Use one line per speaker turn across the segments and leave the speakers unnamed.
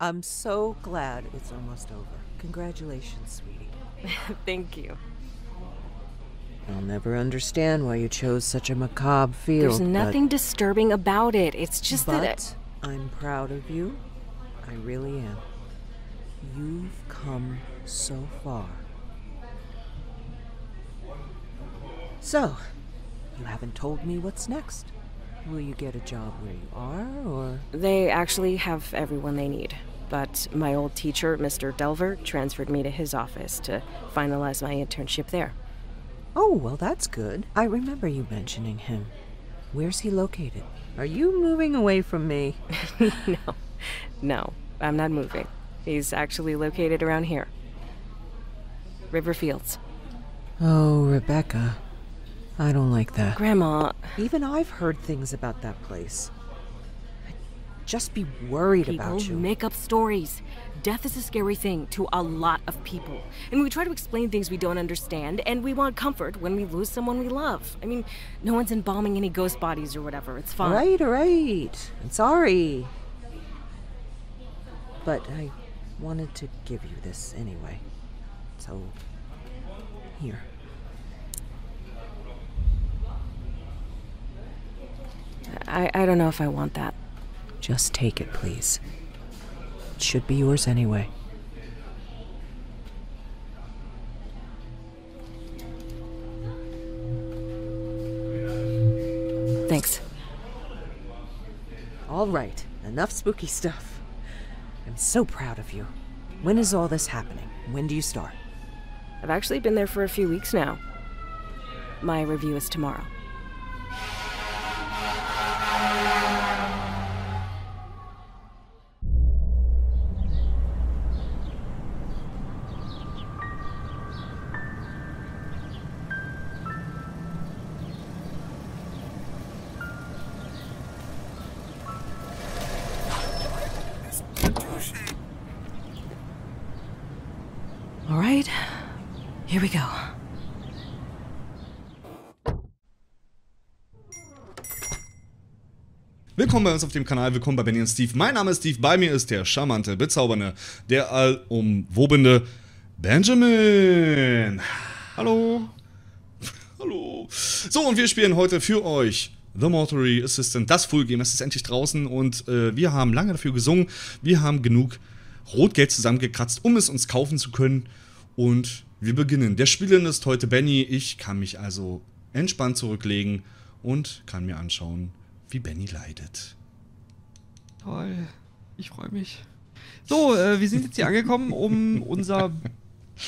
I'm so glad it's almost over. Congratulations, sweetie.
Thank you.
I'll never understand why you chose such a macabre field.
There's nothing disturbing about it. It's just
but,
that.
But I'm proud of you. I really am. You've come so far. So, you haven't told me what's next. Will you get a job where you are, or?
They actually have everyone they need. But my old teacher, Mr. Delver, transferred me to his office to finalize my internship there.
Oh, well, that's good. I remember you mentioning him. Where's he located? Are you moving away from me?
no. No, I'm not moving. He's actually located around here. Riverfields.
Oh, Rebecca. I don't like that.
Grandma.
Even I've heard things about that place. Just be worried
people
about you.
make up stories. Death is a scary thing to a lot of people. And we try to explain things we don't understand, and we want comfort when we lose someone we love. I mean, no one's embalming any ghost bodies or whatever. It's fine.
All right, all right. I'm sorry. But I wanted to give you this anyway. So, here.
I, I don't know if I want that.
Just take it, please. It should be yours anyway.
Thanks.
All right, enough spooky stuff. I'm so proud of you. When is all this happening? When do you start?
I've actually been there for a few weeks now. My review is tomorrow. Here we go.
Willkommen bei uns auf dem Kanal, willkommen bei Benny und Steve. Mein Name ist Steve, bei mir ist der charmante, bezaubernde, der allumwobende Benjamin. Hallo. Hallo. So, und wir spielen heute für euch The Mortuary Assistant, das Full Game. Es ist endlich draußen und äh, wir haben lange dafür gesungen. Wir haben genug Rotgeld zusammengekratzt, um es uns kaufen zu können. Und wir beginnen. Der Spielende ist heute Benny. Ich kann mich also entspannt zurücklegen und kann mir anschauen, wie Benny leidet.
Toll. Ich freue mich. So, äh, wir sind jetzt hier angekommen, um unser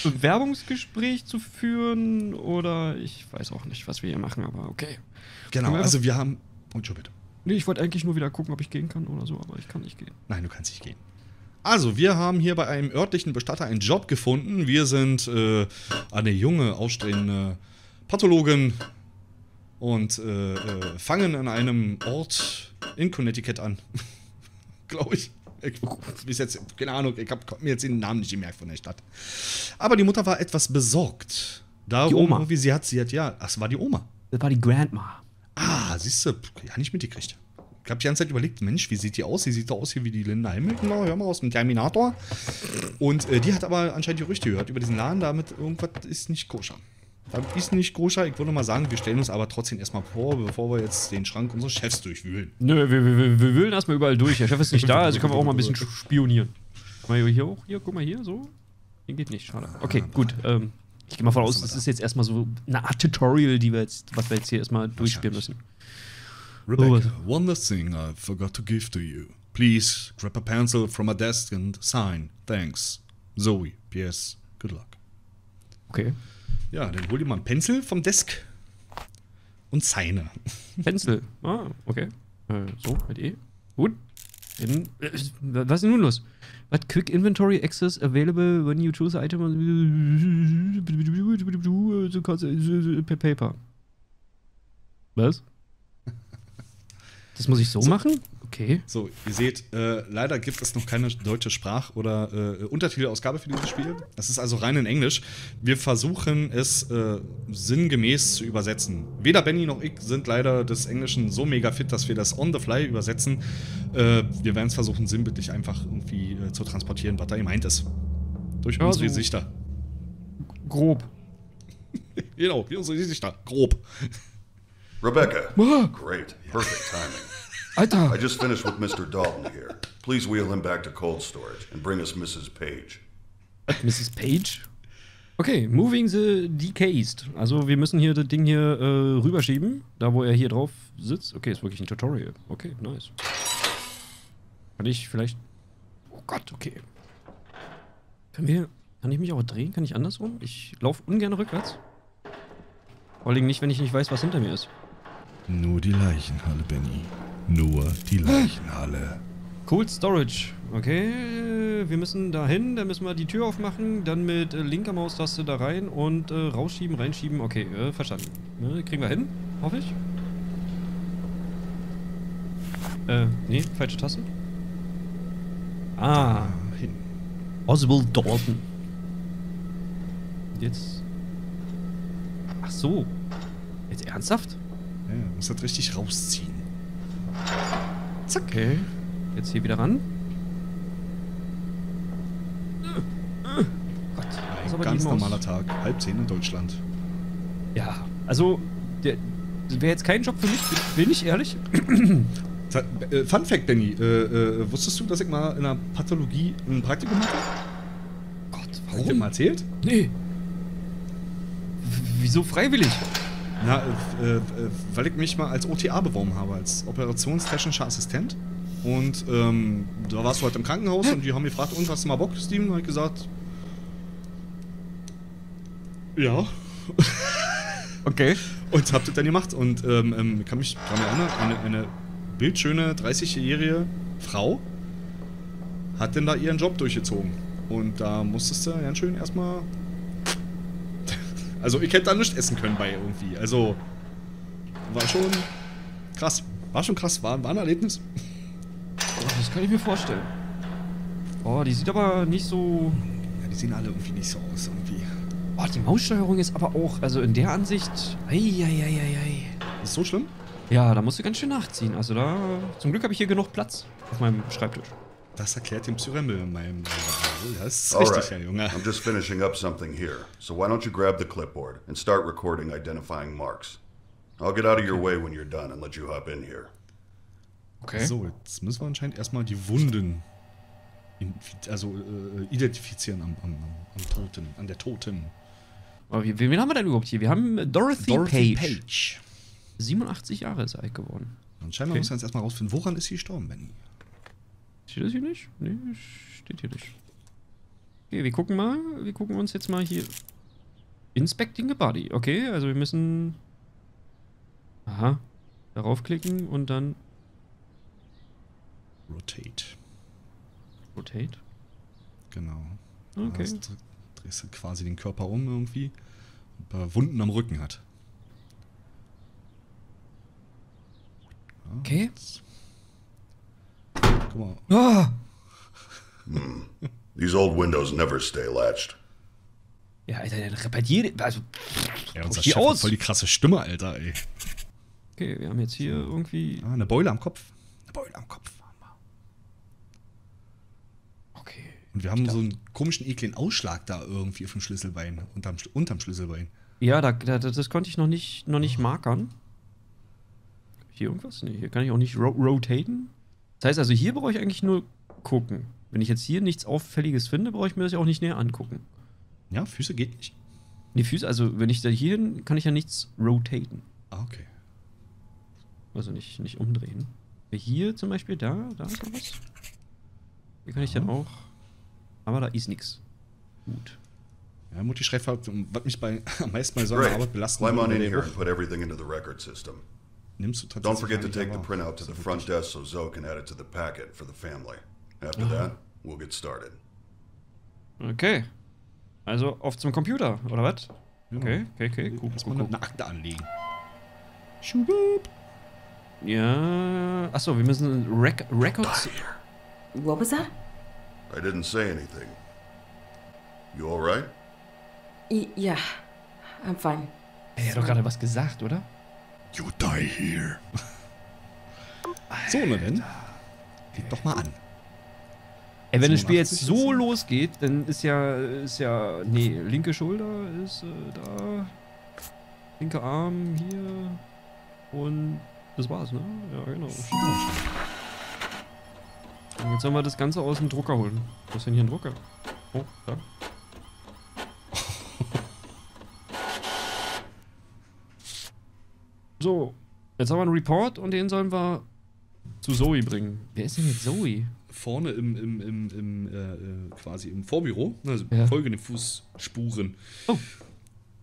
Bewerbungsgespräch zu führen. Oder ich weiß auch nicht, was wir hier machen, aber okay.
Genau,
wir
also wir haben. Und schon bitte.
Nee, ich wollte eigentlich nur wieder gucken, ob ich gehen kann oder so, aber ich kann nicht gehen.
Nein, du kannst nicht gehen. Also, wir haben hier bei einem örtlichen Bestatter einen Job gefunden. Wir sind äh, eine junge, ausstehende Pathologin und äh, äh, fangen an einem Ort in Connecticut an. Glaube ich. Ich bis jetzt, keine Ahnung, ich habe mir jetzt den Namen nicht gemerkt von der Stadt. Aber die Mutter war etwas besorgt. Darum,
Die Oma.
Wie sie hat, sie hat, ja, das war die Oma.
Das war die Grandma.
Ah, siehst du, ja nicht mitgekriegt. Ich habe die ganze Zeit überlegt, Mensch, wie sieht die aus? Die sieht doch aus hier wie die Linda Hamilton, hör mal, aus dem Terminator. Und äh, die hat aber anscheinend Gerüchte gehört über diesen Laden, damit irgendwas ist nicht koscher. Das ist nicht koscher. Ich würde mal sagen, wir stellen uns aber trotzdem erstmal vor, bevor wir jetzt den Schrank unseres Chefs durchwühlen.
Nö, wir, wir, wir wühlen erstmal überall durch. Der Chef ist nicht da, also können wir auch mal ein bisschen spionieren. Guck mal hier hoch, hier, guck mal hier, so. Hier geht nicht, schade. Okay, gut. Ähm, ich gehe mal von aus, das ist jetzt erstmal so eine Art Tutorial, die wir jetzt, was wir jetzt hier erstmal durchspielen müssen.
Rebecca, one last thing I forgot to give to you. Please grab a pencil from a desk and sign. Thanks. Zoe. P.S. Good luck.
Okay.
Ja, dann hol dir mal einen Pencil vom Desk und seine.
Pencil. Ah, okay. Äh, so, mit E. Gut. In, äh, was ist denn nun los? What quick inventory access available when you choose item per paper. Was? Das muss ich so machen? Okay.
So, ihr seht, äh, leider gibt es noch keine deutsche Sprach- oder äh, Untertitelausgabe für dieses Spiel. Es ist also rein in Englisch. Wir versuchen es äh, sinngemäß zu übersetzen. Weder Benny noch ich sind leider des Englischen so mega fit, dass wir das on the fly übersetzen. Äh, wir werden es versuchen, sinnbildlich einfach irgendwie äh, zu transportieren, was da gemeint ist. Durch
Ja,
unsere
so-
Gesichter.
Grob.
Genau, wie unsere Gesichter. Grob.
Rebecca.
Ah.
Great. Perfect timing.
Alter.
I just finished with Mr. Dalton here. Please wheel him back to cold storage and bring us Mrs. Page.
Mrs. Page? Okay, moving the decased. Also wir müssen hier das Ding hier äh, rüberschieben, da wo er hier drauf sitzt. Okay, ist wirklich ein Tutorial. Okay, nice. Kann ich vielleicht... Oh Gott, okay. Können wir... Kann ich mich auch drehen? Kann ich andersrum? Ich laufe ungern rückwärts. Vor allem nicht, wenn ich nicht weiß, was hinter mir ist.
Nur die Leichenhalle, Benny. Nur die Leichenhalle.
Cold Storage. Okay, wir müssen da hin, dann müssen wir die Tür aufmachen, dann mit äh, linker Maustaste da rein und äh, rausschieben, reinschieben. Okay, äh, verstanden. Ne, kriegen wir hin, hoffe ich. Äh, nee, falsche Taste. Ah,
Hin.
Oswald Dalton. Jetzt. Ach so. Jetzt ernsthaft?
Ja, muss das richtig rausziehen.
Zack. Okay. Jetzt hier wieder ran. Gott,
Ein ganz normaler Tag. Halb zehn in Deutschland.
Ja, also, der, das wäre jetzt kein Job für mich, bin, ich ehrlich.
Äh, Fun Fact, Benny. Äh, äh, wusstest du, dass ich mal in der Pathologie ein Praktikum hatte?
Gott,
Hab ich dir mal erzählt?
Nee. W wieso freiwillig?
Na, äh, äh, weil ich mich mal als OTA beworben habe, als operationstechnischer Assistent. Und ähm, da warst du halt im Krankenhaus und die haben gefragt, und hast du mal Bock, Steven? Und ich gesagt, ja.
Okay.
Und hab das dann gemacht. Und ähm, ähm, ich kann mich daran erinnern, eine, eine bildschöne 30-jährige Frau hat denn da ihren Job durchgezogen. Und da musstest du ganz schön erstmal. Also, ich hätte da nichts essen können bei irgendwie. Also, war schon krass. War schon krass. War, war ein Erlebnis.
Oh, das kann ich mir vorstellen. Oh, die sieht aber nicht so.
Ja, die sehen alle irgendwie nicht so aus. Irgendwie.
Oh, die Maussteuerung ist aber auch, also in der Ansicht. Eieieiei.
Ist so schlimm?
Ja, da musst du ganz schön nachziehen. Also da. Zum Glück habe ich hier genug Platz auf meinem Schreibtisch.
Das erklärt den Psyremmel in meinem. Das ist
All
richtig,
right.
ja, Junge.
I'm just finishing up something here. So why don't you grab the clipboard and start recording identifying marks? I'll get out of your way when you're done and let you hop in here.
Okay.
So, jetzt müssen wir anscheinend erstmal die Wunden also, äh, identifizieren am, am, am Toten, an der Toten.
Aber wie, wen haben wir denn überhaupt hier? Wir haben Dorothy,
Dorothy
Page.
Page.
87 Jahre ist alt geworden.
Anscheinend
Okay.
müssen wir jetzt erstmal rausfinden, woran ist sie gestorben, Benny?
Steht das hier nicht? Nee, steht hier nicht. Okay, wir gucken mal. Wir gucken uns jetzt mal hier. Inspecting the body. Okay, also wir müssen. Aha. Darauf klicken und dann
Rotate.
rotate.
Genau.
Okay.
Hast- drehst du quasi den Körper um irgendwie ein paar Wunden am Rücken hat. Ja,
Okay.
jetzt- Guck mal.
Ah!
These old windows never stay latched.
Ja, Alter, der repariert. Also.
Ja, unser Chef hat
aus.
voll die krasse Stimme, Alter, ey.
Okay, wir haben jetzt hier irgendwie.
Ah, eine Beule am Kopf. Eine Beule am Kopf. haben wir.
Okay.
Und wir haben so einen komischen, ekligen Ausschlag da irgendwie auf dem Schlüsselbein. Unterm, unterm Schlüsselbein.
Ja, da, da, das konnte ich noch nicht, noch nicht markern. Hier irgendwas? Nee, hier kann ich auch nicht ro rotaten. Das heißt also, hier brauche ich eigentlich nur gucken. Wenn ich jetzt hier nichts Auffälliges finde, brauche ich mir das ja auch nicht näher angucken.
Ja, Füße geht nicht.
Die Füße, also wenn ich da hier hin, kann ich ja nichts rotaten.
Ah, okay.
Also nicht, nicht umdrehen. Hier zum Beispiel, da, da ist noch was. Hier kann ich dann auch. Aber da ist nichts. Gut.
Ja, Mutti schreibt, halt, was mich bei, am meisten bei so einer. Arbeit belastet.
Climb on in here and put everything into the record system.
Nimmst du
Don't
tatsächlich
forget to take the printout to the front desk so Zoe can add it to the packet for the family. After that, we'll get started.
Okay. Also auf zum Computer, oder was?
Ja.
Okay, okay, okay. Cool,
Erstmal
cool,
eine
cool.
Akte anlegen. Schubub.
Ja. Achso, wir müssen Rec Records.
What was that?
I didn't say anything. You alright?
Yeah, I'm fine.
Er hat doch gerade was gesagt, oder?
You die here.
So, na denn. Geht doch mal an.
Ey, wenn das Spiel jetzt
87
so losgeht, dann ist ja, ist ja, nee, linke Schulter ist äh, da, linke Arm hier und das war's, ne? Ja, genau. Und jetzt sollen wir das Ganze aus dem Drucker holen. Wo ist denn hier ein Drucker? Oh, da. So, jetzt haben wir einen Report und den sollen wir zu Zoe bringen. Wer ist denn jetzt Zoe?
Vorne im, im, im, im äh, äh, quasi im Vorbüro, also
Ja.
folgende Fußspuren.
Oh.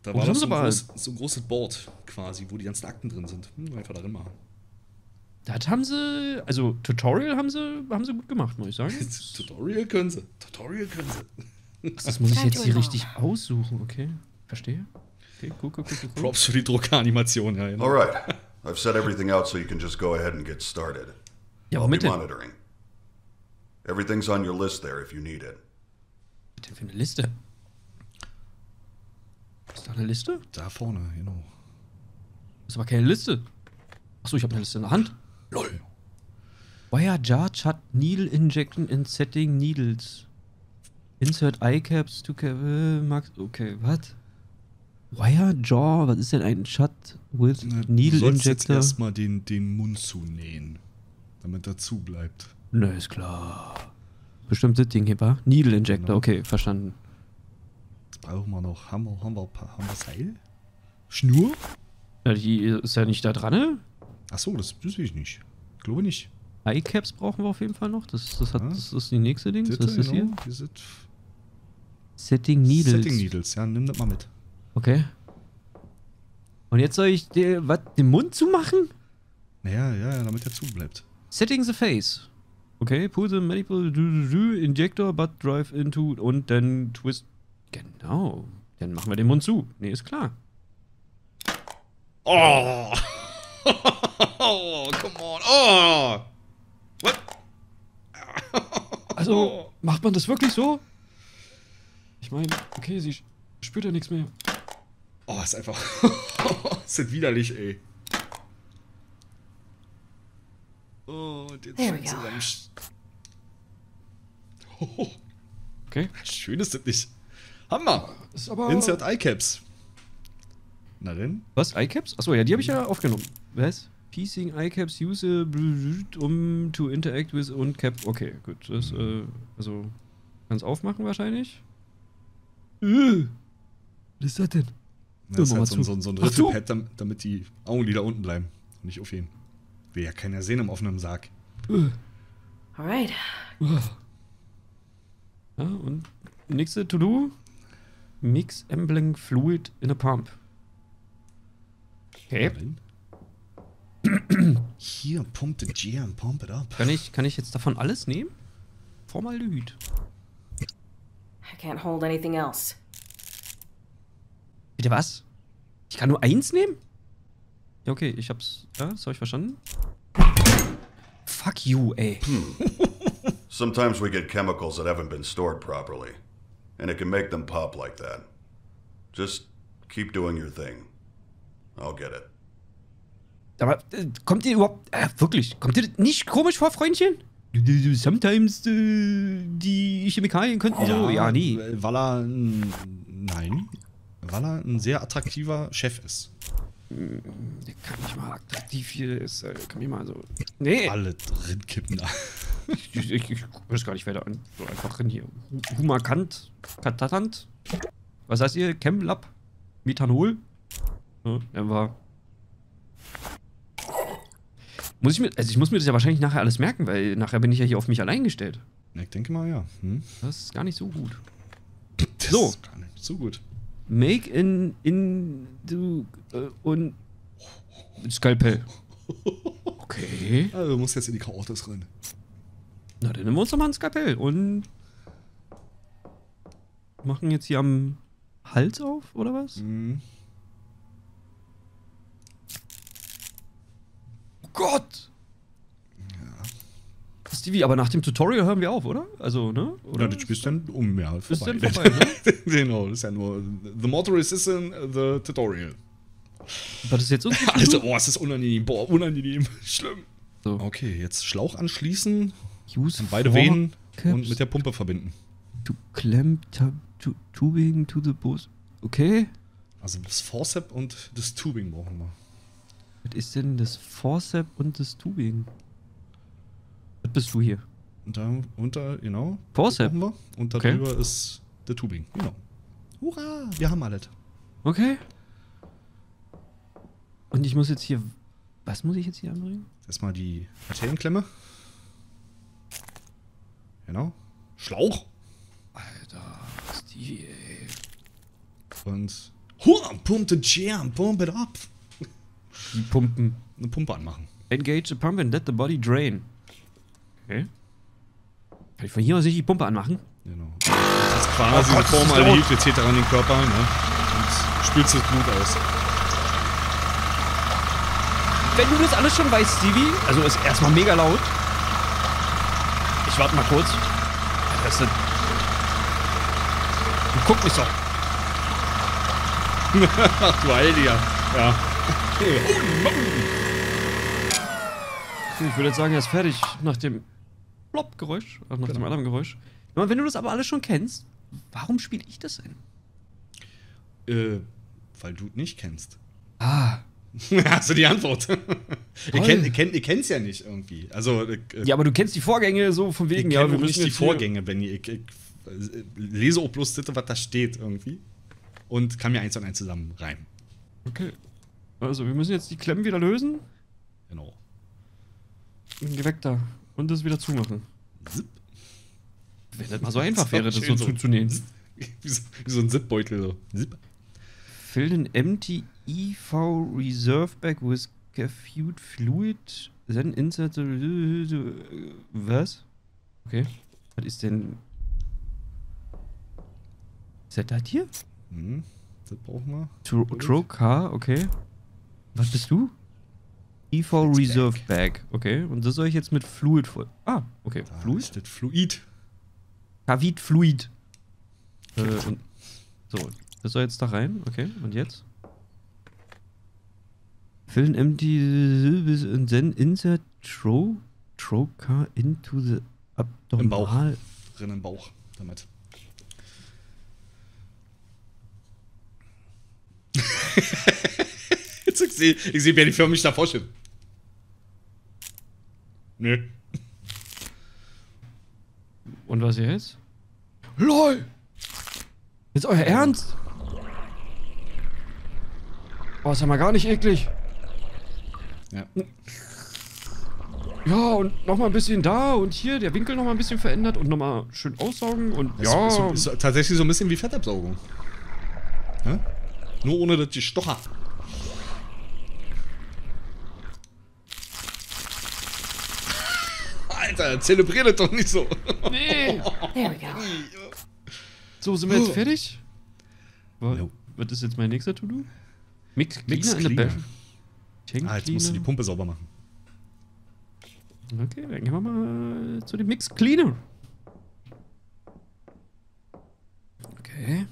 Da
Oh,
war
das
so groß, so ein großes Board quasi, wo die ganzen Akten drin sind. Hm, einfach darin machen.
Das haben sie, also Tutorial haben sie, haben sie gut gemacht, muss ich sagen.
Tutorial können sie. Tutorial können sie.
Das muss ich jetzt hier richtig aussuchen, okay? Verstehe. Okay, cool, cool, cool.
Props für die Druckeranimation, ja. Genau.
Alright. I've set everything out so you can just go ahead and get started.
Ja,
I'll be
denn?
monitoring. Everything's on your list there if you need it.
Denn für eine Liste? Ist da eine Liste?
Da vorne, genau.
Das ist aber keine Liste. Achso, ich habe eine Liste in der Hand.
LOL.
Wire jar chat needle injection in setting needles. Insert eye caps to äh, max. Okay, was? Wire jaw, was ist denn ein Shut with
Na, du
needle
jetzt
injector?
erstmal den, den Mund zunähen, damit er zu bleibt.
Na, ist klar. Bestimmt das Ding hier war. Needle injector,
Genau.
okay, verstanden.
Jetzt brauchen wir noch. Wir, haben wir Seil? Schnur?
Ja, die ist ja nicht da dran, ne?
Achso, das, das ich nicht. Glaube nicht.
Eye caps brauchen wir auf jeden Fall noch. Das, das, hat,
Ja.
das ist die nächste Ding.
Das
Was ist das hier?
genau, sind
Setting Needles.
Setting Needles, ja, nimm das mal mit.
Okay. Und jetzt soll ich dir, was, den Mund zumachen?
Naja, ja, ja, damit er zu bleibt.
Setting the face. Okay, pull the medical injector, butt drive into und dann twist. Genau. Dann machen wir den Mund zu. Nee, ist klar.
Oh! oh, come on. Oh! What?
Also, macht man das wirklich so? Ich meine, okay, sie spürt ja nichts mehr.
Oh, ist einfach. ist das widerlich, ey. Oh, und jetzt schön zusammen. Oh,
Okay.
schön ist das nicht. Hammer!
Ist aber.
Insert iCaps. Na denn?
Was? iCaps? Achso, ja, die habe ich ja aufgenommen. Was? Piecing iCaps use um to interact with und cap. Okay, gut. Das, äh, also, kannst aufmachen wahrscheinlich. Äh, Was ist das denn?
Das ist halt so, so, so ein. Ritzelpad, damit, damit die Augenlider unten bleiben. Und nicht auf ihn. Will ja keiner sehen im offenen Sarg.
All right.
Ja, und nächste To-Do. Mix Emblem Fluid in a Pump. Okay.
Hier, pump the G and pump it up.
Kann ich, kann ich jetzt davon alles nehmen? Formaldehyd.
I can't hold anything else.
Bitte was? Ich kann nur eins nehmen? Ja, okay, ich hab's. Ja, das hab ich verstanden. Fuck you, ey.
Sometimes we get chemicals that haven't been stored properly, and it can make them pop like that. Just keep doing your thing. I'll get it.
Aber äh, kommt dir überhaupt. Äh, wirklich, kommt dir das nicht komisch vor, Freundchen? Sometimes äh, die Chemikalien könnten so. Ja, nee.
Er. ein- Nein. Weil er ein sehr attraktiver Chef ist.
Der kann nicht mal attraktiv hier ist. Äh, kann mir mal so. Nee.
Alle drin kippen.
Ich, ich, ich, das gar nicht weiter an. So einfach drin hier. Hu- Humakant, Katatant. Was heißt ihr? Chemlab? Methanol? Ja, er war. Muss ich mir, also ich muss mir das ja wahrscheinlich nachher alles merken, weil nachher bin ich ja hier auf mich allein gestellt.
Ich denke mal, ja. Hm?
Das ist gar nicht so gut.
Das
So.
ist gar nicht so gut.
Make in, in, du, äh, und, Skalpell. Okay.
Also, du musst jetzt in die Chaotis rein.
Na, dann nehmen wir uns doch mal ein Skalpell und machen jetzt hier am Hals auf, oder was?
Mhm.
Oh Gott! Stevie, aber nach dem Tutorial hören wir auf, oder? Also, ne? Oder?
Oder du spielst dann um, ja,
Ist
vorbei.
dann vorbei, ne?
genau, das ist ja nur The Motorist is in the Tutorial.
Was ist jetzt uns?
Alter, oh, es ist unangenehm. Boah, unangenehm. Schlimm.
So.
Okay, jetzt Schlauch anschließen,
Use
beide
four
Venen und mit der Pumpe verbinden.
clamp tab, to, tubing to the bus. Okay.
Also das Forcep und das Tubing brauchen wir.
Was ist denn das Forcep und das Tubing? Was bist du hier?
Und da unter, genau.
Forcep.
Und
Okay.
darüber ist der Tubing. Genau. Hurra, wir haben alles.
Okay. Und ich muss jetzt hier. Was muss ich jetzt hier anbringen?
Erstmal die Arterienklemme. Genau. Schlauch.
Alter, Stevie, ey.
Und. Hurra, pump the jam, pump it up.
Die Pumpen.
Eine Pumpe anmachen.
Engage the pump and let the body drain. Okay. Kann ich von hier aus nicht die Pumpe anmachen?
Genau. Das ist quasi
Oh Gott,
Formaldehyd, wir zieht daran den Körper, ne? Und spülst das Blut aus.
Wenn du das alles schon weißt, Stevie, also ist erstmal mega laut. Ich warte mal kurz. Das ist. Du guck mich so.
Ach du Heiliger. Ja.
Ich würde jetzt sagen, er ist fertig nach dem Plop-Geräusch, nach dem anderen Geräusch. Wenn du das aber alles schon kennst, warum spiele ich das denn?
Äh, weil du nicht kennst.
Ah.
Hast du die Antwort? ihr, kennt, ihr, kennt, ihr kennt's ja nicht irgendwie. Also, äh,
Ja, aber du kennst die Vorgänge so von
ich
wegen,
kenn
ja, wir
nicht die Vorgänge, Benny. Ich, ich, äh, lese auch bloß das, was da steht irgendwie. Und kann mir eins und eins zusammen reimen.
Okay. Also, wir müssen jetzt die Klemmen wieder lösen.
Genau.
Weg da. Und das wieder zumachen.
Zip.
Wenn das mal so einfach wäre, das so zuzunähen.
Wie so, wie so ein Zipbeutel. So. Zip.
Fill an empty EV reserve bag with cafute fluid, then insert the... Was? Okay. Was ist denn... Ist das das hier?
Hm, das brauchen wir.
Tro Trocar, okay. Was bist du? EV Reserve Bag, okay. Und das soll ich jetzt mit Fluid voll. Ah, okay.
Da
Fluid?
ist das Fluid.
Cavid Fluid. Äh, und, so, das soll jetzt da rein, okay. Und jetzt? Fill an empty and then insert tro trocar into the
Im Bauch.
abdominal.
Drin im Bauch. Damit. Ich sehe, ich sehe Benny förmlich da vorstellen. Nö.
Und was jetzt? LOL! Ist euer Ernst? Oh, ist ja mal gar nicht eklig.
Ja.
Ja, und nochmal ein bisschen da und hier, der Winkel nochmal ein bisschen verändert und nochmal schön aussaugen und ja.
Ist, ist, ist tatsächlich so ein bisschen wie Fettabsaugung. Ja? Nur ohne das Gestocher. Alter, zelebrier das doch nicht so.
nee.
There we go.
So, sind wir jetzt fertig? Was,
Jo.
was ist jetzt mein nächster To-Do? Mix Cleaner
Mix
in
Cleaner.
Bash. Tank
Ah, jetzt musst du die. Pumpe sauber machen.
Okay, dann gehen wir mal zu dem Mix Cleaner. Okay.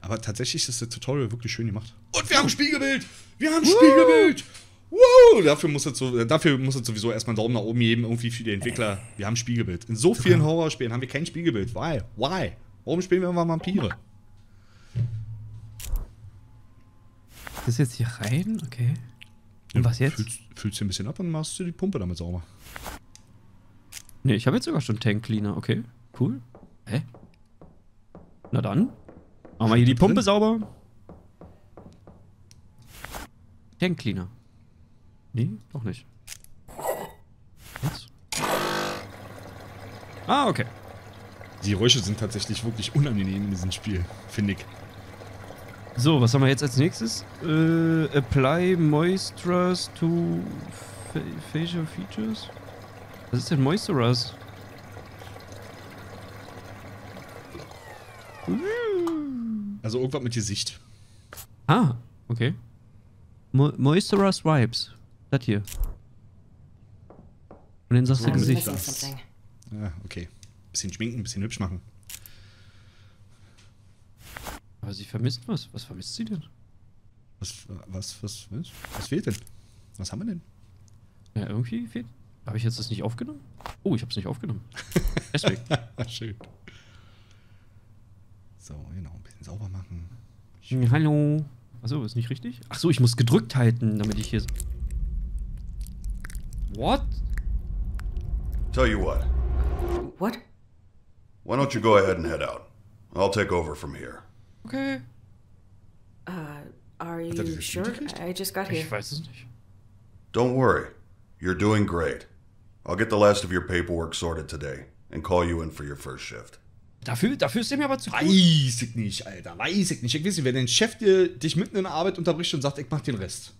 Aber tatsächlich ist das Tutorial wirklich schön gemacht. Und wir haben Spiegelbild! Wir haben Spiegelbild! Woo! Dafür muss, so, dafür muss es sowieso erstmal einen Daumen nach oben geben, irgendwie für die Entwickler. Wir haben Spiegelbild. In so vielen Horrorspielen haben wir kein Spiegelbild. Why? Why? Warum spielen wir immer Vampire?
Das ist jetzt hier rein, okay. Und was jetzt?
Füllst, füllst du ein bisschen ab und machst du die Pumpe damit sauber.
Ne, ich habe jetzt sogar schon Tank Cleaner, okay. Cool. Hä? Na dann. Machen wir hier die Pumpe
drin?
sauber. Tank Cleaner. Nee, doch nicht. Jetzt? Ah, okay.
Die Geräusche sind tatsächlich wirklich unangenehm in diesem Spiel, finde ich.
So, was haben wir jetzt als nächstes? Äh, apply Moisturize to fa Facial Features? Was ist denn Moisturize?
Also irgendwas mit Gesicht.
Ah, okay. Mo Moisturize Wipes. Das hier. Und dann sagst du Gesicht.
Ja, okay. Bisschen schminken, bisschen hübsch machen.
Aber sie vermisst was. Was vermisst sie denn?
Was, was, was, was, was fehlt denn? Was haben wir denn?
Ja, irgendwie fehlt. Habe ich jetzt das nicht aufgenommen? Oh, ich habe es nicht aufgenommen. Deswegen.
Schön. So, genau, ein bisschen sauber machen.
Hallo. Achso, ist nicht richtig? Achso, ich muss gedrückt halten, damit ich hier. What?
Tell you what,
What?
why don't you go ahead and head out? I'll take over from here.
Okay.
Uh, are you sure? I just got here.
Ich weiß es nicht.
Don't worry, you're doing great. I'll get the last of your paperwork sorted today and call you in for your first shift.
Dafür, dafür ist er mir aber zu cool.
Weiß ich nicht, Alter. Weiß ich nicht. Ich weiß nicht, wenn dein Chef dir, dich mitten in der Arbeit unterbricht und sagt, ich mach den Rest.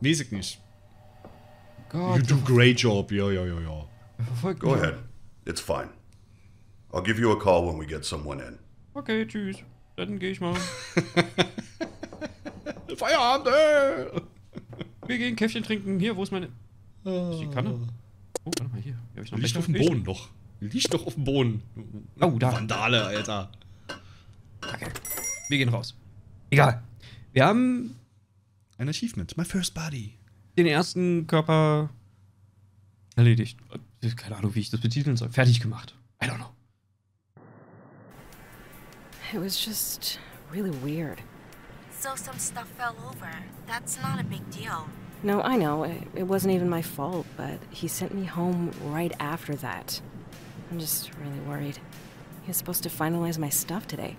Weiß ich nicht. You
Gott,
do great job. Ja, ja, ja, ja.
er verfolgt
Go
mich.
ahead, it's fine. I'll give you a call when we get someone in.
Okay, tschüss. Dann gehe ich mal.
Feierabend, ey.
Wir gehen Käffchen trinken. Hier, wo ist meine. Ist die Kanne? Oh, warte mal, hier. Hier ich noch
Liegt auf dem Boden doch. Liegt doch auf dem Boden.
Oh, da.
Vandale, Alter.
Okay. Wir gehen raus. Egal. Wir haben
Ein Achievement. My first body.
Den ersten Körper erledigt. Keine Ahnung, wie ich das betiteln soll. Fertig gemacht. I don't know.
It was just really weird.
So some stuff fell over. That's not a big deal.
No, I know. It, it wasn't even my fault, but he sent me home right after that. I'm just really worried. He was supposed to finalize my stuff today.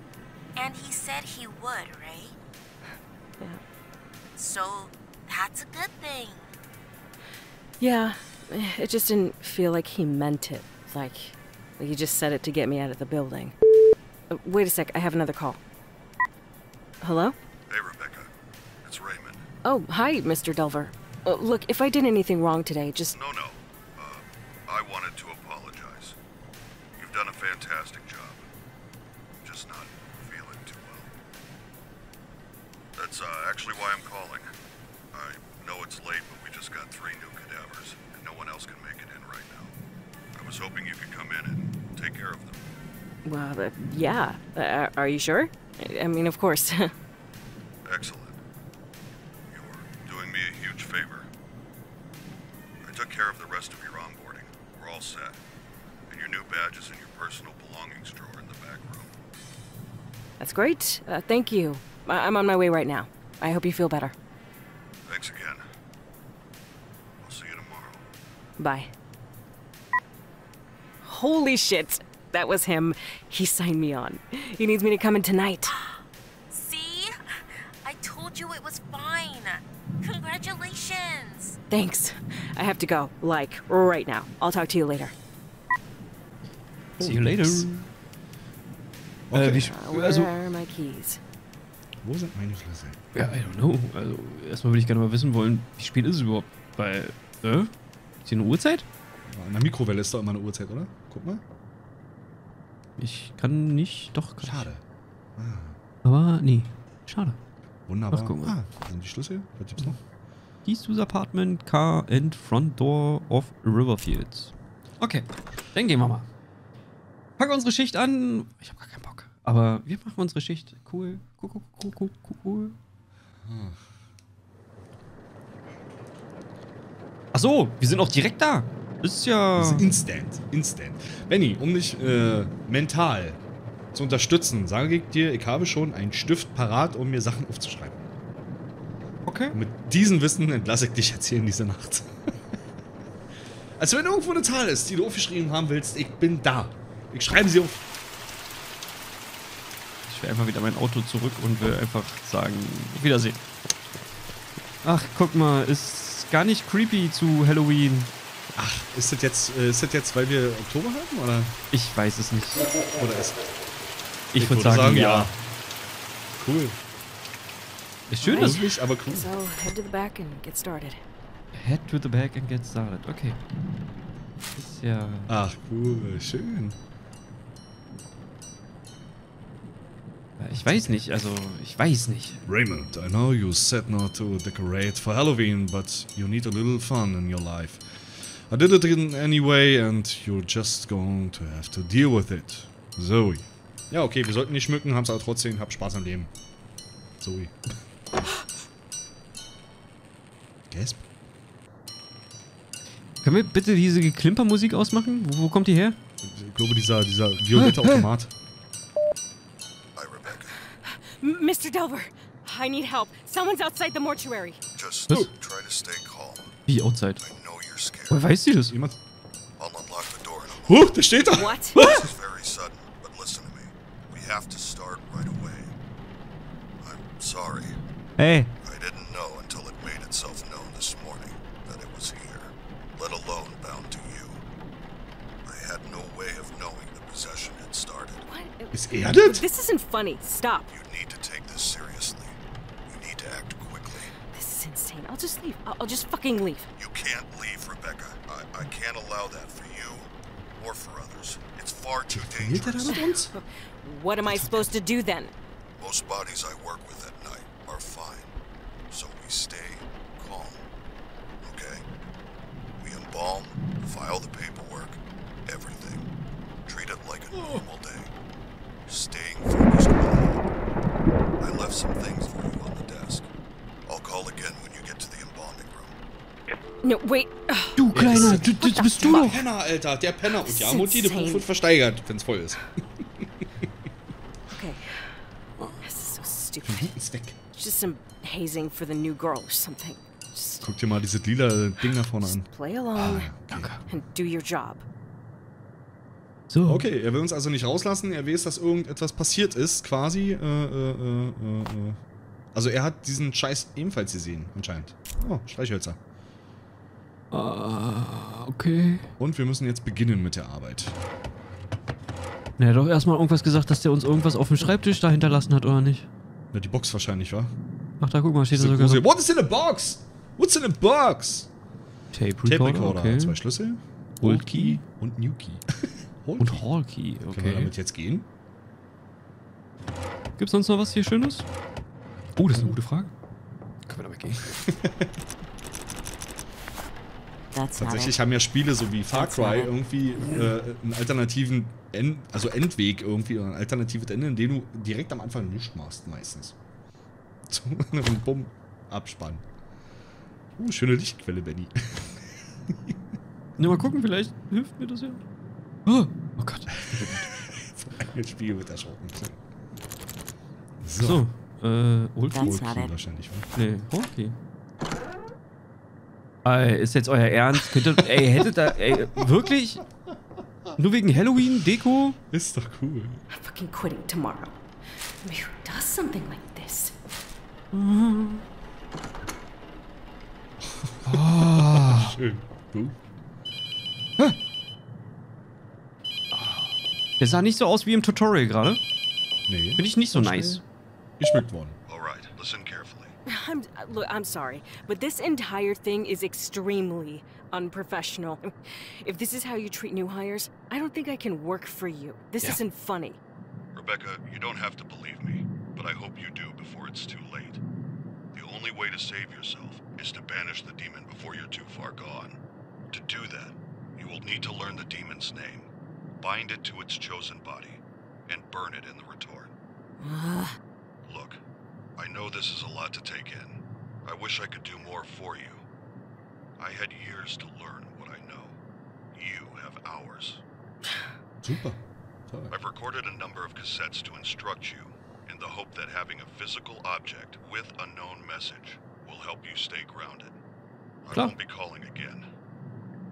And he said he would, right?
Yeah.
So that's a good thing.
Yeah, it just didn't feel like he meant it. Like, like he just said it to get me out of the building. Uh, wait a sec, I have another call. Hello?
Hey, Rebecca. It's Raymond.
Oh, hi, Mr. Delver. Uh, look, if I did anything wrong today, just.
No, no. Uh, I wanted to apologize. You've done a fantastic job. Just not feeling too well. That's uh, actually
Well, uh, yeah. Uh, are you sure? I- mean, of course.
Excellent. You're doing me a huge favor. I took care of the rest of your onboarding. We're all set. And your new badge is in your personal belongings drawer in the back room.
That's great. Uh, thank you. I- I'm on my way right now. I hope you feel better.
Thanks again. I'll see you tomorrow.
Bye. Holy shit! That was him. He signed me on. He needs me to come in tonight.
See? I told you it was fine. Congratulations.
Thanks. I have to go. Like, right now. I'll talk to you later.
See you later.
Okay.
Äh, wie,
Uh, where
also,
are my keys?
Wo sind meine Schlüssel?
ja, I don't know. Also, erstmal würde ich gerne mal wissen wollen, wie spät ist es überhaupt? Weil, äh? Ist hier eine Uhrzeit?
An der Mikrowelle ist doch immer eine Uhrzeit, oder? Guck mal.
Ich kann nicht, doch. Kann
Schade.
Ich. Aber, nee. Schade.
Wunderbar.
Ach, guck mal.
Ah, sind die Schlüssel? Was gibt's noch?
Keys apartment, car and front door of Riverfields. Okay, dann gehen wir mal. Packen unsere Schicht an. Ich habe gar keinen Bock. Aber wir machen unsere Schicht. Cool. Cool, cool, cool, cool, cool, cool. Ach so, wir sind auch direkt da. Ist ja.
Das ist instant. Instant. Benny, um dich äh, mental zu unterstützen, sage ich dir, ich habe schon einen Stift parat, um mir Sachen aufzuschreiben.
Okay.
Und mit diesem Wissen entlasse ich dich jetzt hier in diese Nacht. also wenn irgendwo eine Zahl ist, die du aufgeschrieben haben willst, ich bin da. Ich schreibe sie auf.
Ich will einfach wieder mein Auto zurück und will einfach sagen, auf Wiedersehen. Ach, guck mal, ist gar nicht creepy zu Halloween.
Ach, ist das jetzt, äh, ist das jetzt, weil wir Oktober haben? Oder,
Ich weiß es nicht.
oder ist
Ich, würde sagen, ja.
Cool.
Ist schön, dass
Gruselig, aber cool.
So, head to the back and get started.
Head to the back and get started. Okay. Ist ja.
Ach, cool. Schön.
Ich weiß nicht, also ich weiß nicht.
Raymond, I know you said not to decorate for Halloween, but you need a little fun in your life. I did it in anyway and you're just going to have to deal with it. Zoe. Ja, okay, wir sollten nicht schmücken, haben's aber trotzdem, hab Spaß am Leben. Zoe. Gasp?
Können wir bitte diese Geklimpermusik ausmachen? Wo, wo kommt die her?
Ich glaube, dieser, dieser violette Automat.
Hi, Rebecca.
M Mr. Delver, I need help. Someone's outside the mortuary.
Just
Was?
try to stay calm.
Wie, Outside?
I scared.
Woher weiß sie das?
Jemand?
I'll unlock the door in a moment.
Huh, der steht da!
What?
This is very sudden, but listen to me. We have to start right away. I'm sorry.
Hey.
I didn't know until it made itself known this morning that it was here, let alone bound to you. I had no way of knowing the possession had started.
What?
Ist er?
This isn't funny. Stop.
You need to take this seriously. You need to act quickly.
This is insane. I'll just leave. I'll, I'll just fucking leave.
You can't leave, Rebecca. I, I can't allow that for you or for others. It's far too
Telefoniert er da
dangerous.
mit uns?
What am I supposed to do then?
Most bodies I work with at night are fine, so we stay calm. Okay? We embalm, file the paperwork, everything. Treat it like a normal day. Staying focused will help. I left some things for you on the desk. I'll call again
No, wait.
Du kleiner, du, das bist du
Der
doch.
Penner, Alter, der Penner. Und ja, Mutti, das
insane.
Buch wird versteigert, wenn's voll ist.
Okay. This is so stupid.
Ist weg.
Just some hazing for the new girl or something. Just
Guck dir mal dieses lila Ding da vorne an.
play along
Danke.
and do your job.
So.
Okay, er will uns also nicht rauslassen. Er weiß, dass irgendetwas passiert ist, quasi. Äh, äh, äh, äh, äh. Also er hat diesen Scheiß ebenfalls gesehen, anscheinend. Oh, Streichhölzer.
Ah, okay.
Und wir müssen jetzt beginnen mit der Arbeit.
Na, er hat doch erstmal irgendwas gesagt, dass der uns irgendwas auf dem Schreibtisch da hinterlassen hat, oder nicht?
Na, die Box wahrscheinlich, wa?
Ach, da guck mal, steht da sogar
große-. What is in a box? What's in a box?
Tape
Tape
Recorder,
Recorder,
okay.
zwei Schlüssel.
Old Key
und New Key. Old
Und. Hall Key,
Können wir
okay.
damit jetzt gehen?
Gibt's sonst noch was hier Schönes? Oh, das ist eine gute Frage. Können wir damit gehen?
Tatsächlich haben ja Spiele so wie Far Cry irgendwie äh, einen alternativen End, also Endweg irgendwie, oder ein alternatives Ende, in dem du direkt am Anfang nichts machst meistens. So, und bumm, Abspann. Uh, schöne Lichtquelle, Benny.
Ja, mal gucken, vielleicht hilft mir das ja. Oh, oh Gott.
Ein Spiel wird erschrocken.
So, äh, Old Key?
That's
Old
not
Key
it.
wahrscheinlich. wa?
Nee, Hall Key. Ey, ist jetzt euer Ernst? Könnt ihr, ey, hättet da, ey, wirklich? Nur wegen Halloween, Deko?
Ist doch cool.
I'm fucking quitting tomorrow. I mean, who does something like this?
Schön. Du?
Der sah nicht so aus wie im Tutorial gerade.
Nee.
Bin ich nicht so nice.
Geschmückt worden.
All right, listen carefully.
I'm uh, look. I'm sorry, but this entire thing is extremely unprofessional. If this is how you treat new hires, I don't think I can work for you. This
Yeah.
isn't funny.
Rebecca, you don't have to believe me, but I hope you do before it's too late. The only way to save yourself is to banish the demon before you're too far gone. To do that, you will need to learn the demon's name, bind it to its chosen body, and burn it in the retort. I know this is a lot to take in. I wish I could do more for you. I had years to learn what I know. You have hours.
Super.
I've recorded a number of cassettes to instruct you in the hope that having a physical object with a known message will help you stay grounded. I won't be calling again.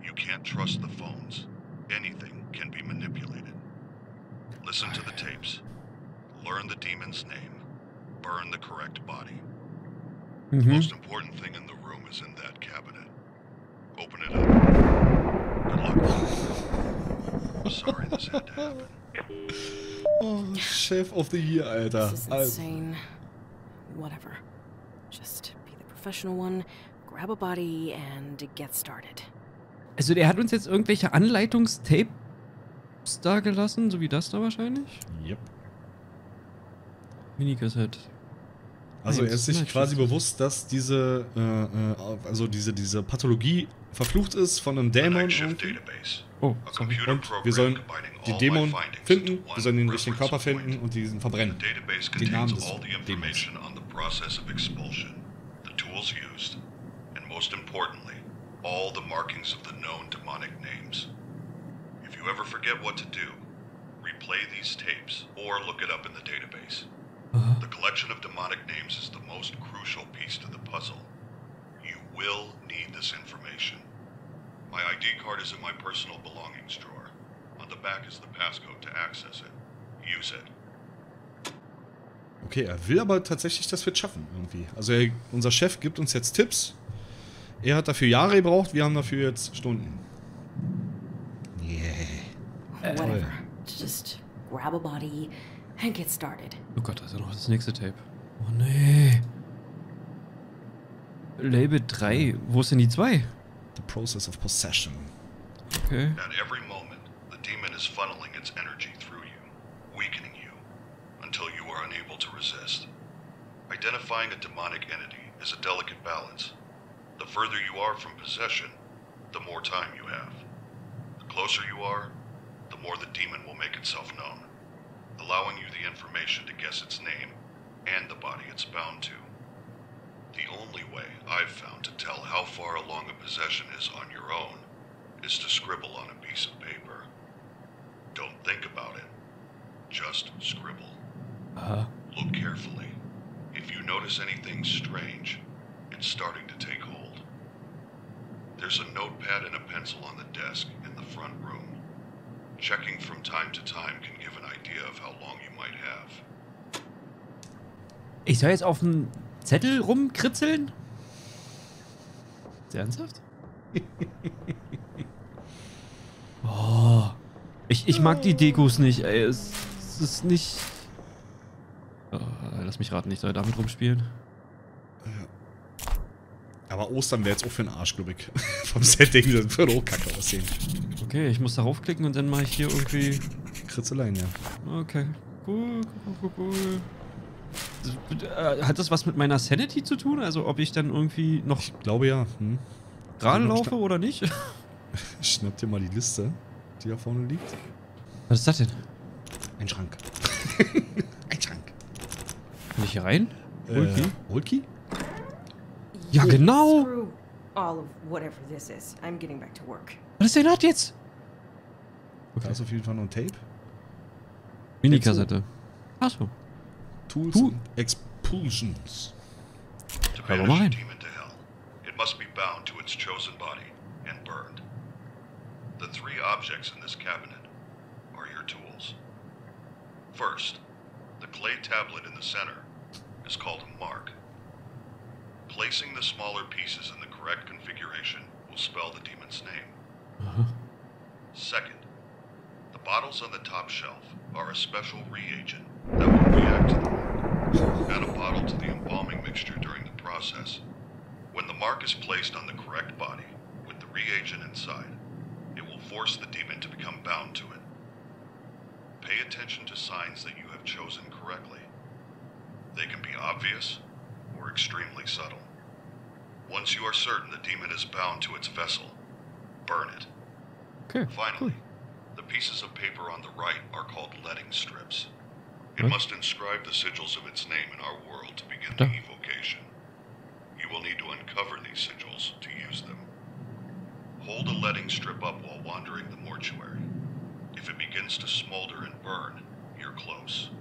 You can't trust the phones. Anything can be manipulated. Listen to the tapes. Learn the demon's name. Burn the correct body. The
Mhm.
most important thing in the room is in that cabinet. Open it up. Good luck. Sorry this had to happen.
Oh, Chef of the Year, Alter.
This is
Also,
insane. Whatever. Just be the professional one, grab a body, and get started.
Also der hat uns jetzt irgendwelche Anleitungstapes da gelassen, so wie das da wahrscheinlich.
Yep.
Minikassette.
Also er ist sich quasi bewusst, dass diese, äh, also diese, diese Pathologie verflucht ist von einem Dämon.
Oh, sorry.
Und wir sollen die Dämon finden, wir sollen den richtigen Körper finden und diesen
The
verbrennen.
database
Den Namen
contains
des
all the
Dämons.
information on the process of expulsion, the tools used, and most importantly, all the markings of the known demonic names. If you ever forget what to do, replay these tapes or look it up in the database. The collection of demonic names is the most crucial piece to the puzzle. You will need this information. My ID card is in my personal belongings drawer. On the back is the passcode to access it. Use it.
Okay, er will aber tatsächlich, dass wir es schaffen irgendwie. Also er, unser Chef gibt uns jetzt Tipps. Er hat dafür Jahre gebraucht, wir haben dafür jetzt Stunden. Yeah.
Whatever. Just grab a body and get started.
Oh Gott, da ist ja noch das nächste Tape. Oh nee. Label 3. Wo ist denn die 2?
The process of possession.
Okay.
At every moment, the demon is funneling its energy through you, weakening you, until you are unable to resist. Identifying a demonic entity is a delicate balance. The further you are from possession, the more time you have. The closer you are, the more the demon will make itself known, allowing you the information to guess its name and the body it's bound to. The only way I've found to tell how far along a possession is on your own is to scribble on a piece of paper. Don't think about it. Just scribble.
Uh-huh.
Look carefully. If you notice anything strange, it's starting to take hold. There's a notepad and a pencil on the desk in the front room. Checking from time to time can give an idea of how long you might have.
Ich soll jetzt auf dem Zettel rumkritzeln? Ist ernsthaft? oh. Ich, ich mag die Dekos nicht, ey. Es, es ist nicht. Oh, lass mich raten, ich soll damit rumspielen.
Aber Ostern wäre jetzt auch für den Arsch, glaube ich. Vom Setting, das würde auch kacke aussehen.
Okay, ich muss darauf klicken und dann mache ich hier irgendwie.
Kritzeleien, ja.
Okay. Cool, cool, cool, cool. Äh, Hat das was mit meiner Sanity zu tun? Also ob ich dann irgendwie noch
Ich glaube ja. Hm.
gerade laufe oder nicht?
Ich schnapp dir mal die Liste, die da vorne liegt.
Was ist das denn?
Ein Schrank. Ein Schrank.
Kann ich hier rein?
Äh,
Ulki?
Ulki?
Ja, genau. Was ist denn das jetzt?
Da ist auf jeden Fall noch ein Tape.
Mini-Kassette. Achso.
Tools
Tu-
und Expulsions.
To
Hallo,
banish a demon to hell, it must be bound to its chosen body and burned. The three objects in this cabinet are your tools. First, the clay tablet in the center is called a mark. Placing the smaller pieces in the correct configuration will spell the demon's name.
Aha.
Second, the bottles on the top shelf are a special reagent that will react to the mark. Add a bottle to the embalming mixture during the process. When the mark is placed on the correct body with the reagent inside, it will force the demon to become bound to it. Pay attention to signs that you have chosen correctly. They can be obvious or extremely subtle. Once you are certain the demon is bound to its vessel, burn it.
Okay.
Finally, the pieces of paper on the right are called letting strips. It
Huh?
must inscribe the sigils of its name in our world to begin the evocation. You will need to uncover these sigils to use them. Hold a letting strip up while wandering the mortuary. If it begins to smolder and burn, you're close.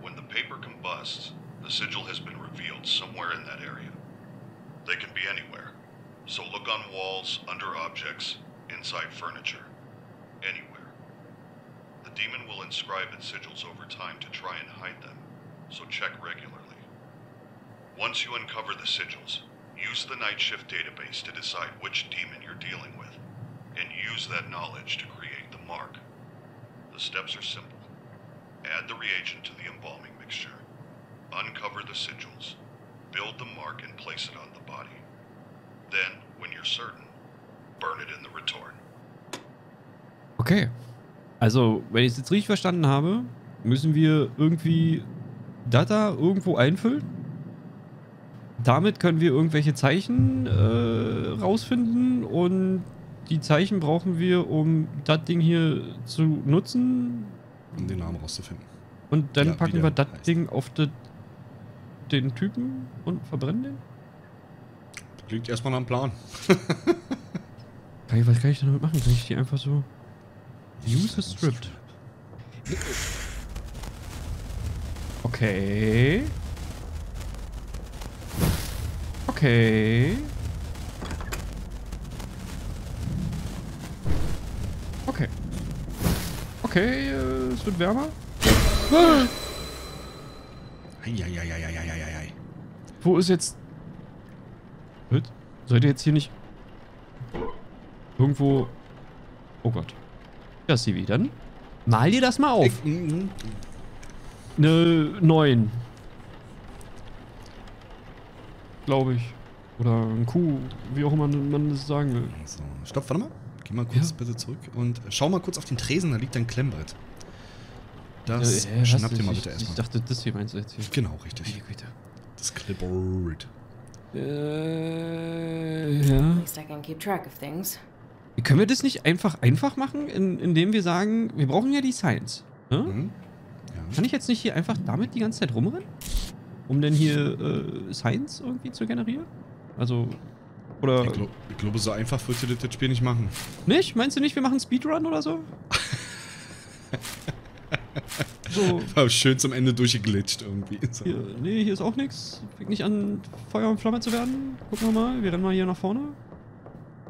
When the paper combusts, the sigil has been revealed somewhere in that area. They can be anywhere, so look on walls, under objects, inside furniture, anywhere. The demon will inscribe its sigils over time to try and hide them, so check regularly. Once you uncover the sigils, use the night shift database to decide which demon you're dealing with, and use that knowledge to create the mark. The steps are simple. Add the reagent to the embalming mixture. Uncover the sigils. Build the mark and place it on the body. Then, when you're certain, burn it in the retort.
Okay. Also, wenn ich es jetzt richtig verstanden habe, müssen wir irgendwie Data irgendwo einfüllen damit können wir irgendwelche Zeichen äh, rausfinden und die Zeichen brauchen wir, um das Ding hier zu nutzen.
Um den Namen rauszufinden.
Und dann
Ja,
packen wir das. Ding auf das- den Typen und verbrennen den?
Klingt erstmal nach einem Plan.
Kann ich, was kann ich damit machen? Kann ich die einfach so. Use a stripped. Okay. Okay. Okay. Okay, äh, es wird wärmer.
Eieieiei.
Wo ist jetzt. Seid ihr jetzt hier nicht. Irgendwo. Oh Gott. Ja, Sivi, dann. Mal dir das mal auf.
Ich- mhm.
Eine 9. Glaube ich. Oder ein Kuh, wie auch immer man das sagen will.
So, stopp, warte mal. Geh mal kurz
Ja.
bitte zurück und schau mal kurz auf den Tresen, da liegt ein Klemmbrett. Das
Äh, äh,
schnapp
hast
dir
du-
mal
ich,
bitte
Ich
erstmal.
dachte, das hier meinst du jetzt hier.
Genau, richtig.
Meine Güte.
Das Clipboard.
Äh, ja.
At least I can keep track of things.
Können wir das nicht einfach einfach machen, in, indem wir sagen, wir brauchen ja die Science. Ne?
Mhm. Ja.
Kann ich jetzt nicht hier einfach damit die ganze Zeit rumrennen? Um denn hier äh, Science irgendwie zu generieren? Also. Oder.
Ich, glaub, glaube, so einfach wird ihr das Spiel nicht machen.
Nicht? Meinst du nicht, wir machen Speedrun oder so? so.
War schön zum Ende durchgeglitscht irgendwie. So.
Hier, nee, hier ist auch nichts. Fängt nicht an, Feuer und Flamme zu werden. Gucken wir mal. Wir rennen mal hier nach vorne.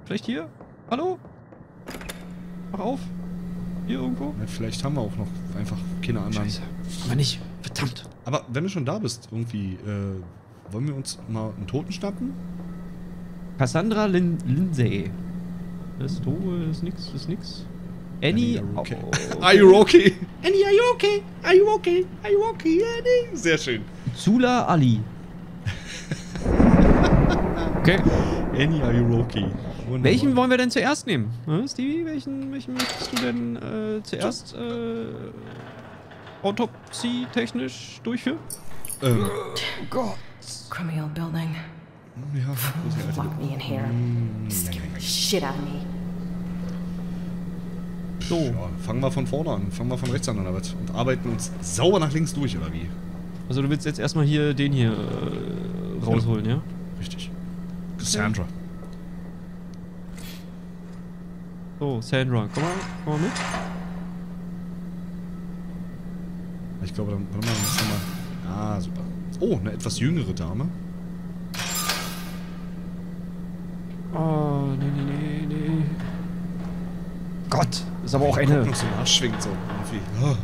Vielleicht hier? Hallo? Mach auf. Hier irgendwo?
Ja, Vielleicht haben wir auch noch einfach keine anderen.
Scheiße. Aber nicht. Verdammt.
Aber wenn du schon da bist, irgendwie, äh, wollen wir uns mal einen Toten schnappen?
Cassandra Lin Lindsay. Das ist doof, ist nix, ist nix. Annie.
Annie, are you okay?
oh,
Are you okay? Annie, are you okay? Are you okay? Are you okay, Annie? Sehr schön.
Zula Ali. Okay.
Annie, are you okay? Wunderbar.
Welchen wollen wir denn zuerst nehmen? Hm, Stevie, welchen, welchen möchtest du denn äh, zuerst äh, autopsie-technisch durchführen?
Ähm,
Criminal building.
ja, ja,
Lock me in here.
Mm,
Scare the shit out of me.
So.
Ja, fangen wir von vorne an. Fangen wir von rechts an oder was? Und arbeiten uns sauber nach links durch, oder wie?
Also du willst jetzt erstmal hier den hier äh, rausholen, ja?
Richtig. Cassandra.
So, Sandra, komm mal, komm mal mit.
Ich glaube, dann, warte mal, haben wir. Ah, super. Oh, eine etwas jüngere Dame.
Oh, nee, nee, nee, nee. Gott, ist aber auch eine.
So nachschwingt so. Irgendwie. Oh,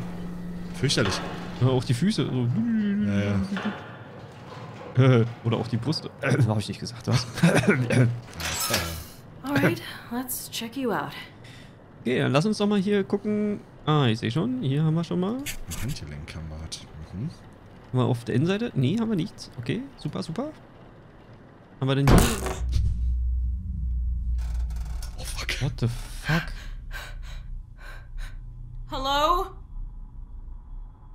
fürchterlich.
Ja, auch die Füße. So.
Ja, ja.
Oder auch die Brüste. Äh, Habe ich nicht gesagt, was?
Alright, let's check you out.
Okay, dann lass uns doch mal hier gucken. Ah, ich sehe schon. Hier haben wir schon mal.
Ein Handgelenk haben wir. Mhm.
Haben wir auf der Innenseite? Nee, haben wir nichts. Okay, super, super. Haben wir denn hier?
Oh, fuck.
What the fuck?
Hello?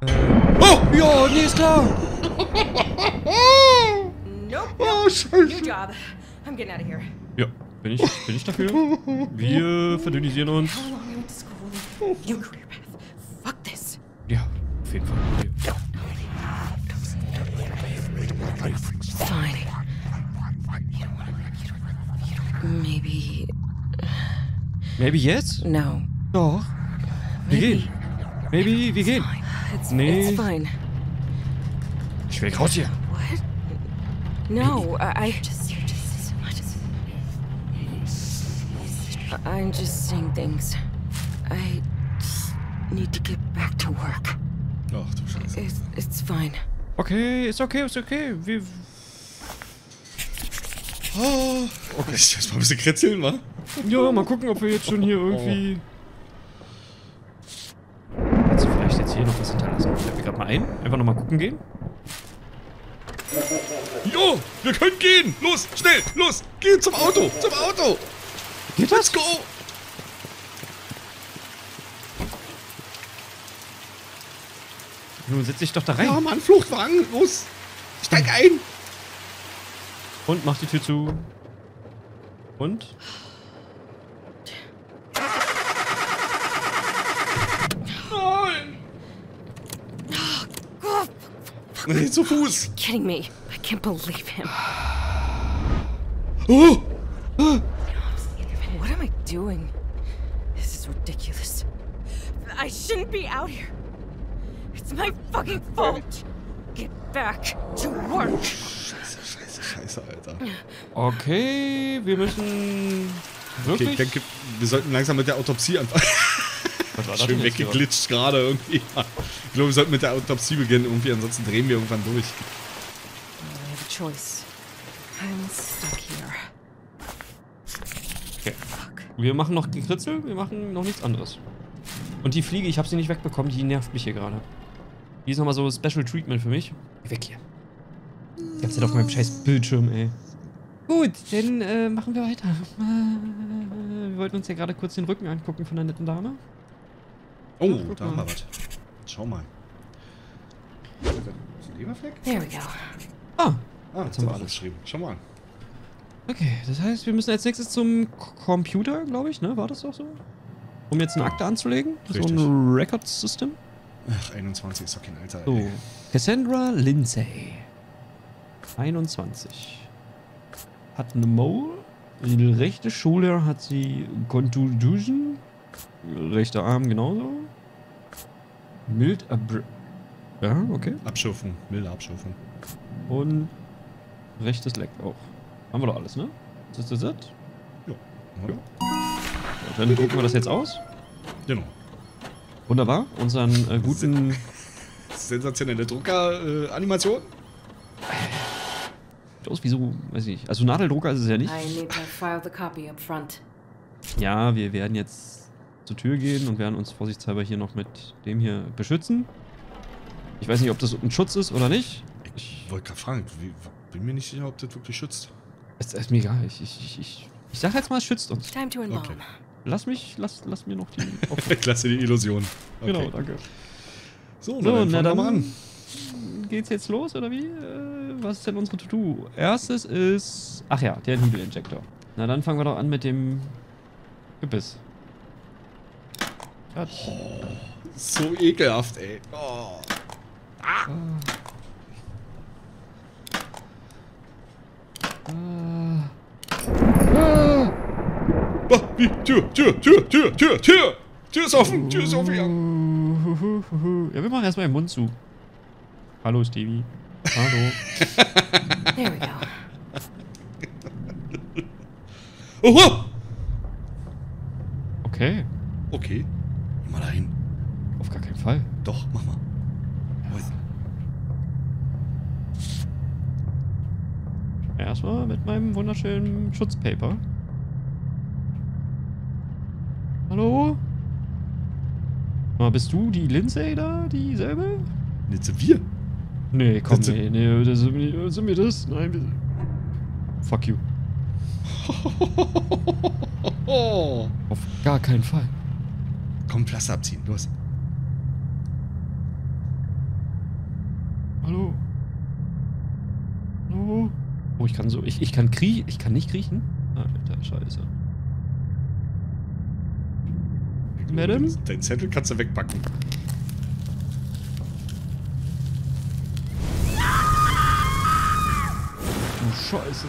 Oh!
Ja, nee, ist klar.
Nope.
Oh, Scheiße.
New job. I'm getting out of here.
Ja, bin ich, bin ich dafür. Wir verdünnisieren uns. Ja, auf jeden Fall. Hier.
Fine. Maybe.
Maybe yes?
No.
Doch. Wir
Maybe.
gehen. Maybe, wir gehen.
It's,
Nee.
it's fine.
Ich will raus hier.
What? No. I just, I'm just saying things. I need to get back to work.
Ach du Scheiße.
It's, it's fine.
Okay, ist okay, ist okay. Wir,
Oh. Okay. Ich muss mal ein bisschen kritzeln, wa?
ja, mal gucken, ob wir jetzt schon hier irgendwie. Kannst du vielleicht jetzt hier noch was hinterlassen? Fällt mir gerade mal ein. Einfach nochmal gucken gehen.
Jo, wir können gehen. Los, schnell, los. Geh zum Auto, zum Auto.
Geht
Let's
das?
go.
Nun setz dich doch da rein.
Ja, Mann, Fluchtwagen, los. Steig ein.
Und mach die Tür zu. Und?
Nee, zu Fuß.
Kidding me. I can't believe him.
Oh!
Doing? This is ridiculous. I shouldn't be out here. It's my fucking fault. Get back to work.
Scheiße, scheiße, scheiße, Alter.
Okay, wir müssen
Okay,
wirklich...
ich denke, wir sollten langsam mit der Autopsie anfangen.
Was war das
Schön weggeglitscht gerade irgendwie. Ich glaube, wir sollten mit der Autopsie beginnen irgendwie, ansonsten drehen wir irgendwann durch.
I have a choice. I'm stuck here.
Okay. Wir machen noch Gekritzel, wir machen noch nichts anderes. Und die Fliege, ich habe sie nicht wegbekommen, die nervt mich hier gerade. Die ist nochmal so Special Treatment für mich. Geh weg hier. Die ganze Zeit auf meinem scheiß Bildschirm, ey. Gut, dann äh, machen wir weiter. Äh, wir wollten uns ja gerade kurz den Rücken angucken von der netten Dame.
Oh,
Ach,
da haben wir was. Schau mal. Ist das ein Leberfleck?
There we go.
Ah,
Ah,
Jetzt
jetzt
haben wir
haben wir
alles.
geschrieben. Schau mal.
Okay. Das heißt, wir müssen als nächstes zum Computer, glaube ich, ne? War das doch so? Um jetzt eine Akte anzulegen? So
Richtig.
ein Record-System?
Ach, 21 ist doch kein Alter.
So.
ey.
Cassandra Lindsay. 21. Hat eine Mole. Die rechte Schulter hat sie Contusion. Rechter Arm genauso. Mild Abr... Ja, okay.
Abschürfung, milde Abschürfung.
Und rechtes Leck auch. Haben wir doch alles, ne? Ist das das?
Ja.
Ja. Dann drucken wir das jetzt aus.
Genau.
Wunderbar. Unseren äh, guten...
Sensationelle Drucker-Animation.
Sieht aus wie so, weiß ich nicht. Also Nadeldrucker ist es ja nicht.
I need to file the copy up front.
Ja, wir werden jetzt zur Tür gehen und werden uns vorsichtshalber hier noch mit dem hier beschützen. Ich weiß nicht, ob das ein Schutz ist oder nicht.
Ich wollte gerade fragen, wie, bin mir nicht sicher, ob das wirklich schützt.
Es ist mir egal. Ich, ich, ich, ich, ich sag jetzt mal, es schützt uns.
Time to embalm.
Okay.
Lass mich, lass, lass mir noch die. Auf
Klasse, die Illusion. Okay.
Genau, danke.
So,
So,
dann
na
fangen wir
dann
mal an.
geht's jetzt los oder wie? Äh, was ist denn unsere To-Do? Erstes ist. Ach ja, der Niedelinjektor. Na dann fangen wir doch an mit dem Gebiss. Cut.
So ekelhaft, ey. Oh.
Ah.
Ah, wie? Tür, Tür, Tür, Tür, Tür, Tür! Tür ist offen, Tür ist offen, ja.
Ja, wir machen erstmal den Mund zu. Hallo, Stevie. Hallo.
There we go.
Oho!
Okay.
Okay. Geh mal dahin.
Auf gar keinen Fall.
Doch, mach mal.
Erstmal mit meinem wunderschönen Schutzpaper. Hallo? Mal, bist du die Lindsay da? Dieselbe?
Jetzt sind wir.
Nee, komm,
sind-
nee, nee, das sind, wir- sind wir das? Nein, wir, Fuck you. Auf gar keinen Fall.
Komm, Pflaster abziehen, los.
Hallo? Hallo? Oh, ich kann so, ich, ich kann kriechen, ich kann nicht kriechen? Alter, scheiße. Madam?
Dein Zettel kannst du wegpacken.
Du Scheiße.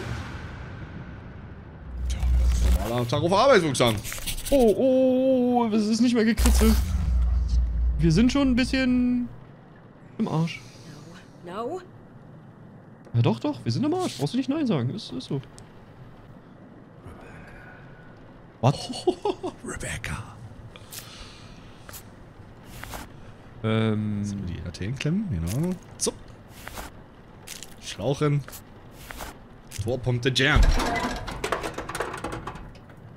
Normaler Tag auf Arbeit, ich sagen.
Oh, oh, oh, es ist nicht mehr gekritzelt. Wir sind schon ein bisschen im Arsch.
No?
Ja, doch, doch, wir sind im Arsch. Brauchst du nicht Nein sagen. Ist, ist so. Was?
Rebecca.
Ähm.
Die Arterien klemmen, genau. So. Schlauchen. Vorpumpte Jam.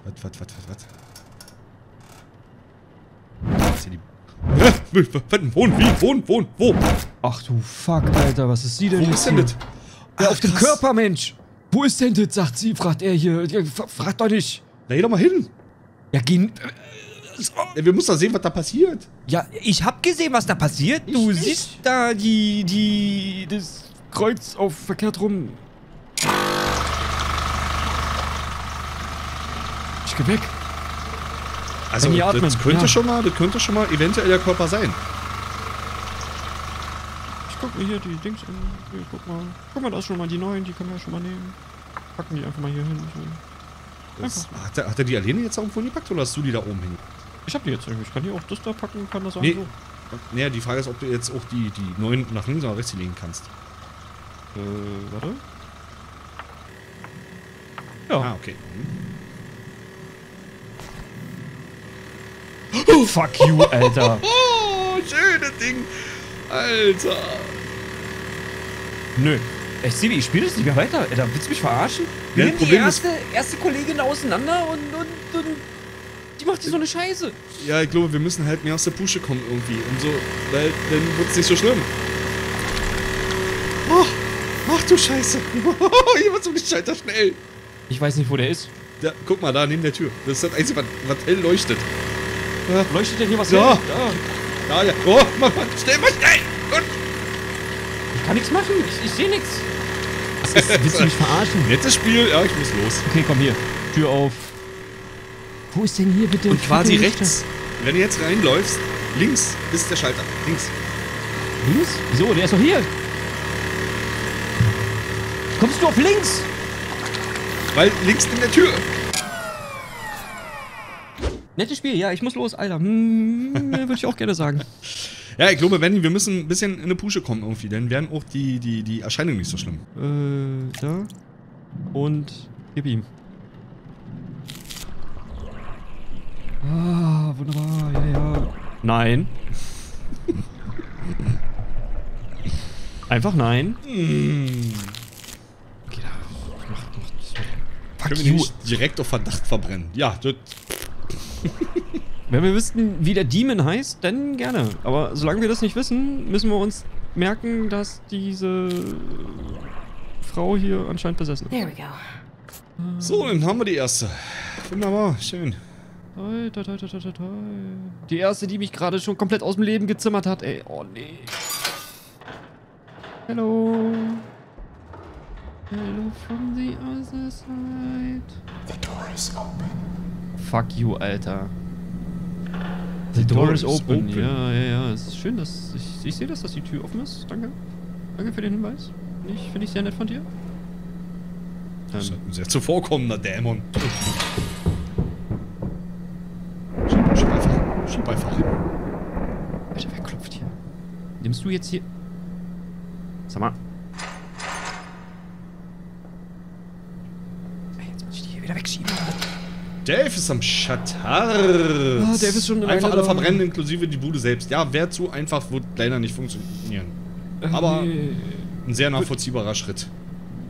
Was, was, was, was, was? Was ist hier die... Hä? Was, was, wo, wie, wo, wo, wo?
Ach du Fuck, Alter, was ist sie denn
Wo
jetzt
ist denn das?
Ja, auf dem. Körper, Mensch. Wo ist denn das, sagt sie, fragt er hier. Fragt doch nicht.
Na, geh doch mal hin.
Ja, gehen.
Wir müssen doch sehen, was da passiert.
Ja, ich hab gesehen, was da passiert. Du
ich,
siehst ich. da die, die, das Kreuz auf verkehrt rum. Ich geh weg.
Also, das könnte
ja.
schon mal, das könnte schon mal eventuell der Körper sein.
Ich guck mir hier die Dings an. Hier, guck mal. Guck mal, da ist schon mal die neuen, die können wir ja schon mal nehmen. Packen die einfach mal hier hin.
Hat er, hat er die alleine jetzt da irgendwo hingepackt oder hast du die da oben hingepackt?
Ich hab die jetzt irgendwie. Ich kann hier auch das da packen, kann das auch
Nee.
so.
Naja, die Frage ist, ob du jetzt auch die, die neuen nach links oder rechts legen kannst.
Äh, warte. Ja.
Ah, okay.
Oh, fuck you, Alter.
Oh, schönes Ding. Alter.
Nö. Ey, Stevie, ich spiele das nicht mehr weiter. Alter, willst du mich verarschen? Wir
Ja,
nehmen die
ist-
erste, erste Kollegin auseinander und, und, und die macht dir so eine Scheiße.
Ja, ich glaube, wir müssen halt mehr aus der Pusche kommen irgendwie. Und so, weil dann wird es nicht so schlimm. Oh, ach du Scheiße. Hier wird so nicht Schalter schnell.
Ich weiß nicht, wo der ist.
Da, guck mal, da neben der Tür. Das ist das Einzige, was, was hell leuchtet.
Leuchtet denn hier was
Ja.
hell? Da.
Da, ja. Oh, Mann, Mann, schnell, mal schnell. Gut.
Ich kann nichts machen. Ich, ich sehe nichts. Willst du mich verarschen?
Nettes Spiel. Ja, ich muss los.
Okay, komm hier. Tür auf. Wo ist denn hier bitte?
Und quasi rechts, wenn du jetzt reinläufst, links ist der Schalter. Links.
Links? Wieso? Der ist doch hier. Kommst du auf links?
Weil links in der Tür.
Nettes Spiel, ja, ich muss los, Alter. Hm, Würde ich auch gerne sagen.
Ja, ich glaube, Wendy, wir müssen ein bisschen in eine Pusche kommen irgendwie. Dann werden auch die, die, die Erscheinungen nicht so schlimm.
Äh, da. Und gib ihm. Ah, wunderbar, ja, ja. Nein. Einfach nein. Okay, da. Mach, mach, fuck
Können wir nicht direkt auf Verdacht verbrennen? Ja, das.
Wenn wir wüssten, wie der Demon heißt, dann gerne. Aber solange wir das nicht wissen, müssen wir uns merken, dass diese Frau hier anscheinend besessen ist.
There we go.
So, dann haben wir die erste. Wunderbar, schön.
Toi, toi, toi, toi, toi, toi. Die erste, die mich gerade schon komplett aus dem Leben gezimmert hat, ey. Oh nee. Hello. Hello from the other side. The door is open. Fuck you, Alter. The, door, is open. Ja, ja, ja. Es ist schön, dass ich, ich sehe, dass, dass die Tür offen ist. Danke. Danke für den Hinweis. Finde ich, finde ich sehr nett von dir.
Das ist
Ähm,
ein sehr zuvorkommender Dämon. Schieb, schieb einfach. Schieb einfach.
Alter, wer klopft hier? Du jetzt hier... Sag mal. Jetzt muss ich die hier wieder wegschieben.
Dave ist am Schattard.
Ah, Dave ist schon
Einfach alle verbrennen, inklusive die Bude selbst. Ja, wäre zu einfach, wird leider nicht funktionieren. Aber
Nee.
ein sehr nachvollziehbarer Schritt.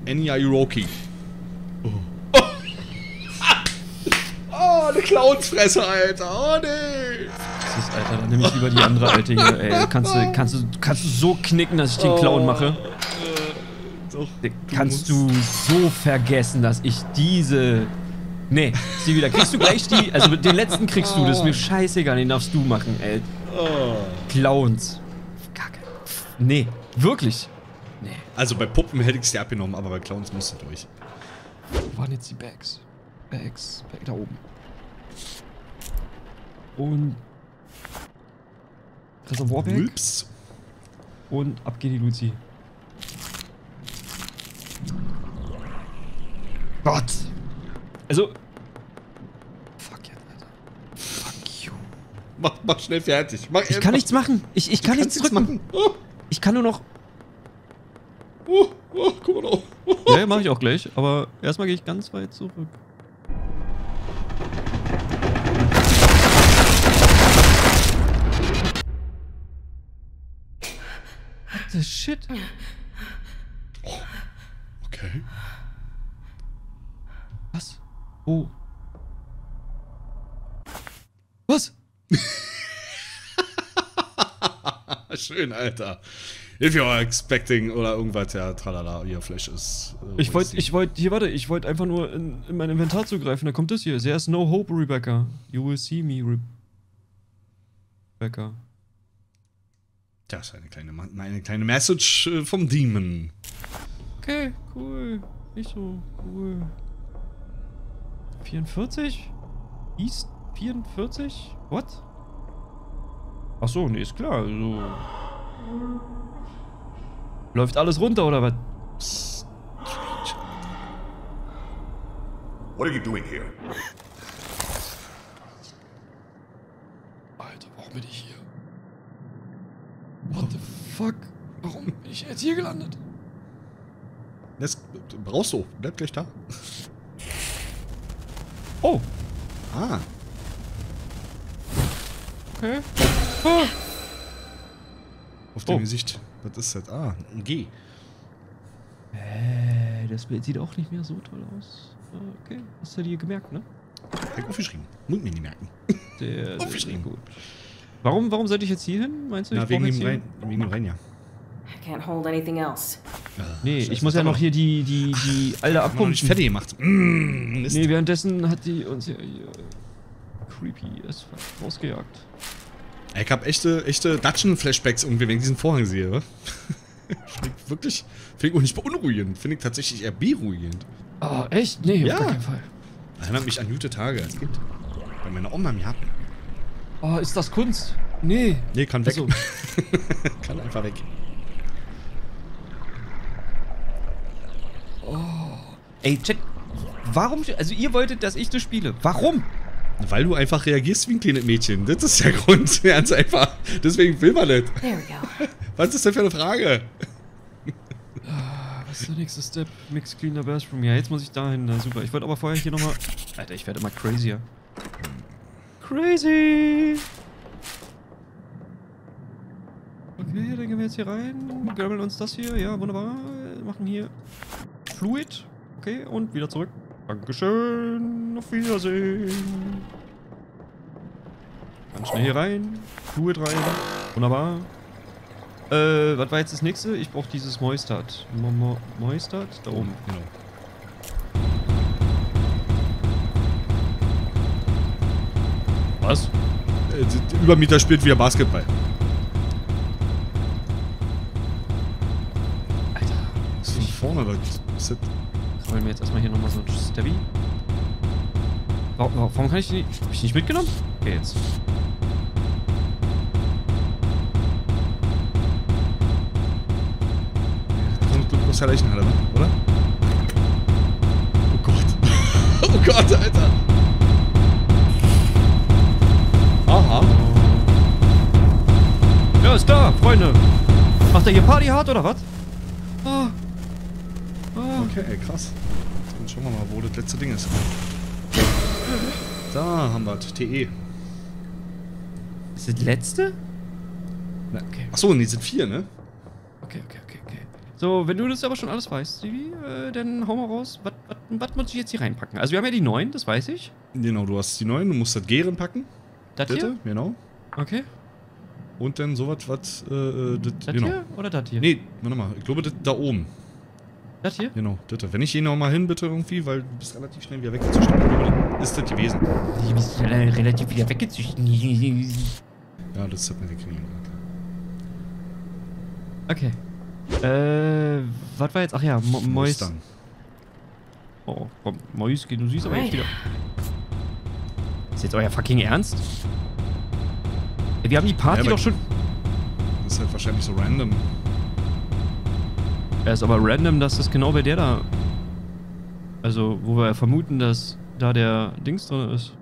Enya Iroki. Oh. oh, eine Clownsfresse, Alter. Oh, nee.
Das ist, Alter, dann nehme ich lieber die andere Alte hier. Ey, kannst du, kannst du, kannst du so knicken, dass ich den Clown mache?
Doch,
kannst
musst-
du so vergessen, dass ich diese... Nee, sieh wieder. Kriegst du gleich die... Also den letzten kriegst du, das ist mir scheißegal, den darfst du machen, ey.
Oh.
Clowns. Kacke. Nee, wirklich. Nee.
Also bei Puppen hätte ich es dir abgenommen, aber bei Clowns musst du durch.
Wo waren jetzt die Bags? Bags. Bag da oben. Und. Reservoirbag.
Whoops.
Und ab geht die Luzi. Gott! Also. Fuck jetzt, Alter. Fuck you.
Mach, mach schnell fertig. Mach
Ich kann nichts machen. Ich, ich kann nichts drücken.
machen. Oh,
Ich kann nur noch.
oh, oh, guck mal da. Oh.
Ja, ja, mach ich auch gleich. Aber erstmal gehe ich ganz weit zurück. The shit?
Okay.
Was? Wo? Was?
Schön, Alter. If you're expecting oder irgendwas, ja, tralala, ihr Flash ist. äh,
Ich wollte, ich wollte, hier warte, ich wollte einfach nur in, in mein Inventar zugreifen. Da kommt das hier. There's no hope, Rebecca. You will see me, Re Rebecca.
Das ist eine kleine, eine kleine Message äh, vom Demon.
Okay, cool. Nicht so cool. 44? East 44? What? Ach so, nee, ist klar. Also Läuft alles runter oder was?
What are you doing here?
Alter, warum bin ich hier? What the fuck? Warum bin ich jetzt hier gelandet?
Das brauchst du. Bleib gleich da.
Oh,
Ah.
okay. Ah.
Auf dem
Oh.
Gesicht. Was ist das? Ah, ein G.
Äh, das Bild sieht auch nicht mehr so toll aus. Okay, hast du dir gemerkt, ne?
Hab ich aufgeschrieben. Muss mir nicht merken.
Sehr, sehr, sehr
Aufgeschrieben.
gut. Warum, warum sollte ich jetzt hier hin? Meinst du,
Na,
ich
wegen dem, Rein,
hier?
wegen dem Rein, ja.
I can't hold anything else.
Nee,
Scheiße,
ich muss ja noch hier die, die, die alte abpumpen.
nicht fertig gemacht. Mm.
Nee, währenddessen hat die uns ja hier creepy as fuck rausgejagt.
Ich hab echte, echte Dutchen-Flashbacks irgendwie, wenn ich diesen Vorhang sehe. wa? Find ich wirklich, finde ich auch nicht beunruhigend. Finde ich tatsächlich eher beruhigend.
Oh, echt? Nee,
Ja.
auf keinen Fall.
Erinnert mich an gute Tage als Kind. Bei meiner Oma im Garten.
Oh, ist das Kunst? Nee.
Nee, kann weg.
Achso.
kann einfach weg.
Ey, Chat, warum, also ihr wolltet, dass ich das spiele. Warum?
Weil du einfach reagierst wie ein kleines Mädchen. Das ist der Grund. Ganz einfach. Deswegen will man
go.
Was ist denn für eine Frage?
Was ist der nächste Step? Mix cleaner Bathroom. Ja, jetzt muss ich dahin. Na, super. Ich wollte aber vorher hier nochmal... Alter, ich werde immer crazier. Crazy! Okay, dann gehen wir jetzt hier rein. Grabbeln uns das hier. Ja, wunderbar. Machen hier Fluid. Okay, und wieder zurück. Dankeschön. Auf Wiedersehen. Ganz schnell hier rein. Fluid rein. Wunderbar. Äh, was war jetzt das nächste? Ich brauche dieses Moistat. Mo? Da oben.
Genau.
Was?
Äh, der Übermieter spielt wieder Basketball.
Alter.
Was ist denn vorne? Was ist das?
Wollen wir jetzt erstmal hier nochmal so ein Stabby? Warum, warum kann ich die nicht... Hab ich nicht mitgenommen? Okay, jetzt.
Du musst ja Leichenhalle, ne? oder? Oh Gott. oh Gott, Alter.
Macht er hier Party hart oder was? Ah. Ah.
Okay, krass. Dann schauen wir mal, wo das letzte Ding ist. Da haben wir es. TE.
Ist das letzte?
Na,
Okay.
Achso, nee, sind vier, ne?
Okay, okay, okay, okay. So, wenn du das aber schon alles weißt, Stevie, äh, dann hau mal raus. Was- muss ich jetzt hier reinpacken? Also wir haben ja die neun, das weiß ich.
Genau, du hast die neuen, du musst das Gären packen.
Das
Bitte,
hier?
genau.
Okay.
Und dann sowas, was, äh, äh, das, genau.
hier oder das hier?
Nee, warte mal, ich glaube, das da oben.
Das hier?
Genau, das. Wenn ich hier nochmal hin, bitte irgendwie, weil du bist relativ schnell wieder das ist das gewesen.
Die bist relativ wieder weggezüchtet.
Ja, das hat mir Knie.
Okay. Äh, was war jetzt? Ach ja, Mo Mois.
dann.
Oh, komm, Mäuschen, du siehst aber jetzt
Right.
wieder. Ist jetzt euer fucking Ernst? Wir haben die Party
Ja,
doch schon.
Das ist halt wahrscheinlich so random.
Er ist aber random, dass das genau bei der da. Also, wo wir vermuten, dass da der Dings drin ist.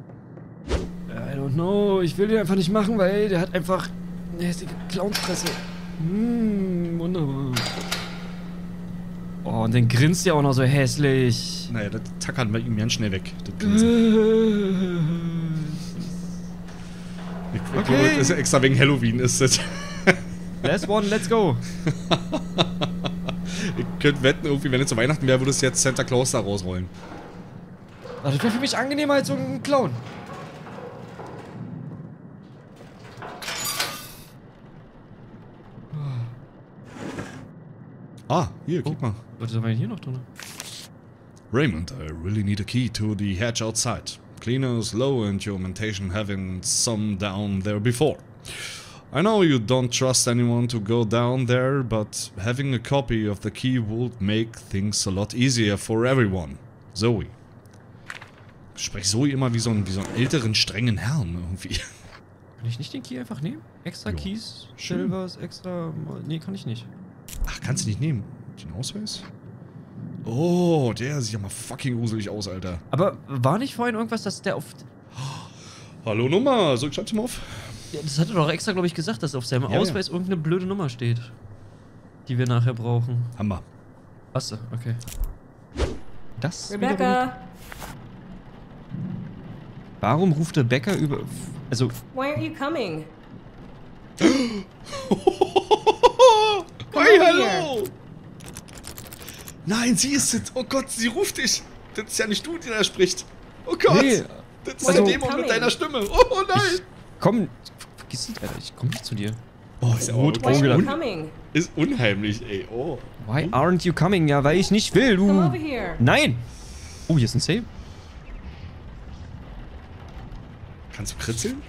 I don't know. Ich will den einfach nicht machen, weil der hat einfach eine hässliche Clownsfresse. Hm, wunderbar. Oh, und dann grinst der auch noch so hässlich.
Naja, das tackern wir ihm ganz schnell weg. Das. Grinsen. Ich,
Okay.
glaube, das ist extra wegen Halloween ist das.
Last one, let's go.
Ich könnte wetten, irgendwie, wenn es zu Weihnachten wäre, würde es jetzt Santa Claus da rausrollen.
Das wäre für mich angenehmer als so ein Clown.
Ah, hier, guck mal.
Was ist denn hier noch drin?
Raymond, I really need a key to the hatch outside. Cleaners low and your mentation having some down there before. I know you don't trust anyone to go down there, but having a copy of the key would make things a lot easier for everyone. Zoe. spreche so immer wie so, einen, wie so einen älteren, strengen Herrn irgendwie.
Kann ich nicht den Key einfach nehmen? Extra
Jo.
Keys. Silvers, extra. Nee, kann ich nicht.
Ach, kannst du nicht nehmen? Den Ausweis? Oh, der sieht ja mal fucking gruselig aus, Alter.
Aber war nicht vorhin irgendwas, dass der auf.
Hallo Nummer, so ich schreib's mal auf.
Ja, das hat er doch extra, glaube ich, gesagt, dass auf seinem
Ja, ja.
Ausweis irgendeine blöde Nummer steht. Die wir nachher brauchen.
Hammer.
Achso, okay. Das
Rebecca,
Warum ruft der Bäcker über. Also,
why aren't you coming? Over
hallo! Nein, sie ist es. Oh Gott, sie ruft dich. Das ist ja nicht du, der da spricht. Oh Gott.
Nee,
das ist
also-
der Dämon mit deiner Stimme. Oh, oh nein.
ich komm. Vergiss nicht, Alter, ich komm nicht zu dir.
Oh, ist ja
Rot,
oh,
you
un-
ist unheimlich, ey. Oh.
Why aren't you coming? Ja, weil ich nicht will,
Come over
du.
here.
Nein! Oh, hier ist ein Save.
Kannst du kritzeln?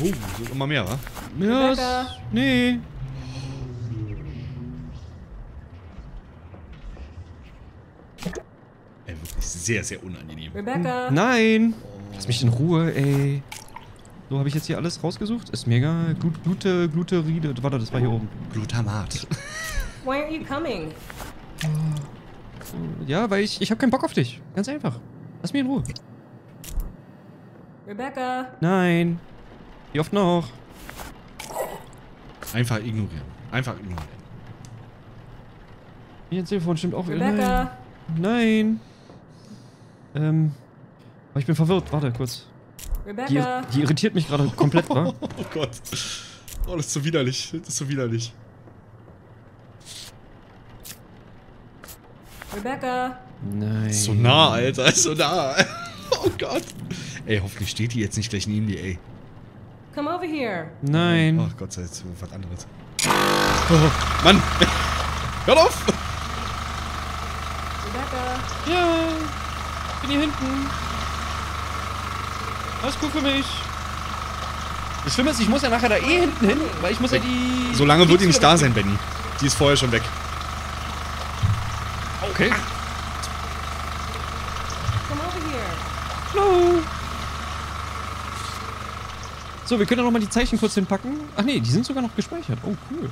Oh, sind immer mehr, wa?
Ja, nee.
Ey, wirklich sehr, sehr unangenehm.
Rebecca,
Nein! Lass mich in Ruhe, ey. So, habe ich jetzt hier alles rausgesucht? Ist mega. Glut, Glute, Gluteride. Warte, das war hier oben.
Glutamat.
why aren't you coming?
Ja, weil ich, ich habe keinen Bock auf dich. Ganz einfach. Lass mich in Ruhe.
Rebecca,
Nein. Wie oft noch?
Einfach ignorieren. Einfach ignorieren.
Ihr Telefon stimmt auch.
Rebecca,
Nein. Nein. Ähm. Aber ich bin verwirrt. Warte kurz. Die,
Rebecca,
die irritiert mich gerade komplett, wa?
Oh Gott. Oh, das ist so widerlich. Das ist so widerlich.
Rebecca,
Nein.
So nah, Alter. So nah. Oh Gott. Ey, hoffentlich steht die jetzt nicht gleich neben dir, ey.
come over here.
Nein.
Ach Gott sei Dank, was anderes. Oh, Mann. Hör auf.
Rebecca,
Ja. Bin hier hinten. Alles gut für mich. Das Schlimme ist, ich muss ja nachher da eh hinten hin, weil ich muss ja die.
So lange wird die nicht da sein, Benny. Die ist vorher schon weg.
Okay.
come over here.
Hallo. So, wir können ja nochmal die Zeichen kurz hinpacken. Ach nee, die sind sogar noch gespeichert. Oh, cool.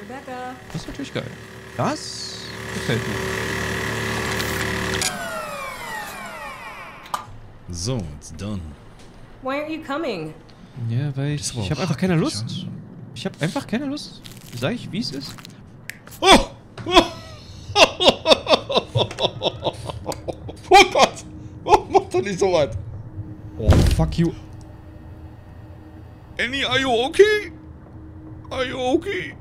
Rebecca,
Das ist natürlich geil. Das gefällt mir.
So, it's done.
why aren't you coming?
Ja, weil ich, ich habe einfach keine Lust. Ich habe einfach keine Lust. Sag ich, wie es ist?
Oh! Oh Gott! Oh, mach doch nicht so was.
Oh, fuck you.
Annie, are you okay? Are you okay?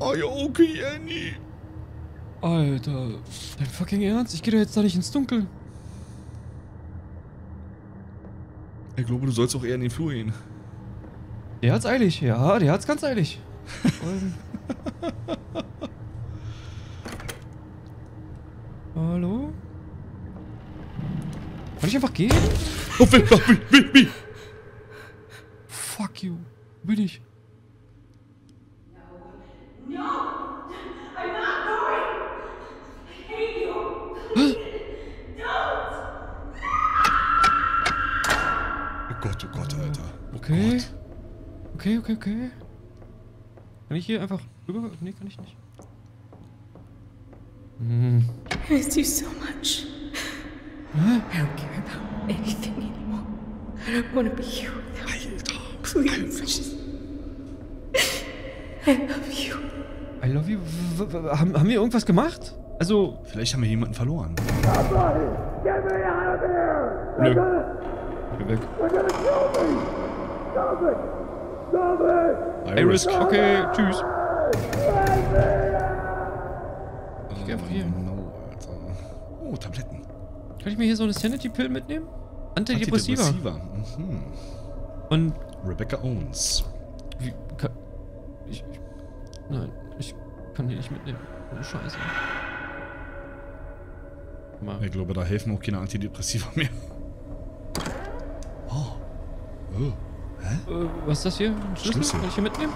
Are you okay, Annie?
Alter, dein fucking Ernst? Ich gehe doch jetzt da nicht ins Dunkel.
Ich glaube, du sollst auch eher in den Flur gehen.
Der hat's eilig. Ja, der hat's ganz eilig. Hallo? Kann ich einfach gehen?
Oh, wie, wie, wie, wie?
Fuck you. Bin ich? Okay.
Gott.
Okay, okay, okay. Kann ich hier einfach rüber? Nee, kann ich nicht. Hm.
I miss you so much. I don't care about anything anymore. I don't want to be here without you. Please. Just... I love you.
I love you. Haben, haben wir irgendwas gemacht? Also.
Vielleicht haben wir jemanden verloren.
Nö. Geh weg. Iris, okay, tschüss. Ich geh einfach hier.
No, Alter. Oh, Tabletten.
Kann ich mir hier so eine Sanity-Pill mitnehmen? Antidepressiva.
Antidepressiva. Mhm.
Und
Rebecca Owens.
wie kann. Ich, ich. Nein, ich kann die nicht mitnehmen. Oh, Scheiße. Mal.
Ich glaube, da helfen auch keine Antidepressiva mehr. Oh. Oh.
Äh, was ist das hier? Ein Schlüssel?
Schlüssel.
Kann ich hier mitnehmen?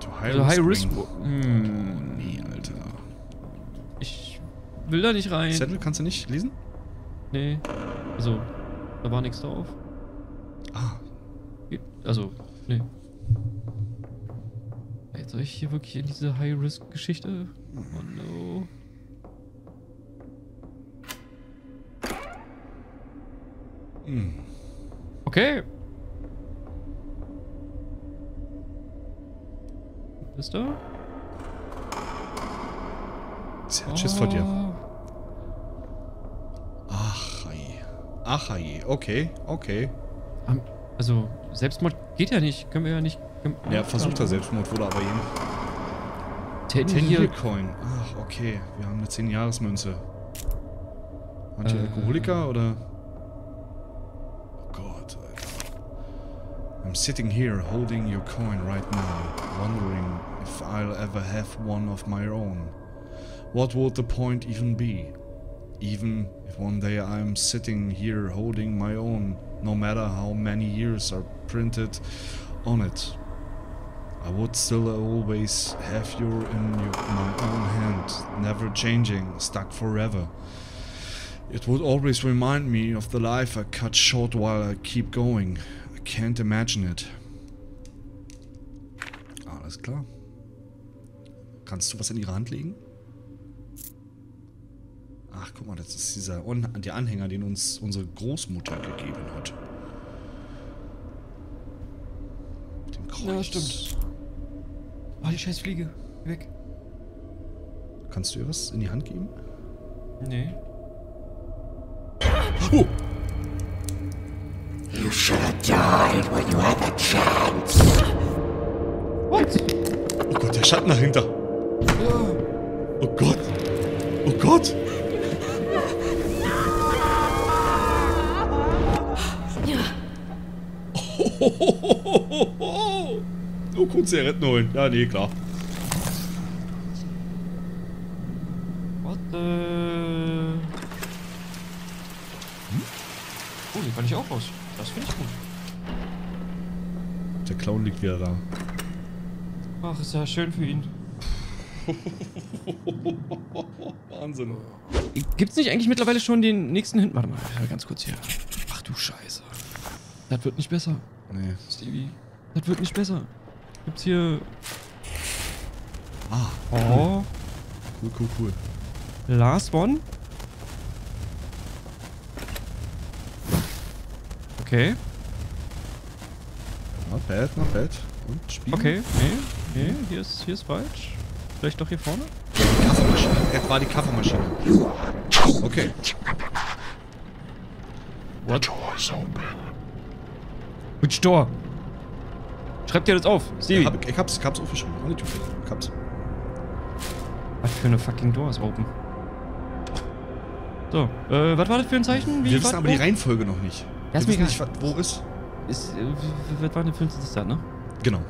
To
Also High Risk. Hm.
Nee, Alter.
Ich will da nicht rein.
Zettel kannst du nicht lesen?
Nee. Also, da war nichts drauf.
Ah,
Also, nee. Jetzt soll ich hier wirklich in diese High-Risk-Geschichte? Oh no. Okay. Bist du?
sie hat Schiss vor dir.
Oh.
Ach, ei. Ach, ei. Okay, okay.
Also, Selbstmord geht ja nicht. Können wir ja nicht.
Ja, versucht er Selbstmord, wurde aber.
10
10
hier.
Year Coin. Ach, okay. Wir haben eine 10 Jahresmünze. Waren die
Äh.
Alkoholiker oder? Oh Gott, Alter. I'm sitting here holding your coin right now, wondering if I'll ever have one of my own. What would the point even be? Even if one day I'm sitting here holding my own, no matter how many years are printed on it. I would still always have you in your, my own hand, never changing, stuck forever. It would always remind me of the life I cut short while I keep going. I can't imagine it. Ah, alles klar. Kannst du was in ihre Hand legen? Ach, guck mal, das ist dieser Un der Anhänger, den uns unsere Großmutter gegeben hat. Mit dem Kreuz.
Ja, stimmt. Ah, die scheiß Fliege. Geh Weg.
Kannst du ihr was in die Hand geben?
Nee.
Oh!
You should have died when you had the chance.
What?
Oh Gott, der Schatten dahinter. Oh Gott. Oh Gott. Oh, kurz Zigaretten holen. Ja, nee, klar.
What the... Oh, die kann ich auch raus. Das finde ich gut.
Der Clown liegt wieder da.
Ach, ist ja schön für ihn.
Wahnsinn.
Gibt's nicht eigentlich mittlerweile schon den nächsten Hin... Warte mal, ganz kurz hier. Ach du Scheiße. Das wird nicht besser,
Nee.
Stevie. Das wird nicht besser. Gibt's hier...
Ah,
Oh,
cool, cool, cool.
last one. Okay,
Not bad, not bad. Und Spiel.
okay, nee, nee, hier ist, hier ist falsch. Vielleicht doch hier vorne?
Kaffeemaschine. Das war die Kaffeemaschine. Okay.
What? Which door? Schreib dir das auf, Stevie.
Hab, ich hab's, ich hab's aufgeschrieben. Ohne Tüte. Ich hab's.
Was für eine fucking door ist open? So, äh, was war das für ein Zeichen?
Wir wissen aber die Reihenfolge noch nicht.
Ist
Wir
mir
wissen nicht, was- wo ist.
Ist, äh, was war denn für ein Zitat, ne?
Genau.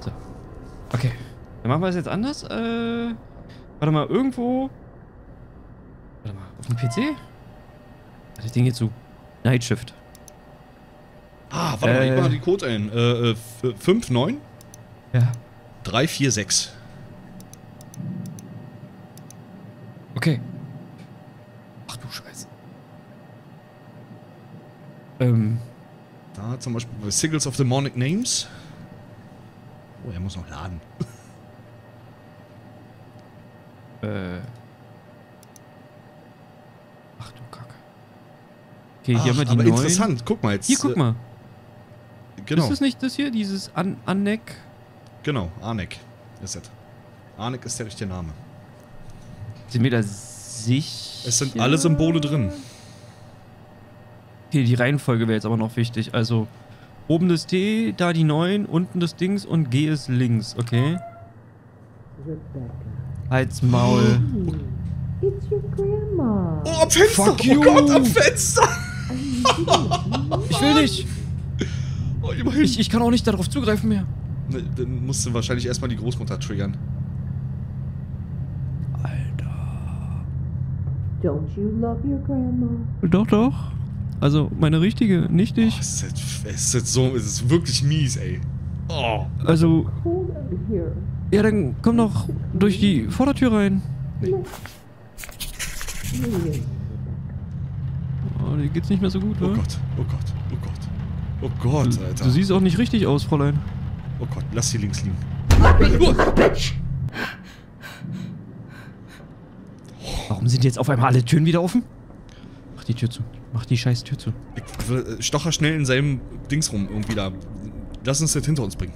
So. Okay. Dann machen wir es jetzt anders. Äh, warte mal, irgendwo. Warte mal, auf dem PC? Das Ding geht zu. Night Shift.
Ah, warte mal,
Äh.
ich mach die Code ein. Äh, äh, 5, 9,
Ja.
3, 4, 6.
Okay. Ach du Scheiße. Ähm,
Da zum Beispiel bei Signals of Demonic Names. Oh, er muss noch laden.
Äh. Ach du Kacke. Okay, hier haben wir die
aber
neuen.
interessant. Guck mal jetzt.
Hier, guck mal.
Äh, genau,
Ist das nicht das hier? Dieses An Anneck?
genau. Arnek ist es. Arnek ist der richtige Name.
Sind wir da sicher?
Es sind alle Symbole drin.
Okay, die Reihenfolge wäre jetzt aber noch wichtig. Also, oben das T, da die 9, unten das Dings und G ist links, okay? Halt's Maul.
It's your grandma.
Oh, am Fenster!
Fuck
oh
you.
Gott, am Fenster!
Ich will nicht.
Oh, immerhin.
Ich, ich kann auch nicht darauf zugreifen mehr.
Ne, dann musst du wahrscheinlich erstmal die Großmutter triggern.
Don't you love your grandma?
Doch, doch. Also, meine richtige, nicht
Oh,
ich.
es, ist es ist jetzt so, es ist wirklich mies, ey. Oh.
Also,
Cold out here.
Ja, dann komm doch durch die Vordertür rein.
Nee.
Oh, dir geht's nicht mehr so gut,
Oh
oder?
Gott, oh Gott, oh Gott. Oh Gott, Alter.
Du siehst auch nicht richtig aus, Fräulein.
Oh Gott, lass sie links liegen.
Warum sind jetzt auf einmal alle Türen wieder offen? Mach die Tür zu. Mach die scheiß Tür zu.
Ich will- stocher schnell in seinem Dings rum irgendwie da. Lass uns das hinter uns bringen.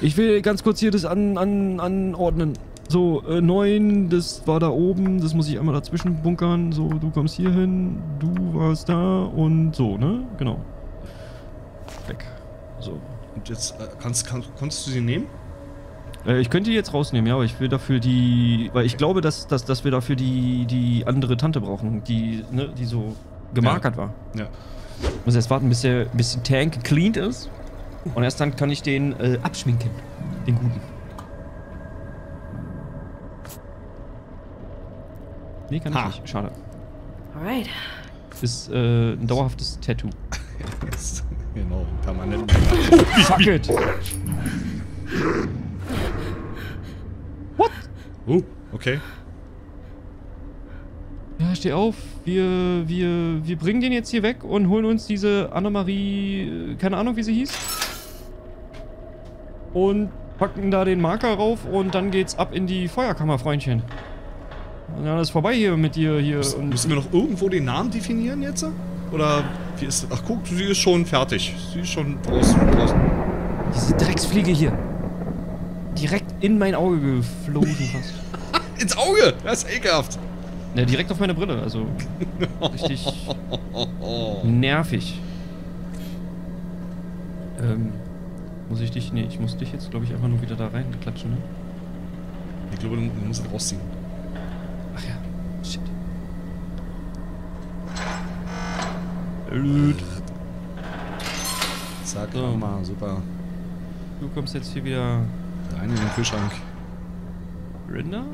Ich will ganz kurz hier das an, an, anordnen. So, äh, 9, das war da oben, das muss ich einmal dazwischen bunkern. So, du kommst hier hin, du warst da und so, ne? Genau. Weg. So.
Und jetzt äh, kannst, kannst, konntest du sie nehmen?
Äh, ich könnte die jetzt rausnehmen, ja, aber ich will dafür die. Weil ich glaube, dass, dass, dass wir dafür die, die andere Tante brauchen, die, ne, die so gemarkert war.
Ja.
Ich muss erst warten, bis der, bis der Tank gecleaned ist. Und erst dann kann ich den äh, abschminken. Den guten. Nee, kann ich
Ha.
nicht. Schade.
Alright.
Ist äh, ein dauerhaftes Tattoo.
genau, permanent.
Fuck it! What?
Oh, okay.
Ja, steh auf. Wir, wir, wir bringen den jetzt hier weg und holen uns diese Annemarie, äh, keine Ahnung, wie sie hieß. Und packen da den Marker rauf und dann geht's ab in die Feuerkammer, Freundchen. Und dann ist vorbei hier mit dir hier.
Müssen,
Und
müssen wir noch irgendwo den Namen definieren jetzt? Oder wie ist Ach guck, sie ist schon fertig. Sie ist schon draußen. draußen.
diese Drecksfliege hier. Direkt in mein Auge geflogen fast.
Ins Auge! Das ist ekelhaft.
Ne, direkt auf meine Brille, also richtig nervig. Ähm, muss ich dich, nee, ich muss dich jetzt, glaube ich, einfach nur wieder da rein klatschen, ne?
Ich glaube, du musst es rausziehen.
Ach ja, shit. Blöd.
Zack,
So.
Hammer, super.
Du kommst jetzt hier wieder
Rein in den Kühlschrank.
Rinder?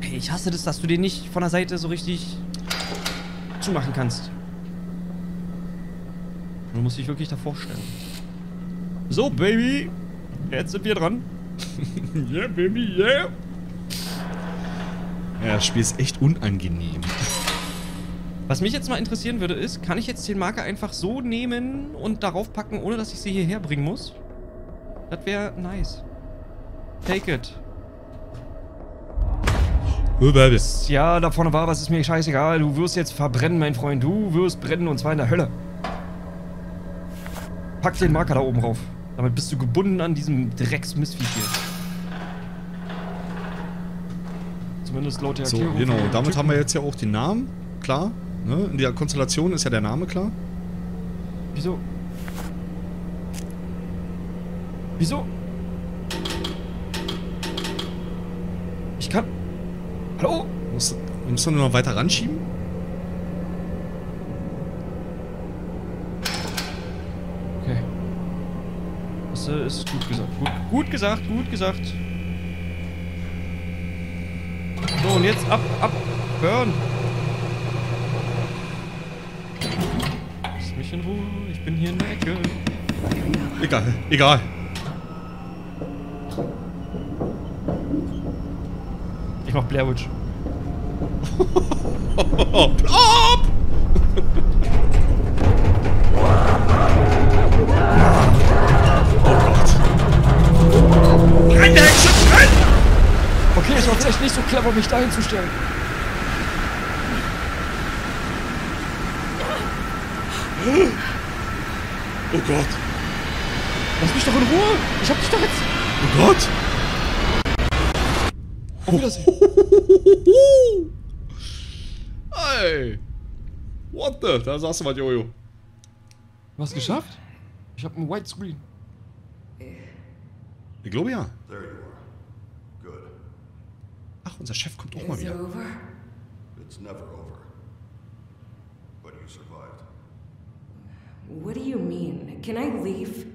Hey, ich hasse das, dass du den nicht von der Seite so richtig zumachen kannst. Du musst dich wirklich davor stellen. So, Baby. Jetzt sind wir dran.
Yeah, baby, yeah. Ja, das Spiel ist echt unangenehm.
Was mich jetzt mal interessieren würde, ist, kann ich jetzt den Marker einfach so nehmen und darauf packen, ohne dass ich sie hierher bringen muss? Das wäre nice. Take it. Ja, da vorne war was, ist mir scheißegal. Du wirst jetzt verbrennen, mein Freund. Du wirst brennen und zwar in der Hölle. Pack den Marker da oben rauf. Damit bist du gebunden an diesem Drecksmissviech hier. Zumindest laut der
So,
Erklärung.
genau.
von dem
Damit
Typen.
haben wir jetzt ja auch den Namen, klar. Ne? In der Konstellation ist ja der Name klar.
Wieso? Wieso? Ich kann. Hallo?
Musst, musst du nur noch weiter ranschieben?
Äh, ist gut gesagt. Gut, gut gesagt, gut gesagt. So, und jetzt ab, ab, burn. Lass mich in Ruhe, ich bin hier in der Ecke.
Egal, egal.
Ich mach Blair Witch.
Plop!
Es war vielleicht nicht so clever, mich dahin zu stellen.
Oh Gott.
Lass mich doch in Ruhe. Ich hab dich doch jetzt.
Oh Gott.
Auf Wiedersehen.
Ey. What the? Da sagst du was, Jojo.
Was geschafft? Ich hab einen Widescreen.
Ich glaube ja. Ach, unser Chef kommt auch mal
Is it
wieder.
over?
It's never over. But you survived.
What do you mean? Can I leave?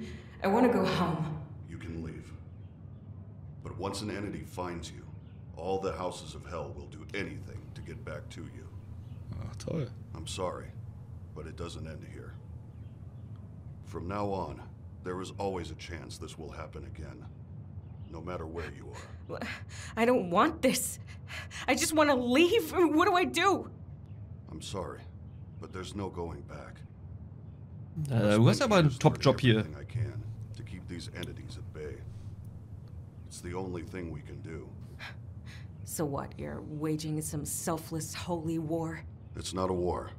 I want to go home.
You can leave. But once an entity finds you, all the houses of hell will do anything to get back to you.
Ach, toll.
I'm sorry, but it doesn't end here. From now on, there is always a chance this will happen again. no matter where you are.
I don't want this. I just want to leave. What do I do?
I'm sorry, but there's no going back.
Äh, du hast aber einen Top-Job hier.
Everything I can to keep these entities at bay. It's the only thing we can do.
So what? You're waging some selfless holy war?
It's not a war.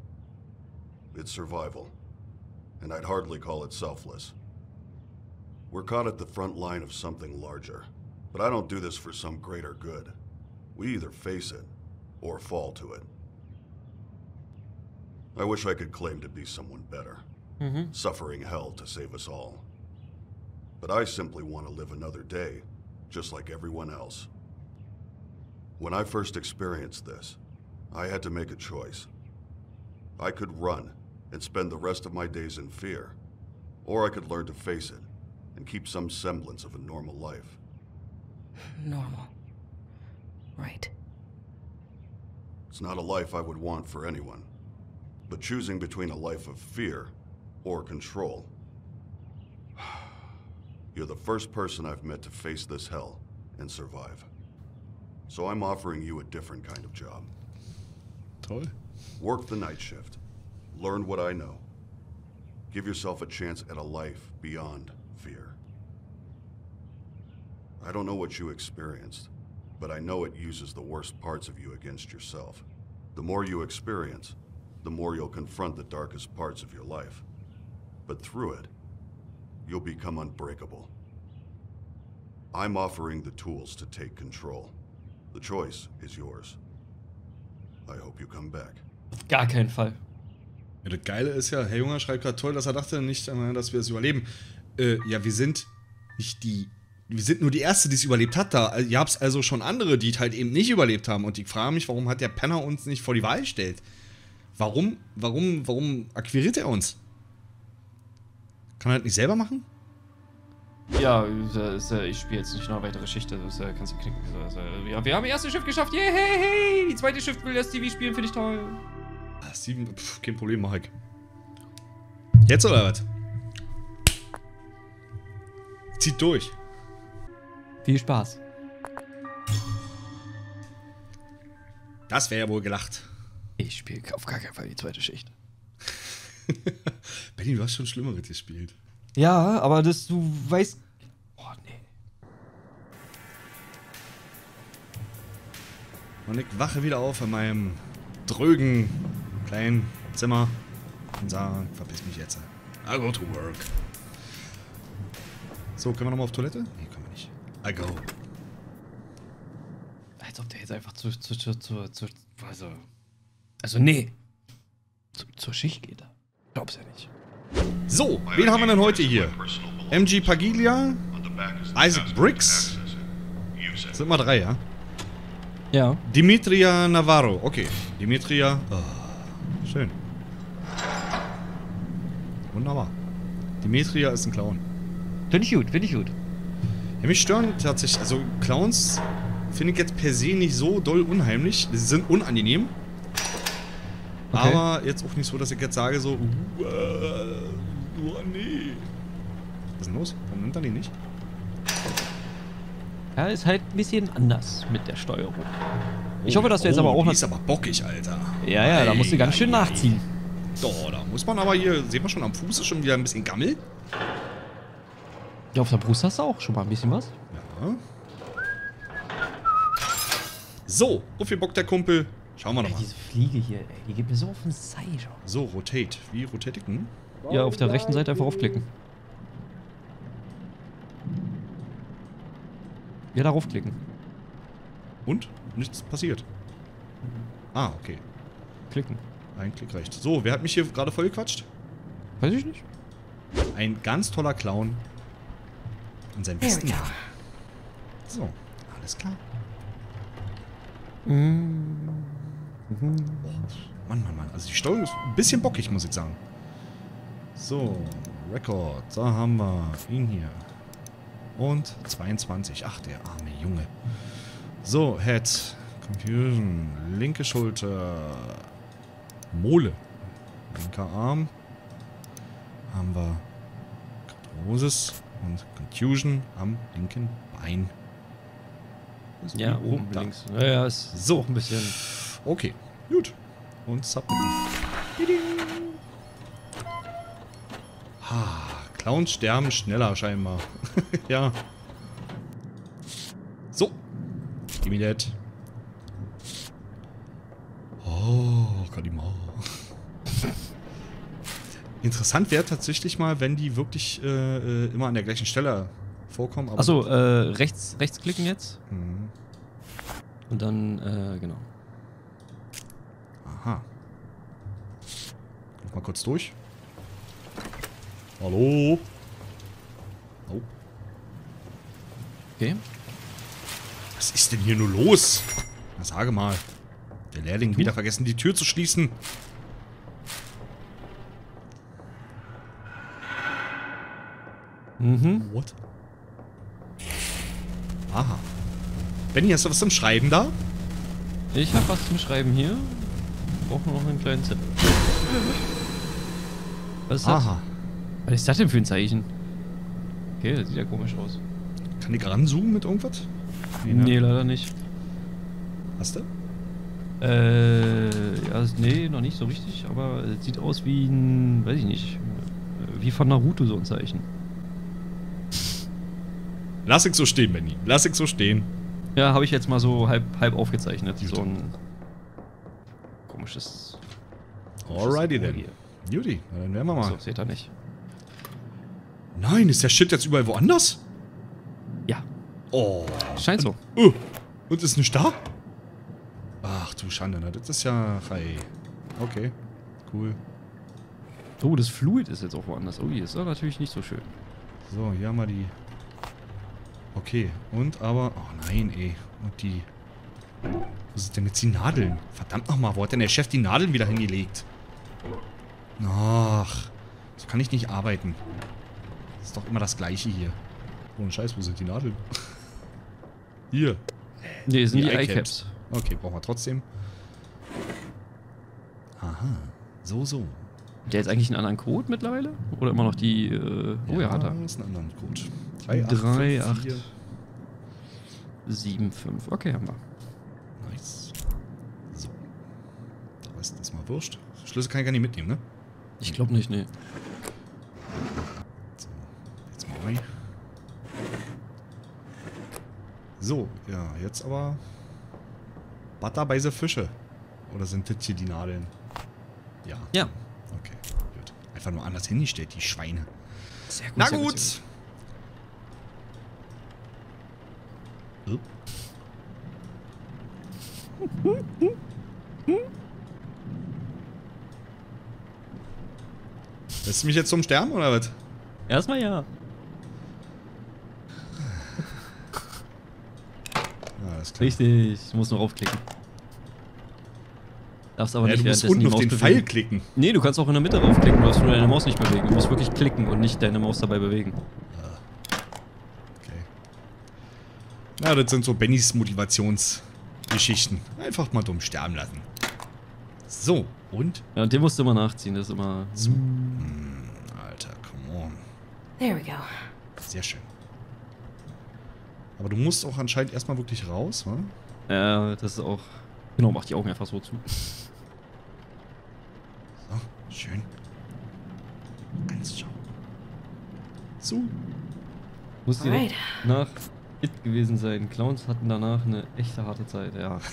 It's survival. And I'd hardly call it selfless. We're caught at the front line of something larger. But I don't do this for some greater good. We either face it, or fall to it. I wish I could claim to be someone better, mm-hmm. suffering hell to save us all. But I simply want to live another day, just like everyone else. When I first experienced this, I had to make a choice. I could run and spend the rest of my days in fear, or I could learn to face it and keep some semblance of a normal life.
Normal. Right.
It's not a life I would want for anyone, but choosing between a life of fear or control. You're the first person I've met to face this hell and survive. So I'm offering you a different kind of job.
Toll.
Work the night shift. Learn what I know. Give yourself a chance at a life beyond fear. I don't know what you experienced, but I know it uses the worst parts of you against yourself. The more you experience, the more you'll confront the darkest parts of your life. But through it, you'll become unbreakable. I'm offering the tools to take control. The choice is yours. I hope you come back.
Gar keinen Fall.
Ja, das Geile ist ja, Herr Junger schreibt gerade toll, dass er dachte nicht, äh, dass wir es überleben. Äh, ja, wir sind nicht die. Wir sind nur die Erste, die es überlebt hat. Da ihr habt also schon andere, die es halt eben nicht überlebt haben. Und ich frage mich, warum hat der Penner uns nicht vor die Wahl gestellt? Warum, warum, warum akquiriert er uns? Kann er das nicht selber machen?
Ja, das, äh, ich spiele jetzt nicht noch weitere Geschichte, das äh, kannst du knicken. Äh, ja, wir haben das erste Schiff geschafft, yay, hey, hey! Die zweite Schiff will das TV spielen, finde ich toll.
Ah, Steven, pf, kein Problem, mach ich. Jetzt oder was? Zieht durch.
Viel Spaß.
Das wäre ja wohl gelacht.
Ich spiele auf gar keinen Fall die zweite Schicht.
Benny, du hast schon Schlimmeres gespielt.
Ja, aber das, du weißt. Oh, nee.
Und ich wache wieder auf in meinem drögen kleinen Zimmer und sage, verpiss mich jetzt. I go to work. So, können wir nochmal auf Toilette? Nee, können wir nicht. I go.
Als ob der jetzt einfach zu, zu, zu, zu, zu also, also nee. Zu, zur Schicht geht er. Glaub's ja nicht.
So, wen haben wir denn heute hier? MG Pagiglia, Isaac Briggs. Sind mal drei, ja?
Ja.
Dimitria Navarro. Okay, Dimitria. Oh, schön. Wunderbar. Dimitria ist ein Clown.
Finde ich gut, finde ich gut.
Ja, mich stören tatsächlich, also Clowns finde ich jetzt per se nicht so doll unheimlich. Sie sind unangenehm.
Okay.
Aber jetzt auch nicht so, dass ich jetzt sage so, uh, oh nee. Was ist denn los? Warum nimmt er die nicht?
Ja, ist halt ein bisschen anders mit der Steuerung. Ich hoffe, dass du jetzt aber auch noch.
ist aber bockig, Alter.
Ja, ja, da musst du ganz schön nachziehen.
Doch, da muss man aber hier, sehen wir schon am Fuß ist schon wieder ein bisschen Gammel.
Ja, auf der Brust hast du auch schon mal ein bisschen was.
Ja. So, so viel Bock der Kumpel. Schauen wir nochmal.
diese Fliege hier, ey, die geht mir so auf den Seil.
So, rotate. Wie rotate ich denn?
Ja, auf der rechten Seite einfach aufklicken. Ja, darauf klicken.
Und? Nichts passiert. Ah, okay.
Klicken.
Ein Klick reicht. So, wer hat mich hier gerade vollgequatscht?
Weiß ich nicht.
Ein ganz toller Clown. Und sein
There we
besten. Mann. So, alles klar.
Mhm.
Mann, Mann, Mann. Also die Steuerung ist ein bisschen bockig, muss ich sagen. So, Record. Da haben wir ihn hier. Und 22. Ach, der arme Junge. So, Head. Confusion. Linke Schulter. Mole. Linker Arm. Haben wir Arthrosis und Contusion am linken Bein.
Ja, oben
da.
links. Naja, ist
So.
auch ein bisschen.
Okay, gut. Und submitten. Ha, Clowns sterben schneller scheinbar. ja. So. Mir das. Oh, Kadima. Interessant wäre tatsächlich mal, wenn die wirklich äh, äh, immer an der gleichen Stelle vorkommen.
Achso, äh, rechts, rechts klicken jetzt.
Mhm.
Und dann, äh, genau.
Aha. Guck mal kurz durch. Hallo? Oh,
Okay.
was ist denn hier nur los? Na, sage mal. Der Lehrling wieder vergessen, die Tür zu schließen.
Mhm.
What? Aha. Benny, hast du was zum Schreiben da?
Ich habe was zum Schreiben hier. Brauche nur noch einen kleinen Zettel. Was ist das?
Aha.
Was ist das denn für ein Zeichen? Okay, das sieht ja komisch aus.
Kann ich ranzoomen mit irgendwas?
Nee,
ne?
leider nicht.
Hast du?
Äh, ja, nee, noch nicht so richtig, aber es sieht aus wie ein, weiß ich nicht, wie von Naruto so ein Zeichen.
Lass ich so stehen, Benny. Lass ich so stehen.
Ja, habe ich jetzt mal so halb, halb aufgezeichnet.
Gut.
So ein komisches.
Alrighty then. Judy, dann werden wir mal.
So, seht ihr nicht.
Nein, ist der Shit jetzt überall woanders?
Ja,
Oh.
scheint so.
Oh. Und ist nicht da? Ach du Schande, na, das ist ja. Hey. Okay. Cool.
Oh, das Fluid ist jetzt auch woanders. Oh, hier ist doch natürlich nicht so schön.
So, hier haben wir die. Okay, und aber. Oh nein, ey. Und die. Was ist denn jetzt die Nadeln? Verdammt nochmal, wo hat denn der Chef die Nadeln wieder hingelegt? Ach. So kann ich nicht arbeiten. Das ist doch immer das gleiche hier. Ohne Scheiß, wo sind die Nadeln? hier.
Nee, sind die,
Die Eyecaps. Okay, brauchen wir trotzdem. Aha. So, so.
Der jetzt eigentlich einen anderen Code mittlerweile? Oder immer noch die. Äh, oh ja, hat er.
ist ein anderer Code. 3, 8,
3, 8,
4.
7, 5. Okay, haben wir.
Nice. So. Da ist das mal wurscht. Schlüssel kann ich gar nicht mitnehmen, ne?
Ich glaube nicht, nee.
So. Jetzt mal rein. So, ja, jetzt aber. Butter bei the Fische. Oder sind das hier die Nadeln? Ja.
Ja.
Okay, gut. Einfach nur anders hingestellt, die Schweine.
Sehr gut.
Na gut.
sehr
Oh. Lässt du mich jetzt zum Sterben oder was?
Erstmal ja. Richtig. Ich muss nur raufklicken. Darfst aber
Ja,
nicht
du musst unten auf den
Maus
Pfeil
bewegen.
klicken.
Nee, du kannst auch in der Mitte raufklicken, du darfst nur deine Maus nicht bewegen. Du musst wirklich klicken und nicht deine Maus dabei bewegen.
Okay. Na, das sind so Bennys Motivationsgeschichten. Einfach mal dumm sterben lassen. So, und?
Ja, und den musst du immer nachziehen, das ist immer.
Alter, come on.
There we go.
Sehr schön. Aber du musst auch anscheinend erstmal wirklich raus, wa?
Ja, das ist auch. Genau, mach die Augen einfach so zu.
So, schön. Anschauen. So.
Muss direkt
Alright.
nach It gewesen sein. Clowns hatten danach eine echte harte Zeit, ja.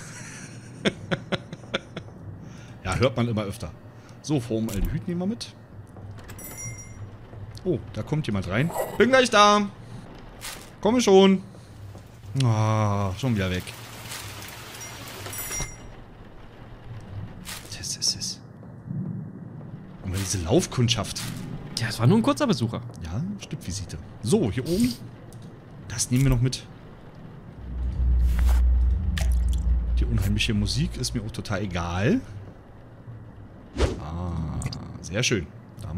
Ja, hört man immer öfter. So, Formaldehyd nehmen wir mit. Oh, da kommt jemand rein. Bin gleich da. Komme schon. Ah, schon wieder weg. Das ist es. Und diese Laufkundschaft.
Ja, es war nur ein kurzer Besucher.
Ja, Stippvisite. So, hier oben. Das nehmen wir noch mit. Die unheimliche Musik ist mir auch total egal. Ah, sehr schön. Da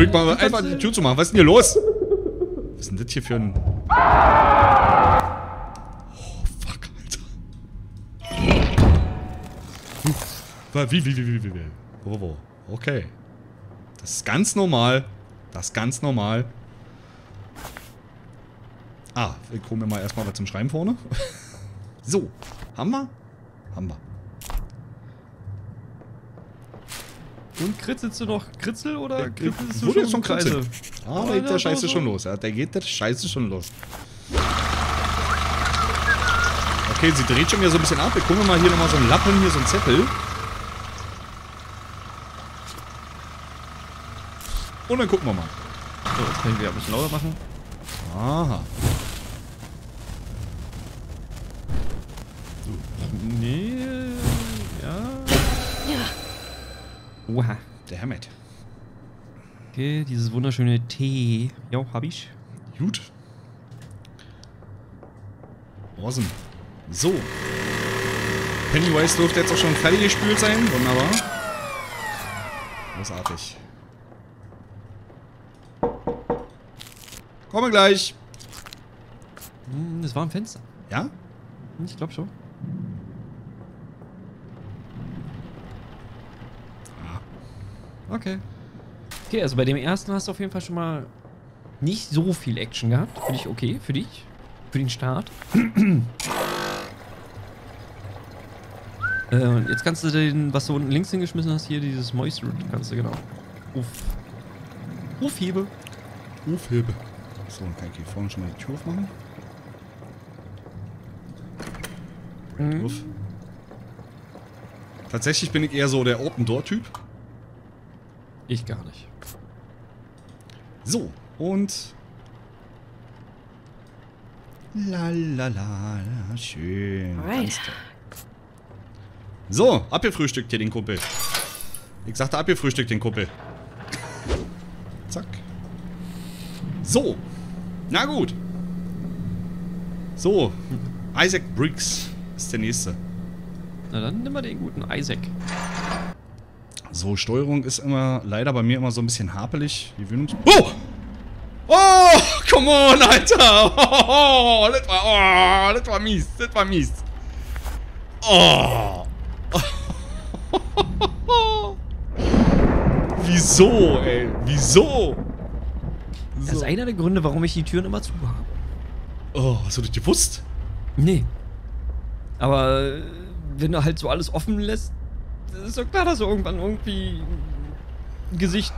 Will mal einfach die Tür zu machen. Was ist denn hier los? Was ist denn das hier für ein Oh, fuck, Alter. Wie, wie, wie, wie, wie, wie? Wo, wo? Okay. Das ist ganz normal. Das ist ganz normal. Ah, ich hole mir mal erstmal was zum Schreiben vorne. so, haben wir? Haben wir.
Und kritzelst du noch Kritzel oder
Der
kritzelst du schon
schon
Kreise?
Kritzel. Ah, da geht der Scheiße schon los. Ja, da geht der Scheiße schon los. Okay, sie dreht schon wieder so ein bisschen ab. Wir gucken mal hier nochmal so einen Lappen, hier so einen Zettel. Und dann gucken wir mal.
So, jetzt kann ich wieder ein bisschen lauter machen.
Aha.
Oha.
Der Hammett.
Okay, dieses wunderschöne Tee. Jo, hab ich.
Gut. Awesome. So. Pennywise dürfte jetzt auch schon fertig gespült sein. Wunderbar. Großartig. Komme gleich.
Hm, Das war ein Fenster.
Ja?
Hm, Ich glaube schon. Okay. Okay, also bei dem ersten hast du auf jeden Fall schon mal nicht so viel Action gehabt. Finde ich okay für dich. Für den Start. äh, jetzt kannst du den, was du unten links hingeschmissen hast, hier dieses Moist Root, kannst du genau. Uff. Aufhebe.
Aufhebe. So, dann kann ich hier vorne schon mal die Tür aufmachen.
Mhm.
Uff. Tatsächlich bin ich eher so der Open-Door-Typ.
Ich gar nicht.
So, und. La la la, la schön. Toll. So, abgefrühstückt hier den Kumpel. Ich sagte abgefrühstückt den Kumpel. Zack. So. Na gut. So. Isaac Briggs ist der nächste.
Na dann nimm mal den guten Isaac.
So, Steuerung ist immer leider bei mir immer so ein bisschen hapelig. Gewöhnungs oh! Oh! Come on, Alter! Oh, das war, oh, das war mies. Das war mies. Oh! Wieso, ey? Wieso?
Das ist einer der Gründe, warum ich die Türen immer zu habe.
Oh, hast du das gewusst?
Nee. Aber äh, wenn du halt so alles offen lässt, ist doch klar, dass so irgendwann irgendwie ein Gesicht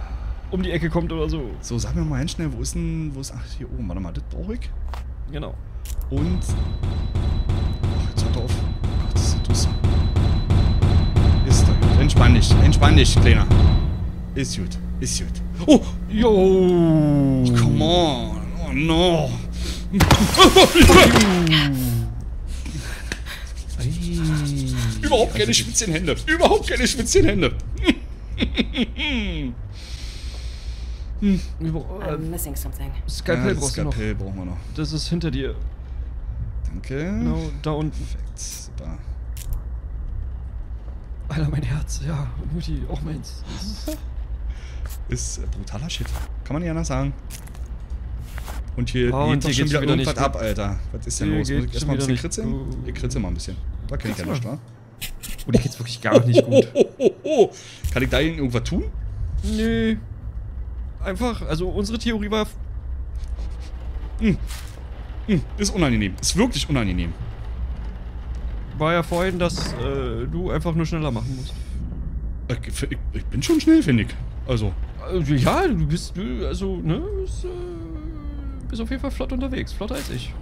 um die Ecke kommt oder so.
So, sag mir mal ganz schnell, wo ist denn, wo ist, ach, hier oben, warte mal, das brauche ich.
Genau.
Und. Ach, jetzt hört auf. Ach, das ist das. Ist doch gut. Entspann dich, entspann dich, Kleiner. Ist gut, ist gut. Oh!
Jo!
Come on! Oh no! Überhaupt keine schwitzigen Hände. Überhaupt keine schwitzigen Hände.
I'm missing something.
Skalpell
Ja,
brauchst du noch.
Skalpell brauchen wir noch.
Das ist hinter dir.
Danke.
Genau, da unten.
Perfekt, super.
Alter, mein Herz. Ja, Mutti, auch meins. Ist-
äh, brutaler Shit. Kann man nicht anders sagen. Und hier
Oh, und
geht doch
dir
schon
geht's
wieder
wieder
irgendwas
nicht
ab, Alter. Was ist denn
Dir
los? Muss ich erstmal ein bisschen kritzeln?
gut.
Ich kritzel mal ein bisschen. Da kenn ich ja nicht, wa?
Oh, dir geht's wirklich gar nicht gut.
Oh, oh, oh. Kann ich da irgendwas tun?
Nö. Einfach, also unsere Theorie war.
Hm, ist unangenehm. Ist wirklich unangenehm.
War ja vorhin, dass äh, du einfach nur schneller machen musst.
Ich, ich, ich bin schon schnell, finde ich. Also,
Also, ja, du bist, also, ne, bist, äh, bist auf jeden Fall flott unterwegs. Flotter als ich.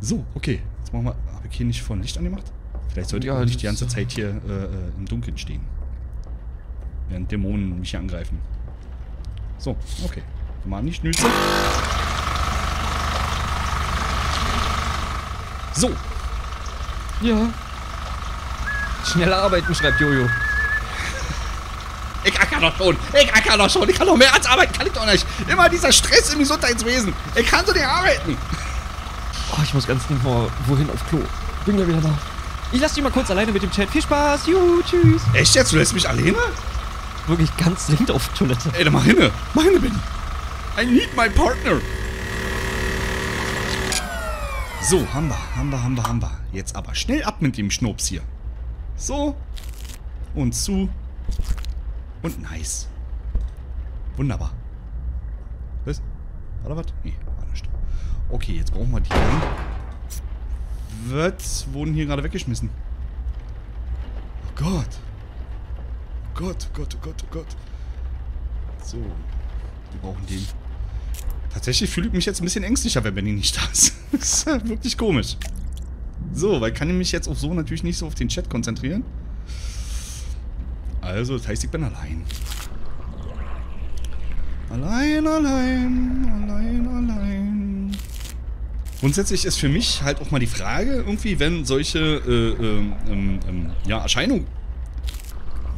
so, okay. Jetzt machen wir. Habe ich hier nicht vorhin Licht angemacht? Vielleicht sollte
Ja,
ich auch nicht die ganze Zeit hier äh, äh, im Dunkeln stehen. Während Dämonen mich hier angreifen. So, okay. Mal nicht nütze. So,
Ja. Schneller arbeiten, schreibt Jojo.
Ich acker doch schon. Ich acker doch schon. Ich kann doch mehr als arbeiten. Kann ich doch nicht. Immer dieser Stress im Gesundheitswesen. Ich kann so nicht arbeiten.
Oh, ich muss ganz dringend mal wohin auf Klo. Bin gleich wieder da. Ich lass dich mal kurz alleine mit dem Chat. Viel Spaß. Juhu, tschüss.
Echt jetzt? Du lässt mich alleine?
Wirklich ganz dringend auf Toilette.
Ey, dann mach hinne. Mach hinne, Benny. I need my partner. So, haben wir, haben wir, haben wir, haben wir. Jetzt aber schnell ab mit dem Schnops hier. So. Und zu. Und nice. Wunderbar. Was? War da was? Nee, war nicht. Okay, jetzt brauchen wir die dann. Was wurden hier gerade weggeschmissen? Oh Gott. Oh Gott, oh Gott, oh Gott, oh Gott. So. Wir brauchen den. Tatsächlich fühle ich mich jetzt ein bisschen ängstlicher, wenn Benny nicht da ist. das ist ja wirklich komisch. So, weil kann ich mich jetzt auch so natürlich nicht so auf den Chat konzentrieren. Also, das heißt, ich bin allein. Allein, allein, allein, allein. Grundsätzlich ist für mich halt auch mal die Frage, irgendwie, wenn solche äh, ähm, ähm, ähm, ja, Erscheinungen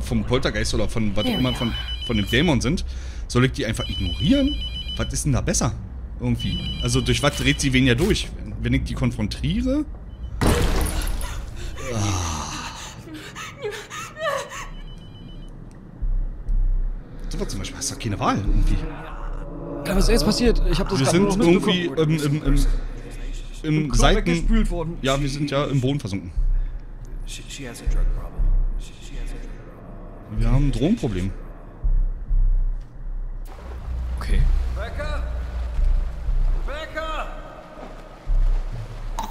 vom Poltergeist oder von was auch immer von, von dem Dämon sind, soll ich die einfach ignorieren? Was ist denn da besser? Irgendwie. Also durch was dreht sie wen ja durch? Wenn ich die konfrontiere? So was zum Beispiel hast du doch keine Wahl irgendwie.
Ja, was ist jetzt passiert? Ich habe das
Wir sind irgendwie
mitbekommen.
im, im, im,
Klo
Seiten...
weggespült worden.
Ja, wir sind ja im Boden versunken.
She, she has a drug problem. She, she has a drug problem.
Wir haben ein Drogenproblem.
Okay.
Rebecca? Rebecca!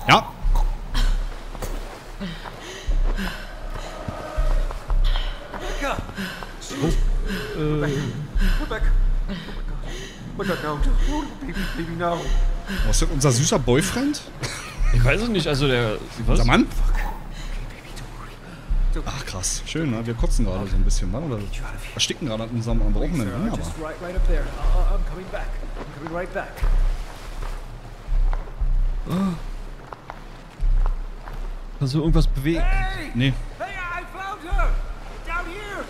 Ja.
Rebecca!
Äh,
Rebecca! Oh my god. Oh my god, no. No, baby, baby, no.
Was ist denn unser süßer Boyfriend?
ich weiß es nicht, also der. Was?
Unser Mann? Ach krass, schön, ne? Wir kotzen gerade so ein bisschen, ne? Oder ersticken gerade an unserem Ding,
I'm
aber.
up there. Uh, I'm coming back. I'm coming right back.
Kannst du irgendwas bewegen?
Hey!
Nee.
Hey, I found her! Down here!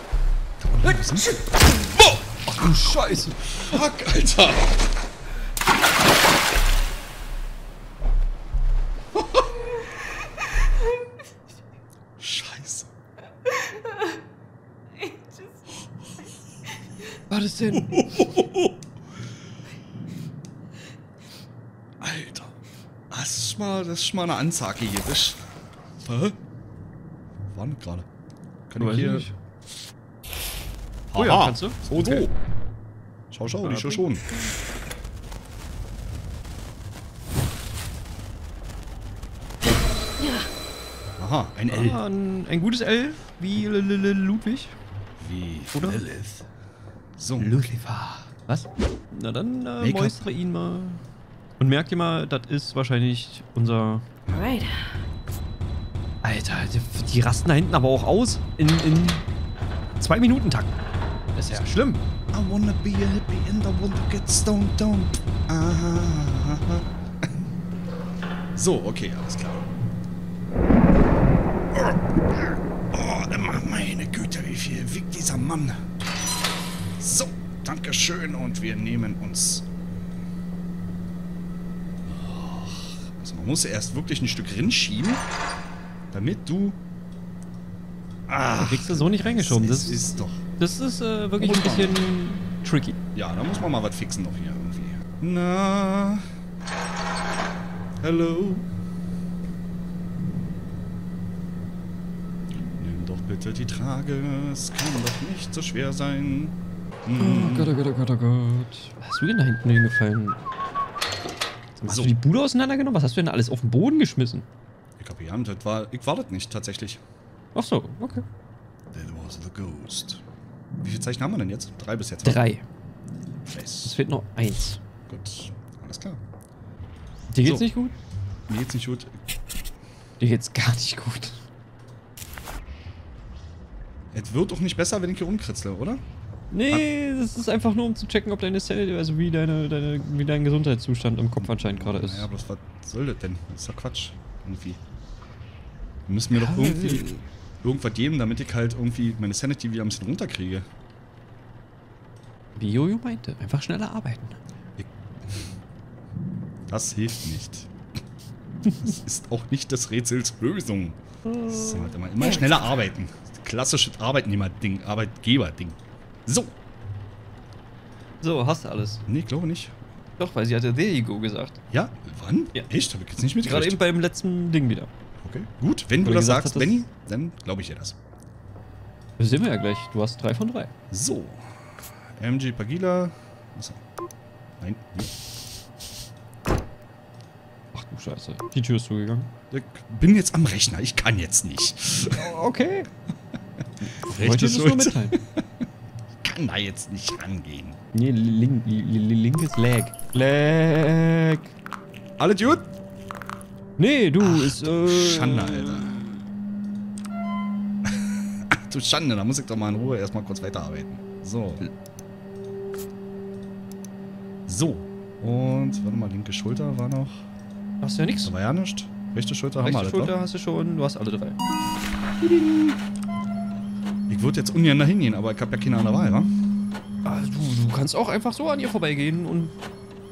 Ach du Scheiße.
Fuck, Alter! Scheiße.
Was ist denn?
Alter. Das ist mal, das ist mal eine Ansage hier. Das Hä? War das gerade? Kann
Weiß
ich
ich
hier...
nicht. Oh ja, kannst du?
So,
Okay.
so. Schau, schau, die
Okay.
schon. Aha, ein L.
Ah, ein, ein gutes L, wie L L L Ludwig.
Wie
Oder?
Lilith. So.
Lucifer. Was? Na dann äh, mäustere ihn mal. Und merkt ihr mal, das ist wahrscheinlich unser...
Alright.
Alter, die, die rasten da hinten aber auch aus. In, in zwei Minuten Takt. Das ist ja schlimm.
I wanna be a hippie and I wanna get stoned down. Ah. So, okay, alles klar. Oh, immer meine Güte, wie viel wiegt dieser Mann? So, danke schön und wir nehmen uns... Oh, Also man muss erst wirklich ein Stück rinschieben, damit du... Ah,
kriegst du so nicht reingeschoben.
Das
Das
ist,
ist,
doch...
das ist äh, wirklich ein bisschen tricky.
Ja, da muss man mal was fixen noch hier irgendwie. Na. Hallo. Nimm doch bitte die Trage. Es kann doch nicht so schwer sein.
Oh Gott, oh Gott, oh Gott, oh Gott. Was hast du denn da hinten hingefallen? Hast
So.
du die Bude auseinandergenommen? Was hast du denn alles auf den Boden geschmissen?
Ich hab geahnt, das war. Ich war das nicht tatsächlich.
Ach so, okay.
That was the ghost. Wie viele Zeichen haben wir denn jetzt? Drei bis jetzt.
Drei. Es
Nice.
fehlt noch eins.
Gut. Alles klar.
Dir geht's
So.
nicht gut?
Mir geht's nicht gut.
Dir geht's gar nicht gut.
Es wird doch nicht besser, wenn ich hier rumkritzle, oder?
Nee, das ist einfach nur um zu checken, ob deine Zelle, also wie deine, deine, wie dein Gesundheitszustand im Kopf anscheinend gerade ist.
Naja, bloß was soll das denn? Das ist doch Quatsch. Irgendwie. Wir müssen mir doch irgendwie irgendwas geben, damit ich halt irgendwie meine Sanity wieder ein bisschen runterkriege.
Wie Jojo meinte, einfach schneller arbeiten.
Das hilft nicht. Das ist auch nicht des Rätsels Lösung. Das ist halt immer, immer schneller arbeiten. Klassisches Arbeitnehmer-Ding, Arbeitgeber-Ding. So.
So, hast du alles.
Nee, ich glaube nicht.
Doch, weil sie hatte There you go gesagt.
Ja? Wann?
Ja.
Echt? Hab ich jetzt nicht
Gerade
mitgekriegt.
eben beim letzten Ding wieder.
Okay, gut. Wenn du das sagst, Benny, dann glaube ich dir das.
Das sehen wir ja gleich. Du hast drei von drei.
So. MG Pagila. Achso. Nein.
Ach du Scheiße. Die Tür ist zugegangen.
Ich bin jetzt am Rechner. Ich kann jetzt nicht.
Okay.
Rechte
ich
Schulter.
mitteilen.
Kann da jetzt nicht rangehen.
Nee, link, li- li- linkes Lag. Lag.
Alle gut?
Nee, du, ist, äh...
Schande, Alter. Ach du Schande, da muss ich doch mal in Ruhe erstmal kurz weiterarbeiten. So. So. Und, warte mal, linke Schulter war noch.
Hast du ja nichts.
Da war ja nichts. Rechte Schulter haben wir
Rechte
alle,
Schulter
doch?
hast du schon, du hast alle drei.
Ich würde jetzt ungern da hingehen, aber ich habe ja keine andere Wahl, wa?
Ah, du, du kannst auch einfach so an ihr vorbeigehen und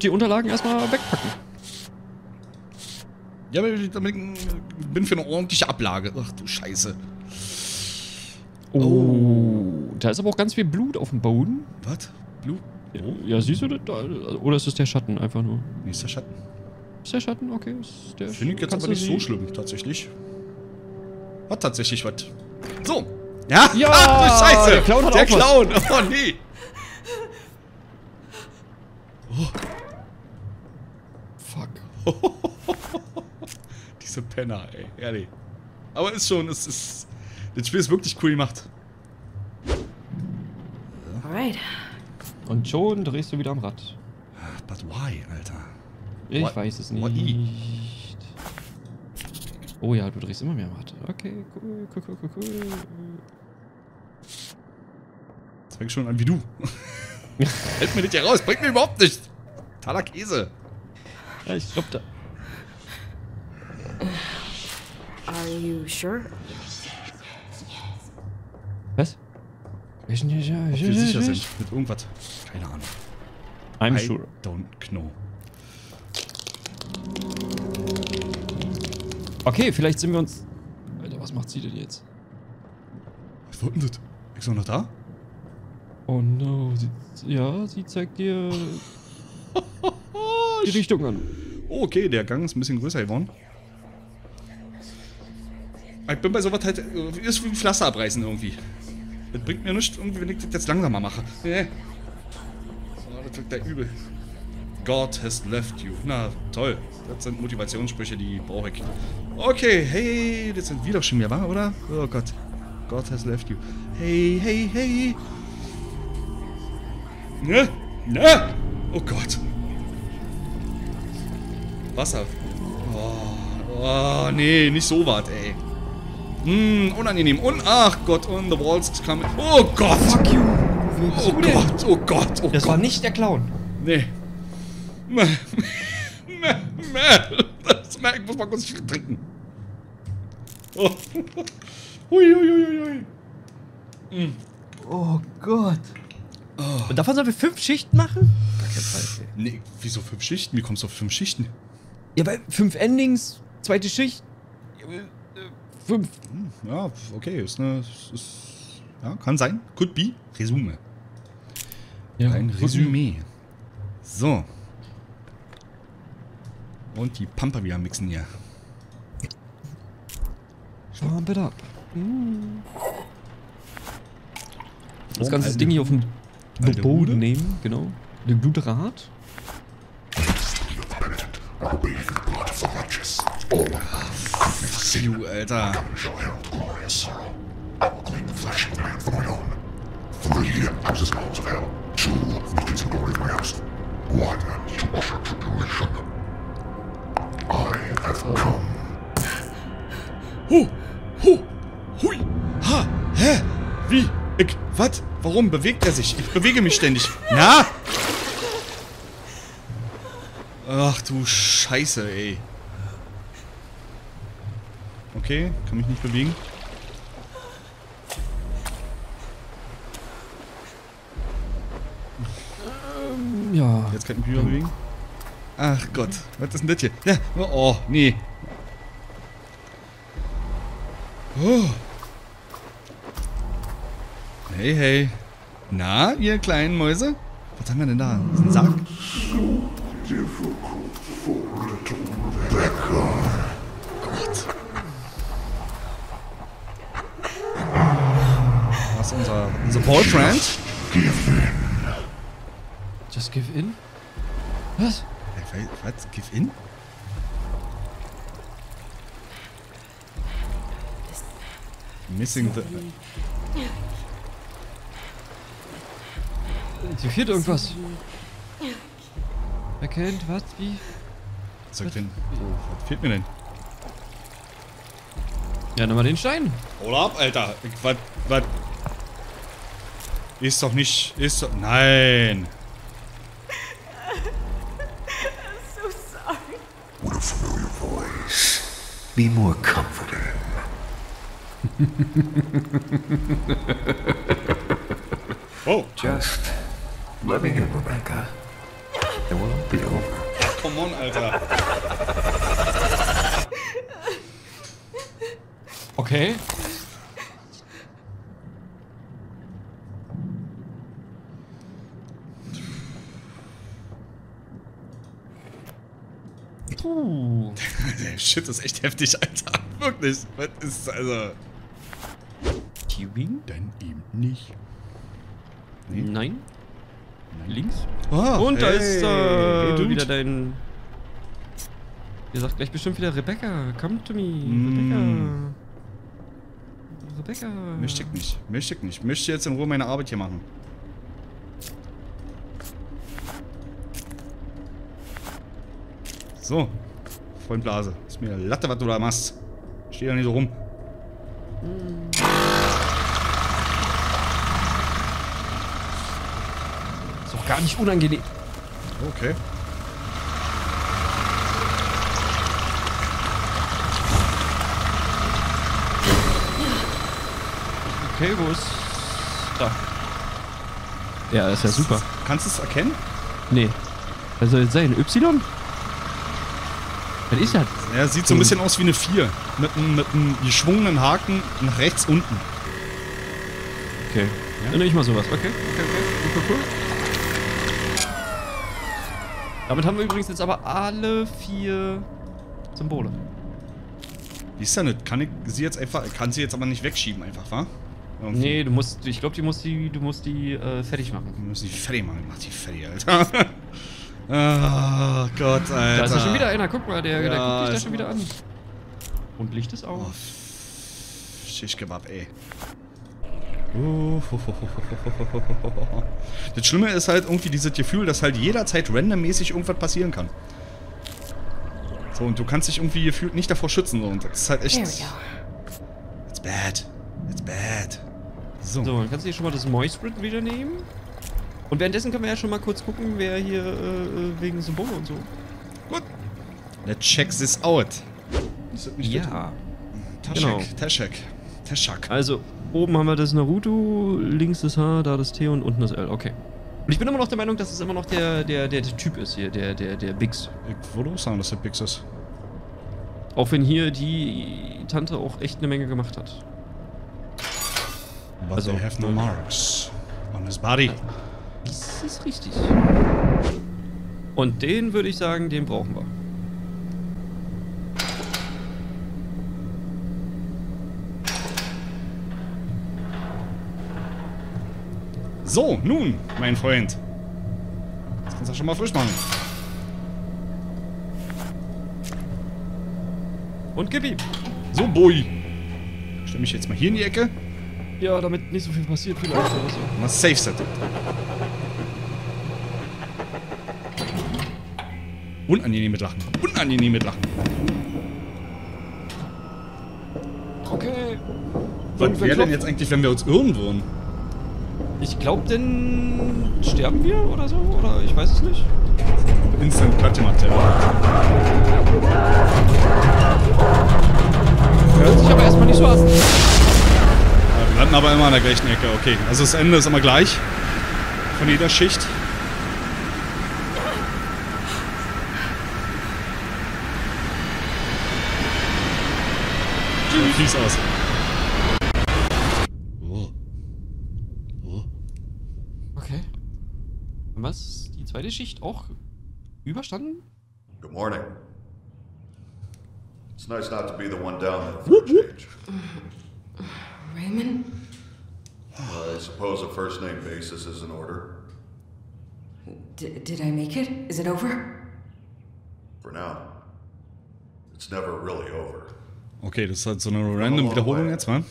die Unterlagen erstmal wegpacken.
Ja, aber ich bin für eine ordentliche Ablage. Ach du Scheiße.
Oh. Da ist aber auch ganz viel Blut auf dem Boden.
Was? Blut?
Ja, siehst du das? da? Oder ist es der Schatten einfach nur?
Nee, ist der Schatten.
Ist der Schatten? Okay, ist der
Finde ich jetzt aber nicht so schlimm, tatsächlich. Hat tatsächlich was. So. Ja,
Ja,
Ach, du Scheiße.
der Clown hat
der
auch was.
Clown. Oh, nee.
Fuck.
Diese Penner, ey. Ehrlich. Aber ist schon, es ist. Das Spiel ist wirklich cool gemacht.
Alright.
Und schon drehst du wieder am Rad.
But why, Alter?
Ich
What-
weiß es nicht. Oh ja, du drehst immer mehr am Rad. Okay, cool, cool, cool, cool, cool.
Fängt schon an wie du. Hält mir nicht hier raus, bringt mir überhaupt nichts. Totaler Käse.
Ja, ich glaub da.
Are you sure?
Was? Ich, ich, ich,
Ob wir sicher sind mit irgendwas. Keine Ahnung.
I'm
I
sure.
don't know.
Okay, vielleicht sind wir uns. Alter, was macht sie denn jetzt?
Was denn das? Ist er noch da?
Oh no. Sie, ja, sie zeigt dir die Richtung an.
Okay, der Gang ist ein bisschen größer geworden. Ich bin bei sowas halt. äh, Ist wie ein Pflaster abreißen irgendwie. Das bringt mir nichts, irgendwie, wenn ich das jetzt langsamer mache. Nee. Oh, das wirkt ja übel. God has left you. Na, toll. Das sind Motivationssprüche, die brauche ich. Okay, hey, das sind wir doch schon mehr, wa, oder? Oh Gott. God has left you. Hey, hey, hey. Ne? Ne? Oh Gott. Wasser. Oh, oh nee, nicht so was, ey. Hm, unangenehm. Und, ach Gott, und the walls coming. Oh Gott.
Fuck you.
Oh Gott, oh Gott, oh
Das
Gott.
war nicht der Clown.
Nee. Meh, meh, meh. Das merkt, ich muss mal kurz trinken. Oh. Hui, hui, hui, hui.
Oh Gott. Und davon sollen wir fünf Schichten machen?
Nee, wieso fünf Schichten? Wie kommst du auf fünf Schichten?
Ja, weil fünf Endings, zweite Schicht. äh, Fünf.
Ja, okay, ist eine. Ist, ja, kann sein. Could be. Resume.
Ja,
Ein Resümee. So. Und die Pampa wieder mixen hier.
Pump it up. Das
Oh,
ganze Ding hier auf dem
alte
Boden
Bude?
nehmen, genau. Der Blutrad.
You, Alter.
Three houses halls of hell. Two meetings in glory of my house. One to offer tribulation. I have come.
Hu, hu, hui, ha, hä, wie, ich, was, warum bewegt er sich? Ich bewege mich ständig. Na? Ach du Scheiße, ey. Okay, kann mich nicht bewegen.
Ja.
Jetzt kann ich mich wieder bewegen. Ach Gott, was ist denn das hier? Ja, oh, nee. Oh. Hey, hey. Na, ihr kleinen Mäuse? Was haben wir denn da? Das ist ein Sarg?
difficult for little Rebecca.
Gott. Was ist unser, unser Boyfriend?
Give in.
Just give in? Was?
Äh, Was? Give in? Missing the...
Hier fehlt irgendwas. Erkennt, was, wie?
Sagt denn, was fehlt mir denn?
Ja, nimm mal den Stein.
Hol ab, Alter. Was, was? Ist doch nicht, ist doch, nein.
so sorry.
What a familiar voice. Be more comforting.
Oh,
Just let me in, Rebecca. It will all be over.
come on, Alter.
Okay. Puh.
Der Shit ist echt heftig, Alter. Wirklich. Was ist, also...
Turing?
Dann ihm nicht.
Nein. Links.
Ah,
Und da
hey,
ist äh,
hey,
wieder dein. Ihr sagt gleich bestimmt wieder Rebecca, come to me.
Mm.
Rebecca. Rebecca.
Möchte ich nicht. Möchte ich nicht. Möchte jetzt in Ruhe meine Arbeit hier machen. So. Freund Blase. Ist mir Latte, was du da machst. Steh da nicht so rum.
Ist doch gar nicht unangenehm.
Okay.
Okay, wo ist. Da. Ja, ist ja super.
Kannst du es erkennen?
Nee. Was soll das sein? Y? Was ist das?
Ja, sieht so ein bisschen aus wie eine 4. Mit einem mit einem geschwungenen Haken nach rechts unten.
Okay. Dann nehme ich mal sowas. Okay, okay, okay. Cool, cool, cool. Damit haben wir übrigens jetzt aber alle vier Symbole.
Die ist ja nicht. Kann ich sie jetzt einfach. Kann sie jetzt aber nicht wegschieben, einfach, wa? Irgendwie.
Nee, du musst, ich glaube, die musst die, du musst die äh, fertig machen.
Wir müssen die fertig machen. Mach die fertig, Alter. Ah, Gott, Alter.
Da ist ja schon wieder einer, guck mal, der, der
Ja,
guckt dich da schon wieder an. Und Licht ist
Oh,
aus.
Schischkebab, ey. Das Schlimme ist halt irgendwie dieses Gefühl, dass halt jederzeit randommäßig irgendwas passieren kann. So, und du kannst dich irgendwie gefühlt nicht davor schützen. Und das ist halt echt. It's bad. It's bad. So.
So, dann kannst du hier schon mal das Moistrit wieder nehmen. Und währenddessen können wir ja schon mal kurz gucken, wer hier äh, wegen Symbole und so.
Gut. Let's check this out. Ist das nicht
Ja.
Taschek,
genau.
Taschek. Taschak.
Also, oben haben wir das Naruto, links das H, da das T und unten das L. Okay. Und ich bin immer noch der Meinung, dass es immer noch der, der, der, der Typ ist hier, der, der, der Bix.
Ich würde auch sagen, dass der Bix ist.
Auch wenn hier die Tante auch echt eine Menge gemacht hat.
But
Also,
they have no marks on his body.
Das ist richtig. Und den würde ich sagen, den brauchen wir.
So, nun, mein Freund. Das kannst du schon mal frisch machen.
Und gib ihm.
So, Boy. Stell mich jetzt mal hier in die Ecke.
Ja, damit nicht so viel passiert vielleicht oder so.
Mal safe set. Unangenehm mit Lachen. Unangenehm mit Lachen.
Okay.
Was wäre denn jetzt eigentlich, wenn wir uns irren würden?
Ich glaube, denn sterben wir oder so? Oder ich weiß es nicht.
Instant Cut gemacht, ja.
Hört sich aber erstmal nicht so an.
Ja, Wir landen aber immer an der gleichen Ecke. Okay, also das Ende ist immer gleich. Von jeder Schicht. Sieht aus. Oh.
Zweite Schicht auch überstanden?
Good morning. It's nice not to be the one down there for a change.
Raymond?
I suppose a first name basis is in order.
D- did I make it? Is it over?
For now. It's never really over.
Okay, das ist halt so eine random Wiederholung jetzt, wa?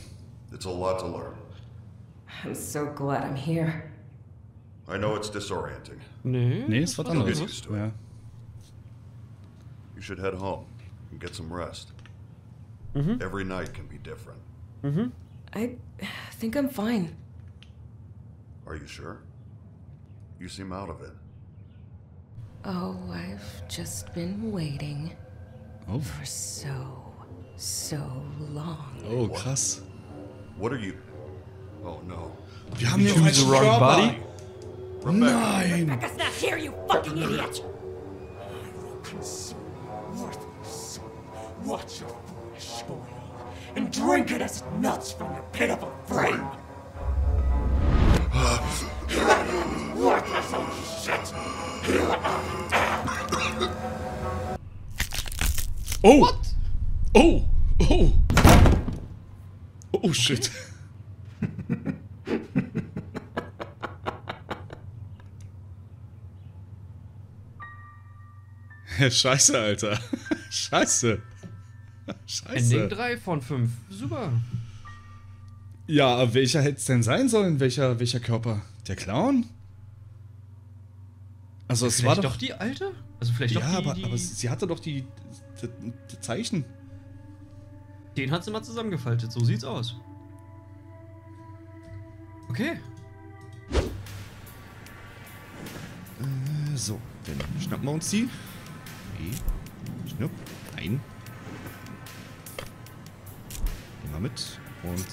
It's a lot to learn.
I'm so glad I'm here.
I know it's disorienting.
Nee.
Nee, ist was
You'll get
anderes.
used to it.
Ja.
You should head home and get some rest. Every night can be different. Mhm.
I think I'm fine.
Are you sure? You seem out of it.
Oh, I've just been waiting
Oh.
for so, so long.
oh, krass.
What are you. Oh no.
Wir haben den
Choose the
falschen
wrong
Körper.
body?
Rebecca!
Nein.
Rebecca's not here, you fucking idiot!
Worthless. Watch your foolish oil and drink it as it melts from your pitiful frame. Worthless old shit.
Oh! Oh! Oh! Oh, shit. Scheiße, Alter. Scheiße. Scheiße.
Ending 3 von 5. Super.
Ja, aber welcher hätte es denn sein sollen? Welcher, welcher Körper? Der Clown? Also es war doch...
doch die alte? Also vielleicht
ja,
doch die,
aber,
die
aber sie hatte doch die, die, die Zeichen.
Den hat sie mal zusammengefaltet. So sieht's aus. Okay.
Äh, So, dann schnappen wir uns die. Okay. Schnupp. Ein. Nehmen wir mit. Und.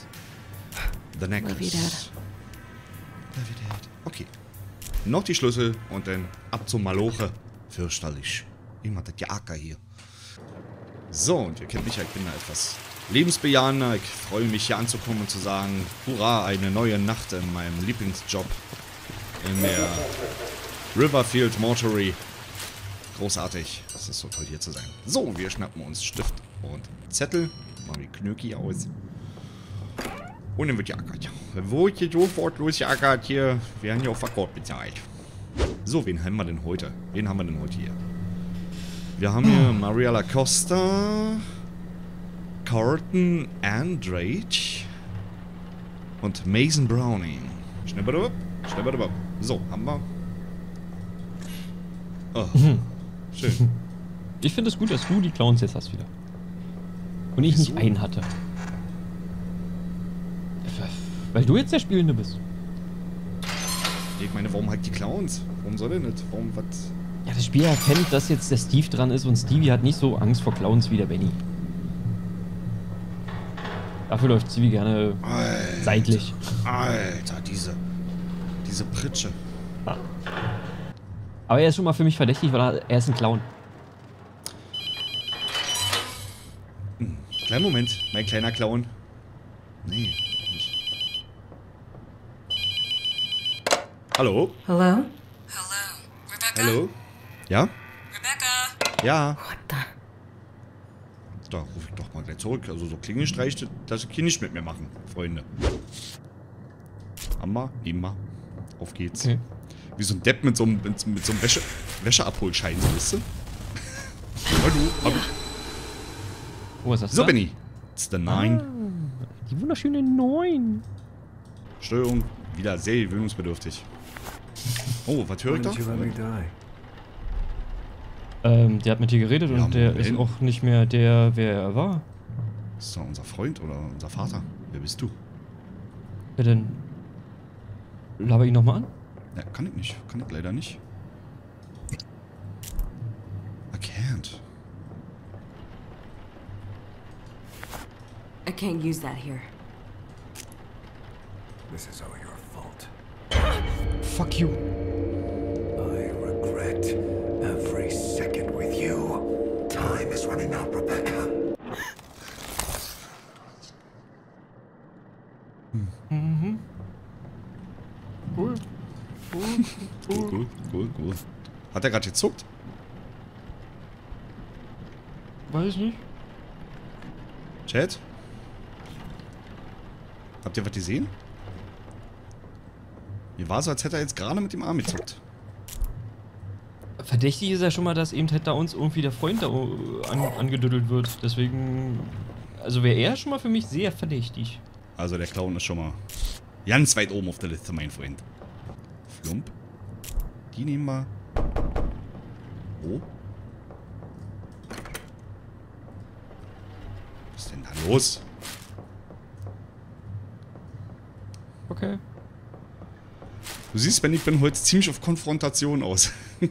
The necklace. Okay. Noch die Schlüssel und dann ab zum Maloche. Fürchterlich. Immer das Jaker hier. So, und ihr kennt mich ja, ich bin da etwas lebensbejahender. Ich freue mich hier anzukommen und zu sagen, hurra, eine neue Nacht in meinem Lieblingsjob. In der Riverfield Mortuary. Großartig. Das ist so toll hier zu sein. So, wir schnappen uns Stift und Zettel. Machen wir Knöki aus. Und dann wird geackert. Ich hier sofort losgeackert hier, werden ja auf Akkord bezahlt. So, wen haben wir denn heute? Wen haben wir denn heute hier? Wir haben hier Mariella Costa, Carlton Andrade und Mason Browning. Schnipperdup, schnipperdup. So, haben wir. Oh, schön.
Ich finde es gut, dass du die Clowns jetzt hast wieder. Und ich nicht
Wieso?
einen hatte. Weil du jetzt der Spielende bist.
Ich meine, warum halt die Clowns? Warum soll er nicht? Warum was?
Ja, das Spiel erkennt, dass jetzt der Steve dran ist und Stevie hat nicht so Angst vor Clowns wie der Benny. Dafür läuft Stevie gerne
Alter,
seitlich.
Alter, diese. Diese Pritsche.
Aber er ist schon mal für mich verdächtig, weil er, er ist ein Clown.
Kleinen Moment, mein kleiner Clown. Nee, nicht. Hallo?
Hello?
Hello, Rebecca?
Hallo? Ja?
Rebecca?
Ja.
What the?
Da rufe ich doch mal gleich zurück. Also so Klingelstreich, das ich hier nicht mit mir machen, Freunde. Hammer, immer. Auf geht's.
Okay.
Wie so ein Depp mit so einem, mit, mit so einem Wäsche, Wäscheabholschein, so weißt du? Hallo, hab ich.
Oh, was ist das
So
da?
bin ich. It's the Nine.
Die wunderschöne 9.
Steuerung wieder sehr gewöhnungsbedürftig. Oh, was höre ich da?
Ähm, der hat mit dir geredet
Ja,
und der ist
Moment.
auch nicht mehr der, wer er war.
Ist doch unser Freund oder unser Vater. Wer bist du?
Ja, dann laber ihn nochmal an.
Ja, kann ich nicht. Kann ich leider nicht. I can't.
I can't use that here.
This is all your fault.
Fuck you.
I regret every second with you. Time is running out, Rebecca. Hmm.
Cool, cool, cool, cool. Hat er gerade gezuckt?
Weiß ich nicht.
Chat? Habt ihr was gesehen? Mir war so, als hätte er jetzt gerade mit dem Arm gezockt.
Verdächtig ist ja schon mal, dass eben halt da uns irgendwie der Freund da äh, an, angedüdelt wird. Deswegen. Also wäre er schon mal für mich sehr verdächtig.
Also der Clown ist schon mal ganz weit oben auf der Liste, mein Freund. Flump. Die nehmen wir. Oh. Was ist denn da los?
Okay.
Du siehst, Ben, ich bin heute ziemlich auf Konfrontation aus.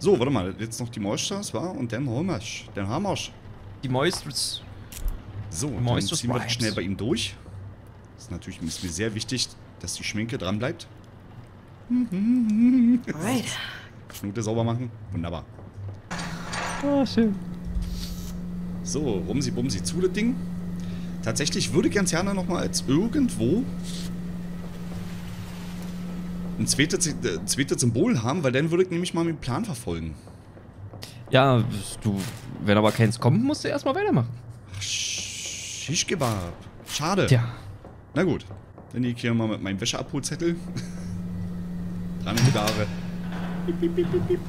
so, warte mal. Jetzt noch die Monsters, war? Und dann holen wir's. Dann haben.
Die Monsters.
So, dann
Monsters
ziehen wir schnell bei ihm durch. Das ist natürlich ist mir sehr wichtig, dass die Schminke dran bleibt.
Right.
Schnute sauber machen. Wunderbar.
Ah, schön.
So, rumsi bumsi zu das Ding. Tatsächlich würde ich ganz gerne nochmal als irgendwo ein zweites, äh, zweites Symbol haben, weil dann würde ich nämlich mal meinen Plan verfolgen.
Ja, du. Wenn aber keins kommt, musst du erstmal weitermachen.
Shish-Kebab. Schade.
Tja.
Na gut. Dann gehe ich hier mal mit meinem Wäscheabholzettel. Haare. Bip, bip, bip, bip, bip.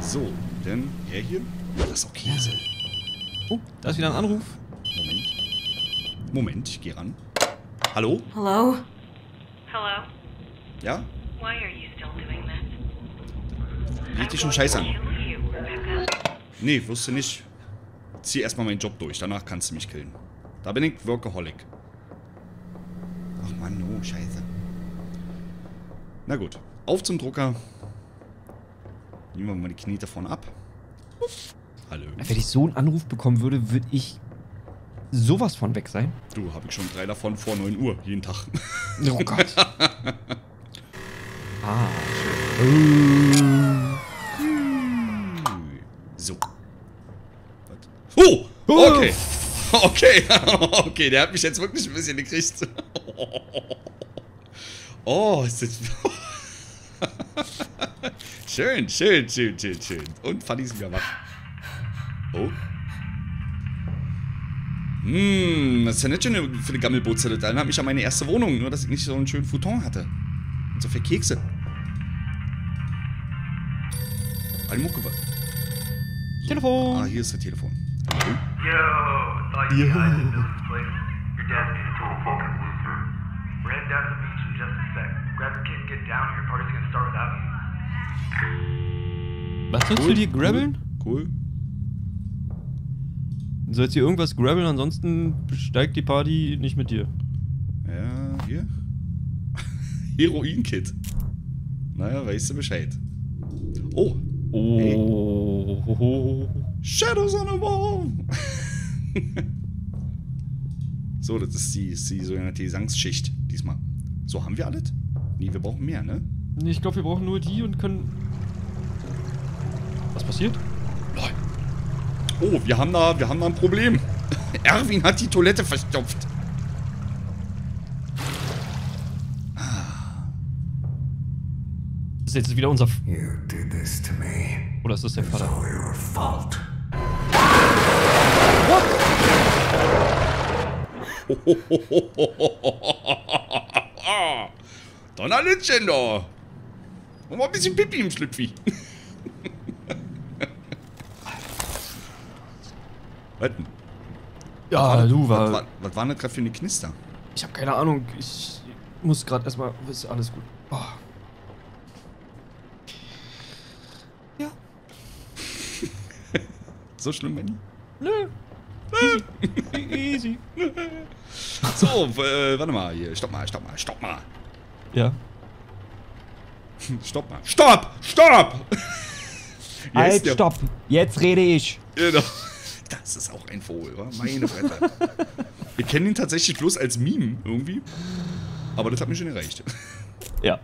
So, dann er hier. Das ist okay. So.
Oh, da ist wieder ein Anruf.
Moment. Moment, ich gehe ran. Hallo?
Hello?
Hello?
Ja?
Why are you still doing this?
Leg dich schon scheiß an. Nee, du nicht. Zieh erstmal meinen Job durch, danach kannst du mich killen. Da bin ich Workaholic. Ach Mann, oh, scheiße. Na gut, auf zum Drucker. Nehmen wir mal die Knie davon ab. Hallo.
Wenn ich so einen Anruf bekommen würde, würde ich sowas von weg sein.
Du, habe ich schon drei davon vor 9 Uhr, jeden Tag.
Oh Gott. ah,
So. Was? Oh! Okay. Okay. Okay, der hat mich jetzt wirklich ein bisschen gekriegt. Oh, ist das... Schön, schön, schön, schön, schön. Und Fanny ist wieder wach. Oh. Hm, das ist ja nicht schön für die Gammelbutze. Das erinnert mich an meine erste Wohnung, nur dass ich nicht so einen schönen Futon hatte. Und so viel Kekse. Eine Mucke war.
Telefon.
Ah, hier ist das Telefon. Hallo?
Yo, thought you guys know this place. Your dad made a total fucking loser. Heading down to
Was sollst du dir grabbeln?
Cool.
Du sollst hier irgendwas grabbeln, ansonsten steigt die Party nicht mit dir.
Ja, hier. Heroin-Kit. Naja, weißt du Bescheid. Oh.
Oh.
Shadows on the wall. so, das ist die, ist die sogenannte Gesangsschicht diesmal. So, haben wir alles? Nee, wir brauchen mehr, ne?
Nee, ich glaube, wir brauchen nur die und können. Was passiert?
Oh, wir haben da, wir haben da ein Problem. Erwin hat die Toilette verstopft.
Das ist jetzt wieder unser. F
You did this to me.
Oder ist das der Vater?
All your fault.
Donnerlittchen da. Und mal ein bisschen Pipi im Schlüpfi. Was denn?
Ja,
was
du, war-
Was war, was war denn das gerade für eine Knister?
Ich habe keine Ahnung. Ich muss gerade erstmal. Ist alles gut. Oh.
So schlimm, Manny?
Nö. Easy.
So, äh, warte mal hier. Stopp mal, stopp mal, stopp mal.
Ja.
Stopp mal. Stopp! Stopp!
Halt, stopp. Jetzt rede ich.
Genau. Das ist auch ein Vogel, wa? Meine Fresse. Wir kennen ihn tatsächlich bloß als Meme irgendwie. Aber das hat mir schon gereicht.
Ja.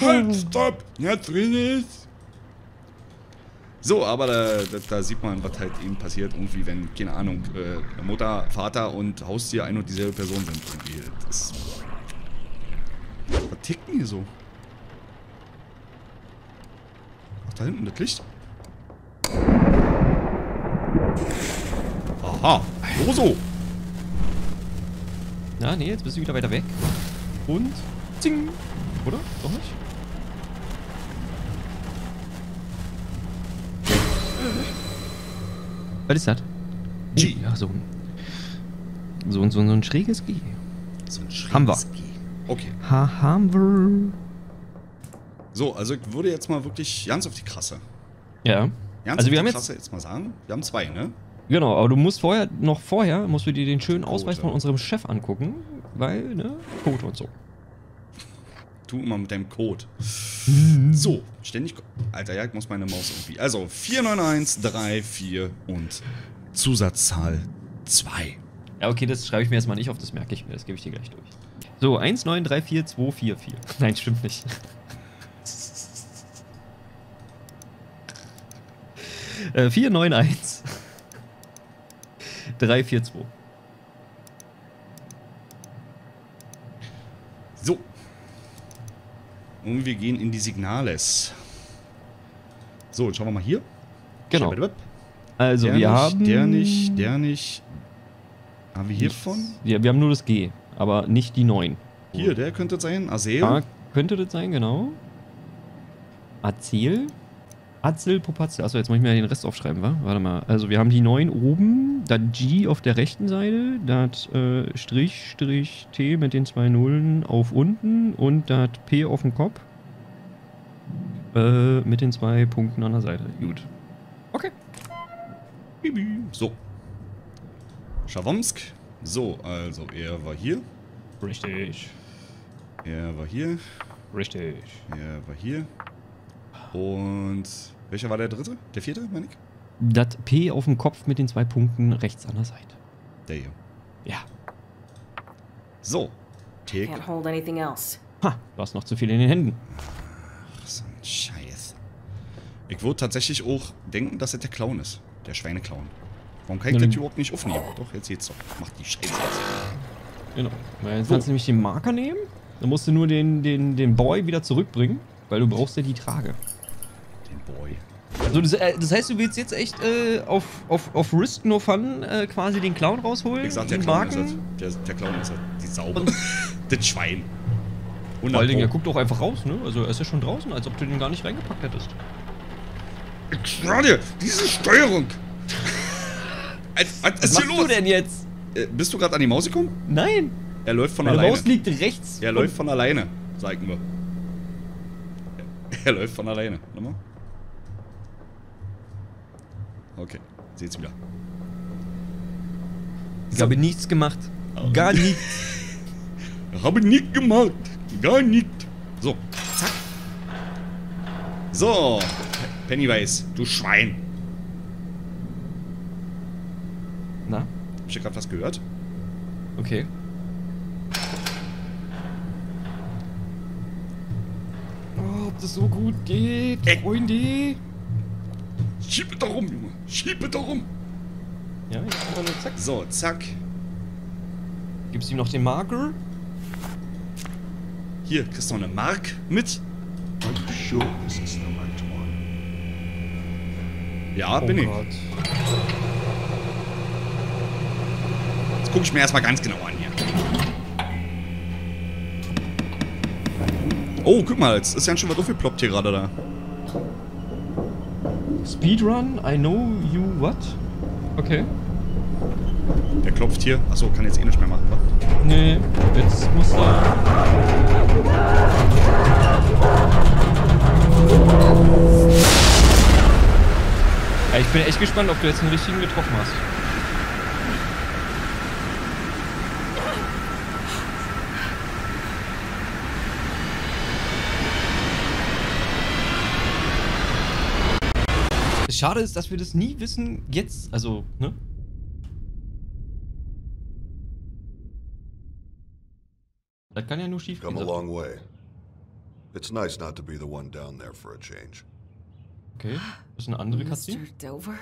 Halt, stopp! Jetzt rede ich! So, aber da, da, da sieht man, was halt eben passiert, irgendwie, wenn, keine Ahnung, äh, Mutter, Vater und Haustier ein und dieselbe Person sind. Irgendwie. Das ist, was tickt denn hier so? Ach, da hinten, das Licht? Aha. So, so.
Na, nee, jetzt bist du wieder weiter weg. Und. Zing! Oder? Doch nicht? Was ist das? G. Ja. So, ein- so, ein- so ein schräges G.
So ein schräges
Haben wir.
G. Okay.
Ha, haben wir.
So, also ich würde jetzt mal wirklich ganz auf die Krasse.
Ja.
Ganz
Also
auf
wir haben
die
jetzt.
Krasse jetzt mal sagen. Wir haben zwei, ne?
Genau, aber du musst vorher, noch vorher, musst du dir den schönen
Code,
Ausweis von unserem Chef angucken, weil, ne, Code und so.
Tu immer mit deinem Code.
Mhm.
So, ständig. Alter, ja, ich muss meine Maus irgendwie. Also 491, 3, 4 und Zusatzzahl 2.
Ja, okay, das schreibe ich mir jetzt mal nicht auf, das merke ich mir, das gebe ich dir gleich durch. So, 1934244. Nein, stimmt nicht. äh, 491 342.
So. Und wir gehen in die Signales. So, jetzt schauen wir mal hier.
Genau. Also,
der
wir
nicht,
haben.
Der nicht, der nicht. Haben wir hiervon?
Ja, wir haben nur das G, aber nicht die 9.
Hier, der könnte es sein. Aseo.
Da könnte das sein, genau. Azel. Azel Popatzel. Achso, jetzt muss ich mir den Rest aufschreiben, wa? Warte mal. Also wir haben die 9 oben, das G auf der rechten Seite, das äh, Strich, Strich, T mit den zwei Nullen auf unten und das P auf dem Kopf. Äh, mit den zwei Punkten an der Seite. Gut. Okay.
So. Schawomsk. So, also er war hier.
Richtig.
Er war hier.
Richtig.
Er war hier. Und welcher war der dritte? Der vierte, meine ich?
Das P auf dem Kopf mit den zwei Punkten rechts an der Seite.
Der hier.
Ja.
So. Theke.
Can't hold anything else.
Ha, du hast noch zu viel in den Händen.
Ach, so ein Scheiß. Ich würde tatsächlich auch denken, dass er der Clown ist. Der Schweineclown. Warum kann ich das überhaupt nicht aufnehmen? Doch, jetzt geht's doch. Mach die Scheiße jetzt.
Genau. Weil jetzt kannst du nämlich den Marker nehmen, dann musst du nur den, den, den Boy wieder zurückbringen, weil du brauchst ja die Trage.
Den Boy.
Also das, äh, das heißt, du willst jetzt echt äh, auf, auf, auf Risk No Fun äh, quasi den Clown rausholen?
Wie gesagt, der
den
Clown ist
Marken?
es. Der, der Clown ist es. Die Sau. das Schwein.
Vor allen Dingen, er guckt doch einfach raus, ne? Also er ist ja schon draußen, als ob du den gar nicht reingepackt hättest.
Ich schwör dir, diese Steuerung. Was, was
machst
los?
du denn jetzt?
Äh, Bist du gerade an die Maus gekommen?
Nein.
Er läuft von
Meine
alleine.
Maus liegt rechts.
Er läuft von alleine, sagen wir. Er läuft von alleine. Warte mal. Okay, seht's wieder.
Ich habe nichts gemacht. Gar nichts.
Ich habe nichts gemacht. Gar nicht. So, zack. So, Pennywise, du Schwein. Hab ich hier gerade was gehört?
Okay. Oh, ob das so gut geht, Freunde.
Schieb es doch rum, Junge. Schieb es doch rum.
Ja, jetzt einfach nur zack.
So, zack.
Gibst ihm noch den Marker?
Hier, kriegst du noch eine Mark mit.
Are you sure this is the right one?
Ja,
Oh
bin ich.
Gott.
Jetzt gucke ich mir erstmal ganz genau an hier. Oh, guck mal, jetzt ist ja schon was aufgeploppt hier gerade da.
Speedrun, I know you what? Okay.
Der klopft hier. Achso, kann jetzt eh nicht mehr machen, wa?
Nee, jetzt muss er. Ja, ich bin echt gespannt, ob du jetzt den richtigen getroffen hast. Schade ist, dass wir das nie wissen, jetzt, also, ne? Das kann ja nur schief
Come a
gehen.
long way. It's nice not to be the one down there for a change.
Okay, das ist eine andere Cutscene.
Mr. Dover?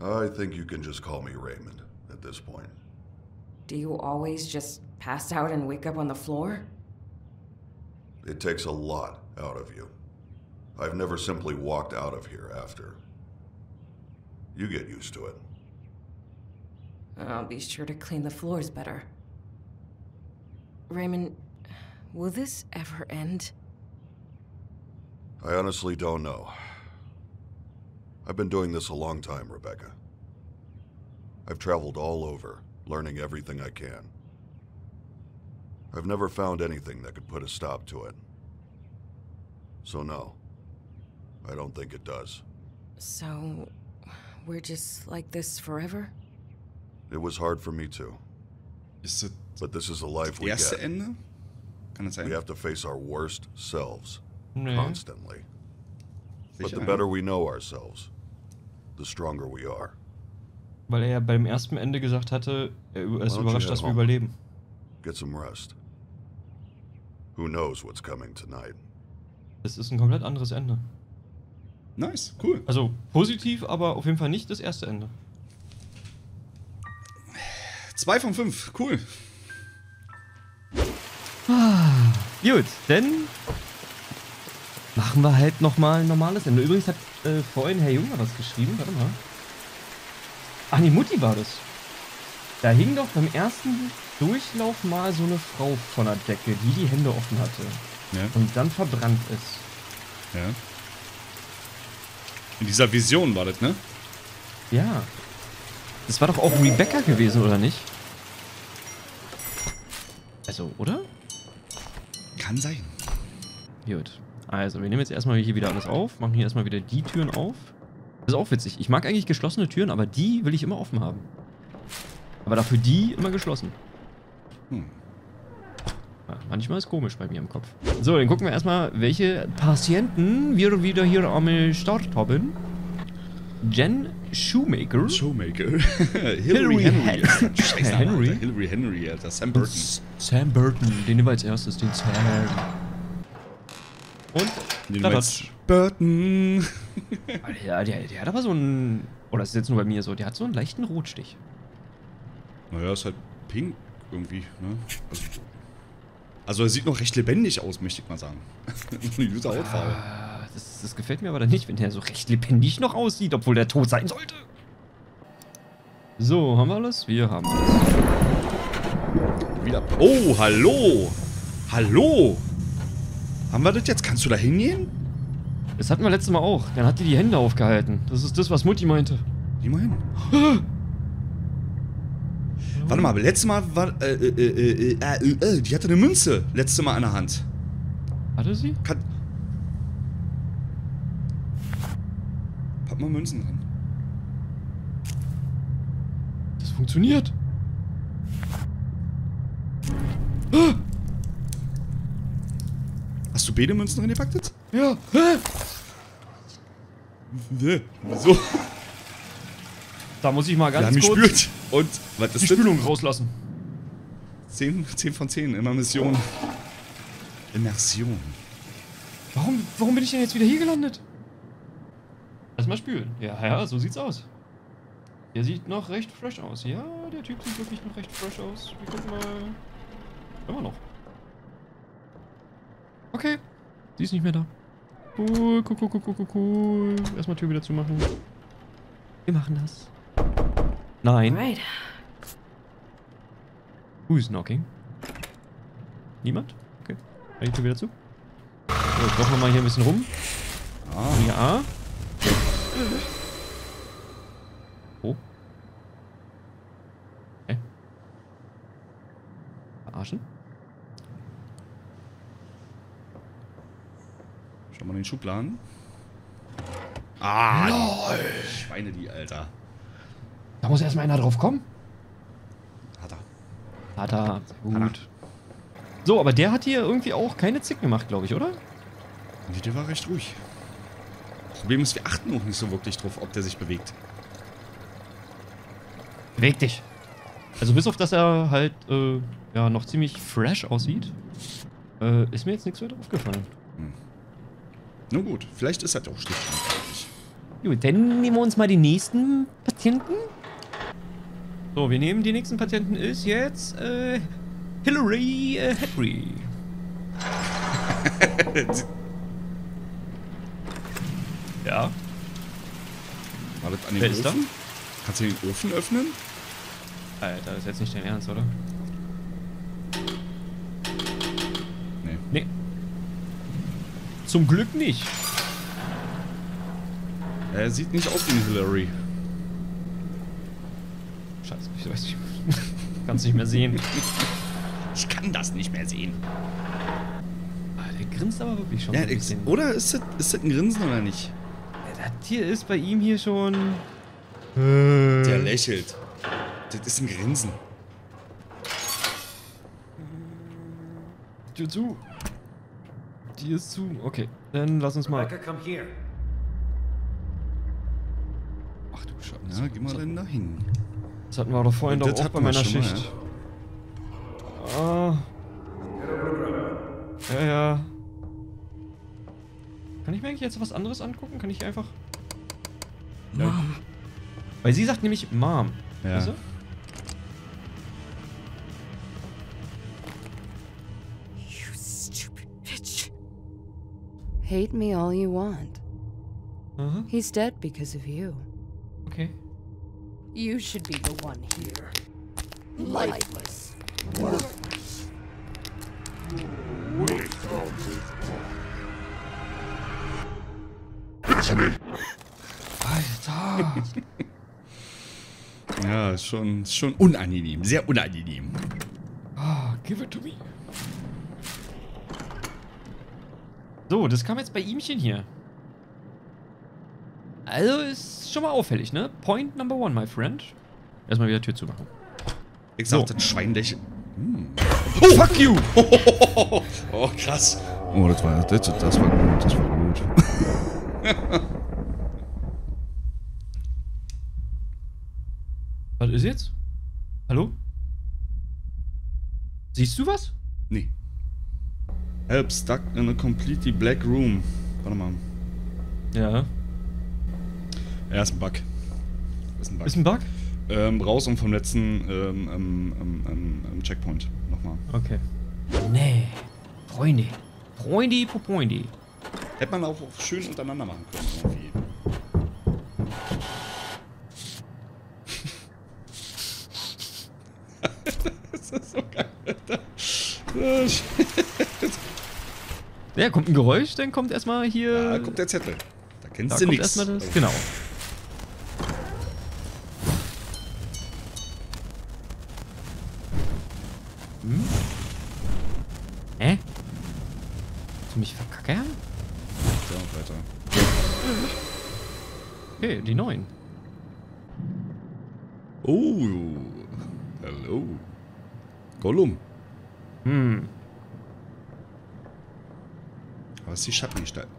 I think you can just call me Raymond at this point.
Do you always just pass out and wake up on the floor?
It takes a lot out of you. I've never simply walked out of here after. You get used to it.
I'll be sure to clean the floors better.
Raymond, will this ever end?
I honestly don't know. I've been doing this a long time, Rebecca. I've traveled all over, learning everything I can. I've never found anything that could put a stop to it. So, no, I don't think it does.
So, we're just like this forever?
It was hard for me too.
Ist das
But this is the life we
erste
get.
Ende? Kann das
We have to face our worst selves
Nee.
constantly. But the
Sicher,
better we know ourselves, the stronger we are.
Weil er ja beim ersten Ende gesagt hatte, er über- er ist
Why don't
überrascht, dass wir
home?
überleben.
Get some rest. Who knows what's coming tonight?
Das ist ein komplett anderes Ende.
Nice, cool.
Also positiv, aber auf jeden Fall nicht das erste Ende.
Zwei von fünf, cool.
Gut, dann machen wir halt nochmal ein normales Ende. Übrigens hat äh, vorhin Herr Junger was geschrieben. Warte mal. Ach nee, Mutti war das. Da hing doch beim ersten Durchlauf mal so eine Frau von der Decke, die die Hände offen hatte.
Ja.
Und dann verbrannt ist.
Ja. In dieser Vision war das, ne?
Ja. Das war doch auch Rebecca gewesen, oder nicht? Also, oder?
Kann sein.
Gut. Also, wir nehmen jetzt erstmal hier wieder alles auf, machen hier erstmal wieder die Türen auf. Das ist auch witzig. Ich mag eigentlich geschlossene Türen, aber die will ich immer offen haben. Aber dafür die immer geschlossen.
Hm.
Manchmal ist komisch bei mir im Kopf. So, dann gucken wir erstmal, welche Patienten wir wieder hier am Start haben. Jen Shoemaker.
Showmaker.
Hillary
Hillary Henry. Scheiße,
Henry.
Alter. Hillary Henry, Alter. Sam Burton.
Sam Burton. Den nehmen wir als erstes, den Sam. Und
Den meinst Burton.
Ja, der, der hat aber so einen. Oder ist das jetzt nur bei mir so? Der hat so einen leichten Rotstich.
Naja, ist halt pink irgendwie, ne? Also, also er sieht noch recht lebendig aus, möchte ich mal sagen. Eine gute Hautfarbe.
Ah, Das, das gefällt mir aber dann nicht, wenn der so recht lebendig noch aussieht, obwohl der tot sein sollte. So, haben wir alles? Wir haben alles.
Wieder. Oh, hallo! Hallo! Haben wir das jetzt? Kannst du da hingehen?
Das hatten wir letztes Mal auch. Dann hat die die Hände aufgehalten. Das ist das, was Mutti meinte.
Mal hin. Warte mal, letztes Mal war. Äh, äh, äh, äh, äh, äh, die hatte eine Münze letztes Mal in der Hand.
Hatte sie?
Kann. Pack mal Münzen drin.
Das funktioniert.
Hast du beide Münzen drin gepackt jetzt?
Ja. Hä?
Wieso?
Da muss ich mal ganz kurz
gespürt. Und, was
die
ist das?
Spülung rauslassen.
10, 10 von 10, immer Mission. Immersion.
Warum, warum bin ich denn jetzt wieder hier gelandet? Erstmal spülen. Ja, ja, so sieht's aus. Der sieht noch recht fresh aus. Ja, der Typ sieht wirklich noch recht fresh aus. Wir gucken mal. Immer noch. Okay. Sie ist nicht mehr da. Cool, cool, cool, cool, cool, cool, cool. Erstmal Tür wieder zu machen. Wir machen das. Nein.
Right.
Who's knocking? Niemand? Okay. Dann Tür wieder zu. So, jetzt brauchen wir mal hier ein bisschen rum.
Ah.
Ja. Oh. Okay. Verarschen?
Schau mal in den Schubladen. Ah, die Schweine die, Alter.
Da muss erstmal einer drauf kommen.
Hat er.
Hat er. Gut. So, aber der hat hier irgendwie auch keine Zicken gemacht, glaube ich, oder?
Nee, der war recht ruhig. Problem ist, wir achten auch nicht so wirklich drauf, ob der sich bewegt.
Beweg dich. Also bis auf, dass er halt äh, ja, noch ziemlich fresh aussieht, äh, ist mir jetzt nichts weiter aufgefallen.
Nun gut, vielleicht ist er auch schlicht.
Gut, dann nehmen wir uns mal die nächsten Patienten. So, wir nehmen die nächsten Patienten ist jetzt äh, Hillary äh, Henry. ja.
War das an den
Wer ist da?
Ofen? Kannst du den Ofen öffnen?
Alter, das ist jetzt nicht dein Ernst, oder?
Nee.
Nee. Zum Glück nicht.
Er sieht nicht aus wie eine Hillary.
Scheiße, ich weiß nicht. Kannst nicht mehr sehen.
Ich kann das nicht mehr sehen.
Ah, Der grinst aber wirklich schon
Ja,
so ein
ex-
bisschen.
oder ist das, ist das ein Grinsen oder nicht?
Das hier ist bei ihm hier schon...
Der lächelt. Das ist ein Grinsen.
Tür zu. Die ist zu. Okay, dann lass uns mal.
Rebecca, come here.
Ach du Scheiße. Ja, geh mal denn da hin.
Das hatten wir doch vorhin
Und
doch
das
auch bei meiner
schon mal,
Schicht. Ah. Ja, ja. Kann ich mir eigentlich jetzt was anderes angucken? Kann ich einfach. Mom. Weil sie sagt nämlich Mom.
Ja.
Weißt du?
You stupid bitch. Hate me all you want.
Uh-huh.
He's dead because of you.
Okay.
You should be the one here.
Lifeless. Worthless.
Alter.
Ja, ist schon, ist schon unangenehm. Sehr unangenehm.
Ah, give it to me. So, das kam jetzt bei ihmchen hier. Also ist schon mal auffällig, ne? Point number one, my friend. Erstmal wieder Tür zu machen.
Ich
So.
sag, das Schwein lächelt. Hm.
Oh, fuck you!
Oh, krass. Oh, das war, das, das war gut, das war gut.
Was ist jetzt? Hallo? Siehst du was?
Nee. Help stuck in a completely black room. Warte mal.
Ja.
Ja, ist ein Bug. Ist ein Bug.
Ist ein Bug?
Ähm, raus und vom letzten ähm, ähm, ähm, ähm, ähm, Checkpoint. Nochmal.
Okay. Nee. Freunde. Freunde, po Freunde.
Hätte man auch schön untereinander machen können. Irgendwie. das ist so geil, Alter. Shit.
Ja, kommt ein Geräusch, dann kommt erstmal hier.
Da kommt der Zettel. Da kennst
da
du nichts.
erstmal das. Genau. Verkackern?
Ja, weiter.
Okay, die neuen.
Oh. Hallo. Gollum.
Hm.
Was ist die Schattengestalt?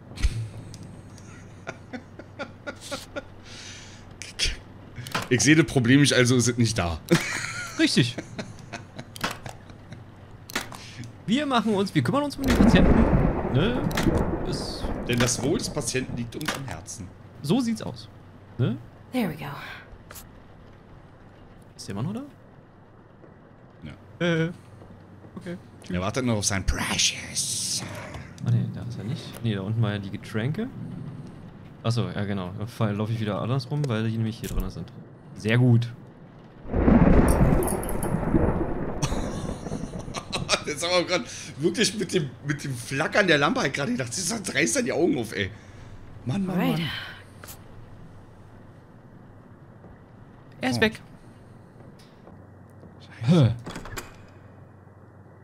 Ich sehe das Problem nicht, also ist es nicht da.
Richtig. Wir machen uns, wir kümmern uns um den Patienten. Ne? Es,
Denn das Wohl des Patienten liegt uns am Herzen.
so sieht's aus. Ne?
There we go.
Ist der noch da?
Ja.
Äh. Okay.
Er wartet noch auf sein Precious.
Ah ne, da ist er nicht. Ne, da unten war ja die Getränke. Achso, ja genau. Dann fall- laufe ich wieder andersrum, weil die nämlich hier drin sind. Sehr gut.
Jetzt haben wir gerade wirklich mit dem, mit dem Flackern der Lampe halt gerade gedacht, sie reißt dann die Augen auf, ey. Mann, Mann,
Right.
Mann.
Er ist
Oh.
weg. Hä?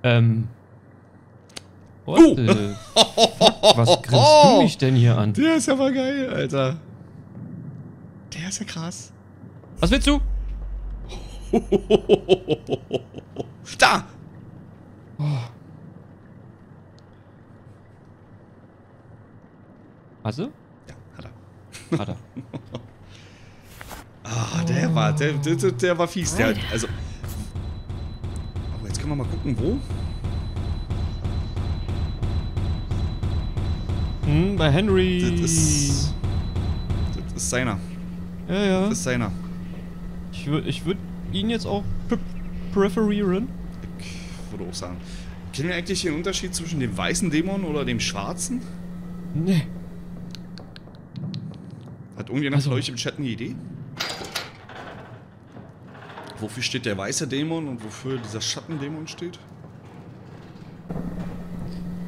Ähm. What
Oh.
fuck? Was grinst du mich denn hier an?
Der ist aber geil, Alter. Der ist ja krass.
Was willst du?
Da!
Hast du?
Ja, hat er.
Hat er.
Ah, der war, der, der, der- war fies. Der, also. Aber jetzt können wir mal gucken, wo.
Hm, bei Henry.
Das ist. Das ist seiner.
Ja, ja.
Das ist seiner.
Ich würde ich würd ihn jetzt auch pre präferieren.
Auch sagen. Kennen wir eigentlich den Unterschied zwischen dem weißen Dämon oder dem schwarzen?
Nee.
Hat irgendjemand von euch im Chat eine Idee? Wofür steht der weiße Dämon und wofür dieser Schattendämon steht?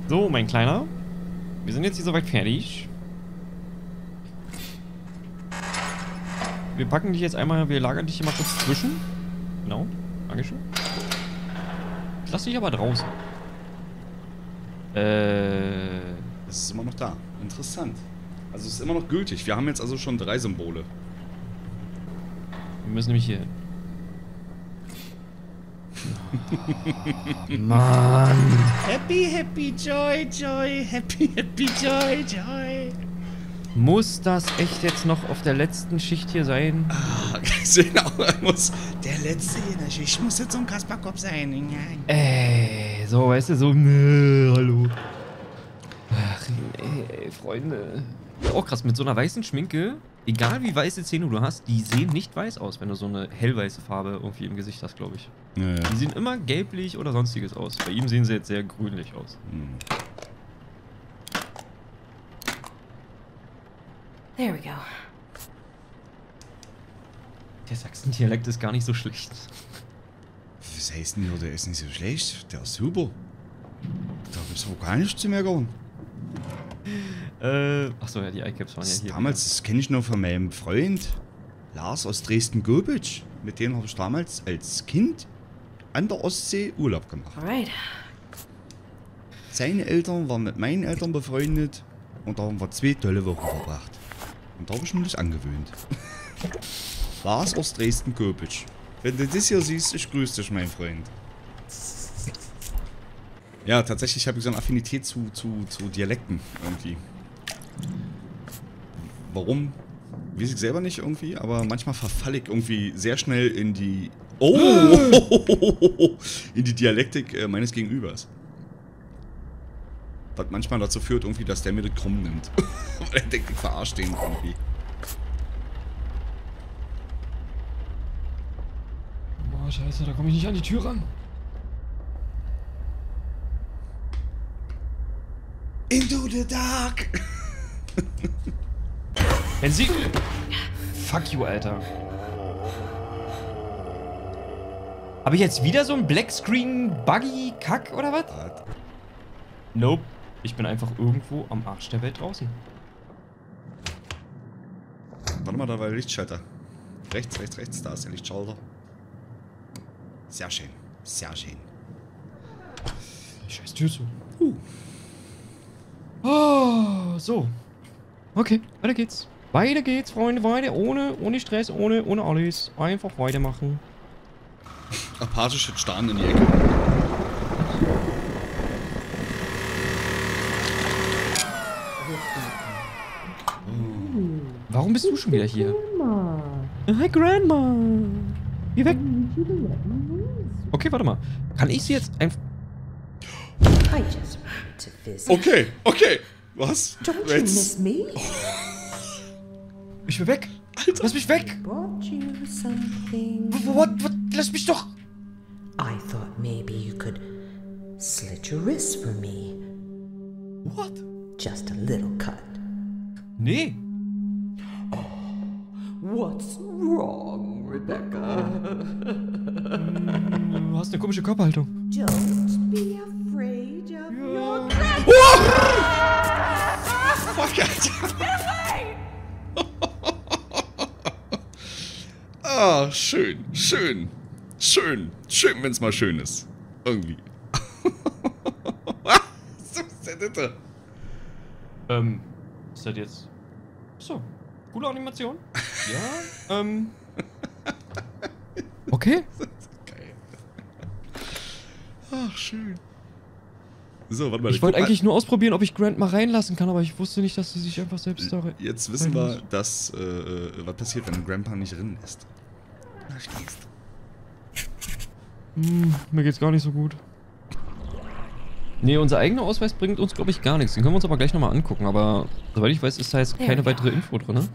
So, mein Kleiner. Wir sind jetzt hier soweit fertig. Wir packen dich jetzt einmal, wir lagern dich hier mal kurz zwischen. Genau, Dankeschön. Lass dich aber draußen. Äh.
Es ist immer noch da. Interessant. Also es ist immer noch gültig. Wir haben jetzt also schon drei Symbole.
Wir müssen nämlich hier. Mann.
Happy, happy, joy, joy, happy, happy, joy, joy.
Muss das echt jetzt noch auf der letzten Schicht hier sein?
Ah, genau, er muss. Der letzte in der Schicht muss jetzt so ein Kasperkopf sein.
Ey, so, weißt du, so, nö, hallo. Ach, nee, Freunde. Auch krass, mit so einer weißen Schminke, egal wie weiße Zähne du hast, die sehen nicht weiß aus, wenn du so eine hellweiße Farbe irgendwie im Gesicht hast, glaube ich.
Ja, ja.
Die sehen immer gelblich oder sonstiges aus. Bei ihm sehen sie jetzt sehr grünlich aus.
Hm.
There we go.
Der Sachsen-Dialekt ist gar nicht so schlecht.
Was heißt denn hier, der ist nicht so schlecht? Der ist super. Da gibt's auch gar nichts zu meckern.
Äh, achso, ja, die iCaps waren ja
Das
hier.
damals, das kenne ich noch von meinem Freund Lars aus Dresden-Göbitsch. Mit dem habe ich damals als Kind an der Ostsee Urlaub gemacht.
Alright.
Seine Eltern waren mit meinen Eltern befreundet und da haben wir zwei tolle Wochen verbracht. Und da habe ich mir das angewöhnt. Lars aus Dresden-Göbitsch. Wenn du das hier siehst, ich grüße dich, mein Freund. Ja, tatsächlich habe ich so eine Affinität zu, zu, zu Dialekten irgendwie. Warum? Weiß ich selber nicht irgendwie, aber manchmal verfalle ich irgendwie sehr schnell in die. Oh! in die Dialektik äh, meines Gegenübers. Was manchmal dazu führt, irgendwie, dass der mir das krumm nimmt. Weil er denkt, ich verarsche den irgendwie.
Boah, scheiße, da komme ich nicht an die Tür ran.
Into the dark!
Wenn sie. Fuck you, Alter. Habe ich jetzt wieder so ein Blackscreen-Buggy-Kack oder was? Nope. Ich bin einfach irgendwo am Arsch der Welt draußen.
Warte mal, da war der Lichtschalter. Rechts, rechts, rechts, da ist der Lichtschalter. Sehr schön. Sehr schön.
Scheiß Tür zu. Uh. Oh, so. Okay, weiter geht's. Weiter geht's, Freunde, weiter. Ohne, ohne Stress, ohne, ohne alles. Einfach weitermachen.
Apathisch jetzt starren in die Ecke.
Bist du schon wieder hier? Hi, Grandma. Geh weg. Okay, warte mal. Kann ich sie jetzt einfach...
Okay, okay. Was?
Don't you miss me?
Ich will weg. Alter. Lass mich weg. What, what? Lass mich doch.
I thought maybe you could slit your wrist for me.
What?
Just a little cut.
Nee.
What's wrong, Rebecca?
Du hast eine komische Körperhaltung.
Don't be afraid of your
Fuck, Alter. Ah, schön, schön, schön, schön, wenn's mal schön ist. Irgendwie. Was ist denn das?
Ähm, ist das jetzt... So, coole Animation. Ja, ähm... Okay.
Geil. Ach, schön. So, warte mal.
Ich wollte eigentlich nur ausprobieren, ob ich Grant mal reinlassen kann, aber ich wusste nicht, dass sie sich einfach selbst da...
Jetzt wissen wir, dass, äh, äh, was passiert, wenn Grandpa nicht drin ist. Na, schließt.
Hm, mir geht's gar nicht so gut. Nee, unser eigener Ausweis bringt uns, glaube ich, gar nichts. Den können wir uns aber gleich nochmal angucken. Aber soweit ich weiß, ist da jetzt keine weitere Info drin. ne?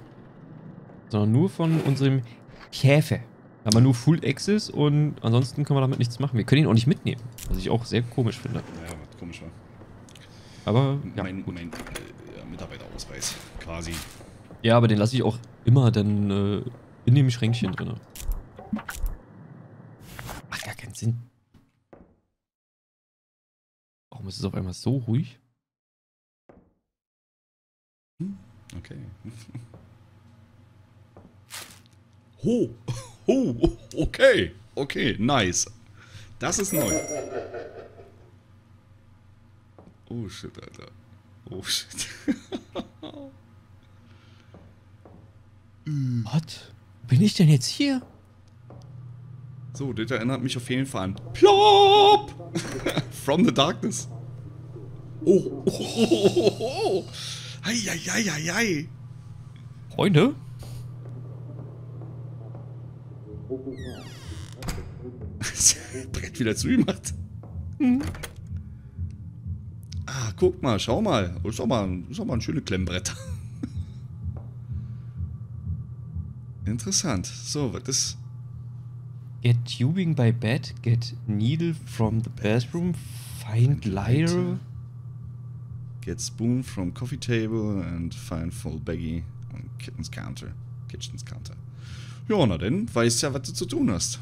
Sondern nur von unserem Käfer. Da haben wir nur Full Access und ansonsten können wir damit nichts machen. Wir können ihn auch nicht mitnehmen. Was ich auch sehr komisch finde.
Ja, was komisch war.
Aber, ja,
mein mein äh, Mitarbeiterausweis, quasi.
Ja, aber den lasse ich auch immer dann äh, in dem Schränkchen drin. Macht gar keinen Sinn. Warum ist es auf einmal so ruhig?
Okay. Ho, ho, okay, okay, nice. Das ist neu. Oh shit, Alter. Oh shit.
Was? Bin ich denn jetzt hier?
So, das erinnert mich auf jeden Fall an Plop! From the Darkness. Oh, oh, oh, oh, oh, oh. Hei, hei, hei, hei, hei. Brett wieder zugemacht. Ah, guck mal, schau mal. Ist doch mal, ist doch mal ein schönes Klemmbrett. Interessant. So, was ist.
Get tubing by bed, get needle from the bathroom, find lighter.
Get spoon from coffee table and find full baggy on kitchen's counter. Kitchen's counter. Ja, na denn, weißt ja, was du zu tun hast.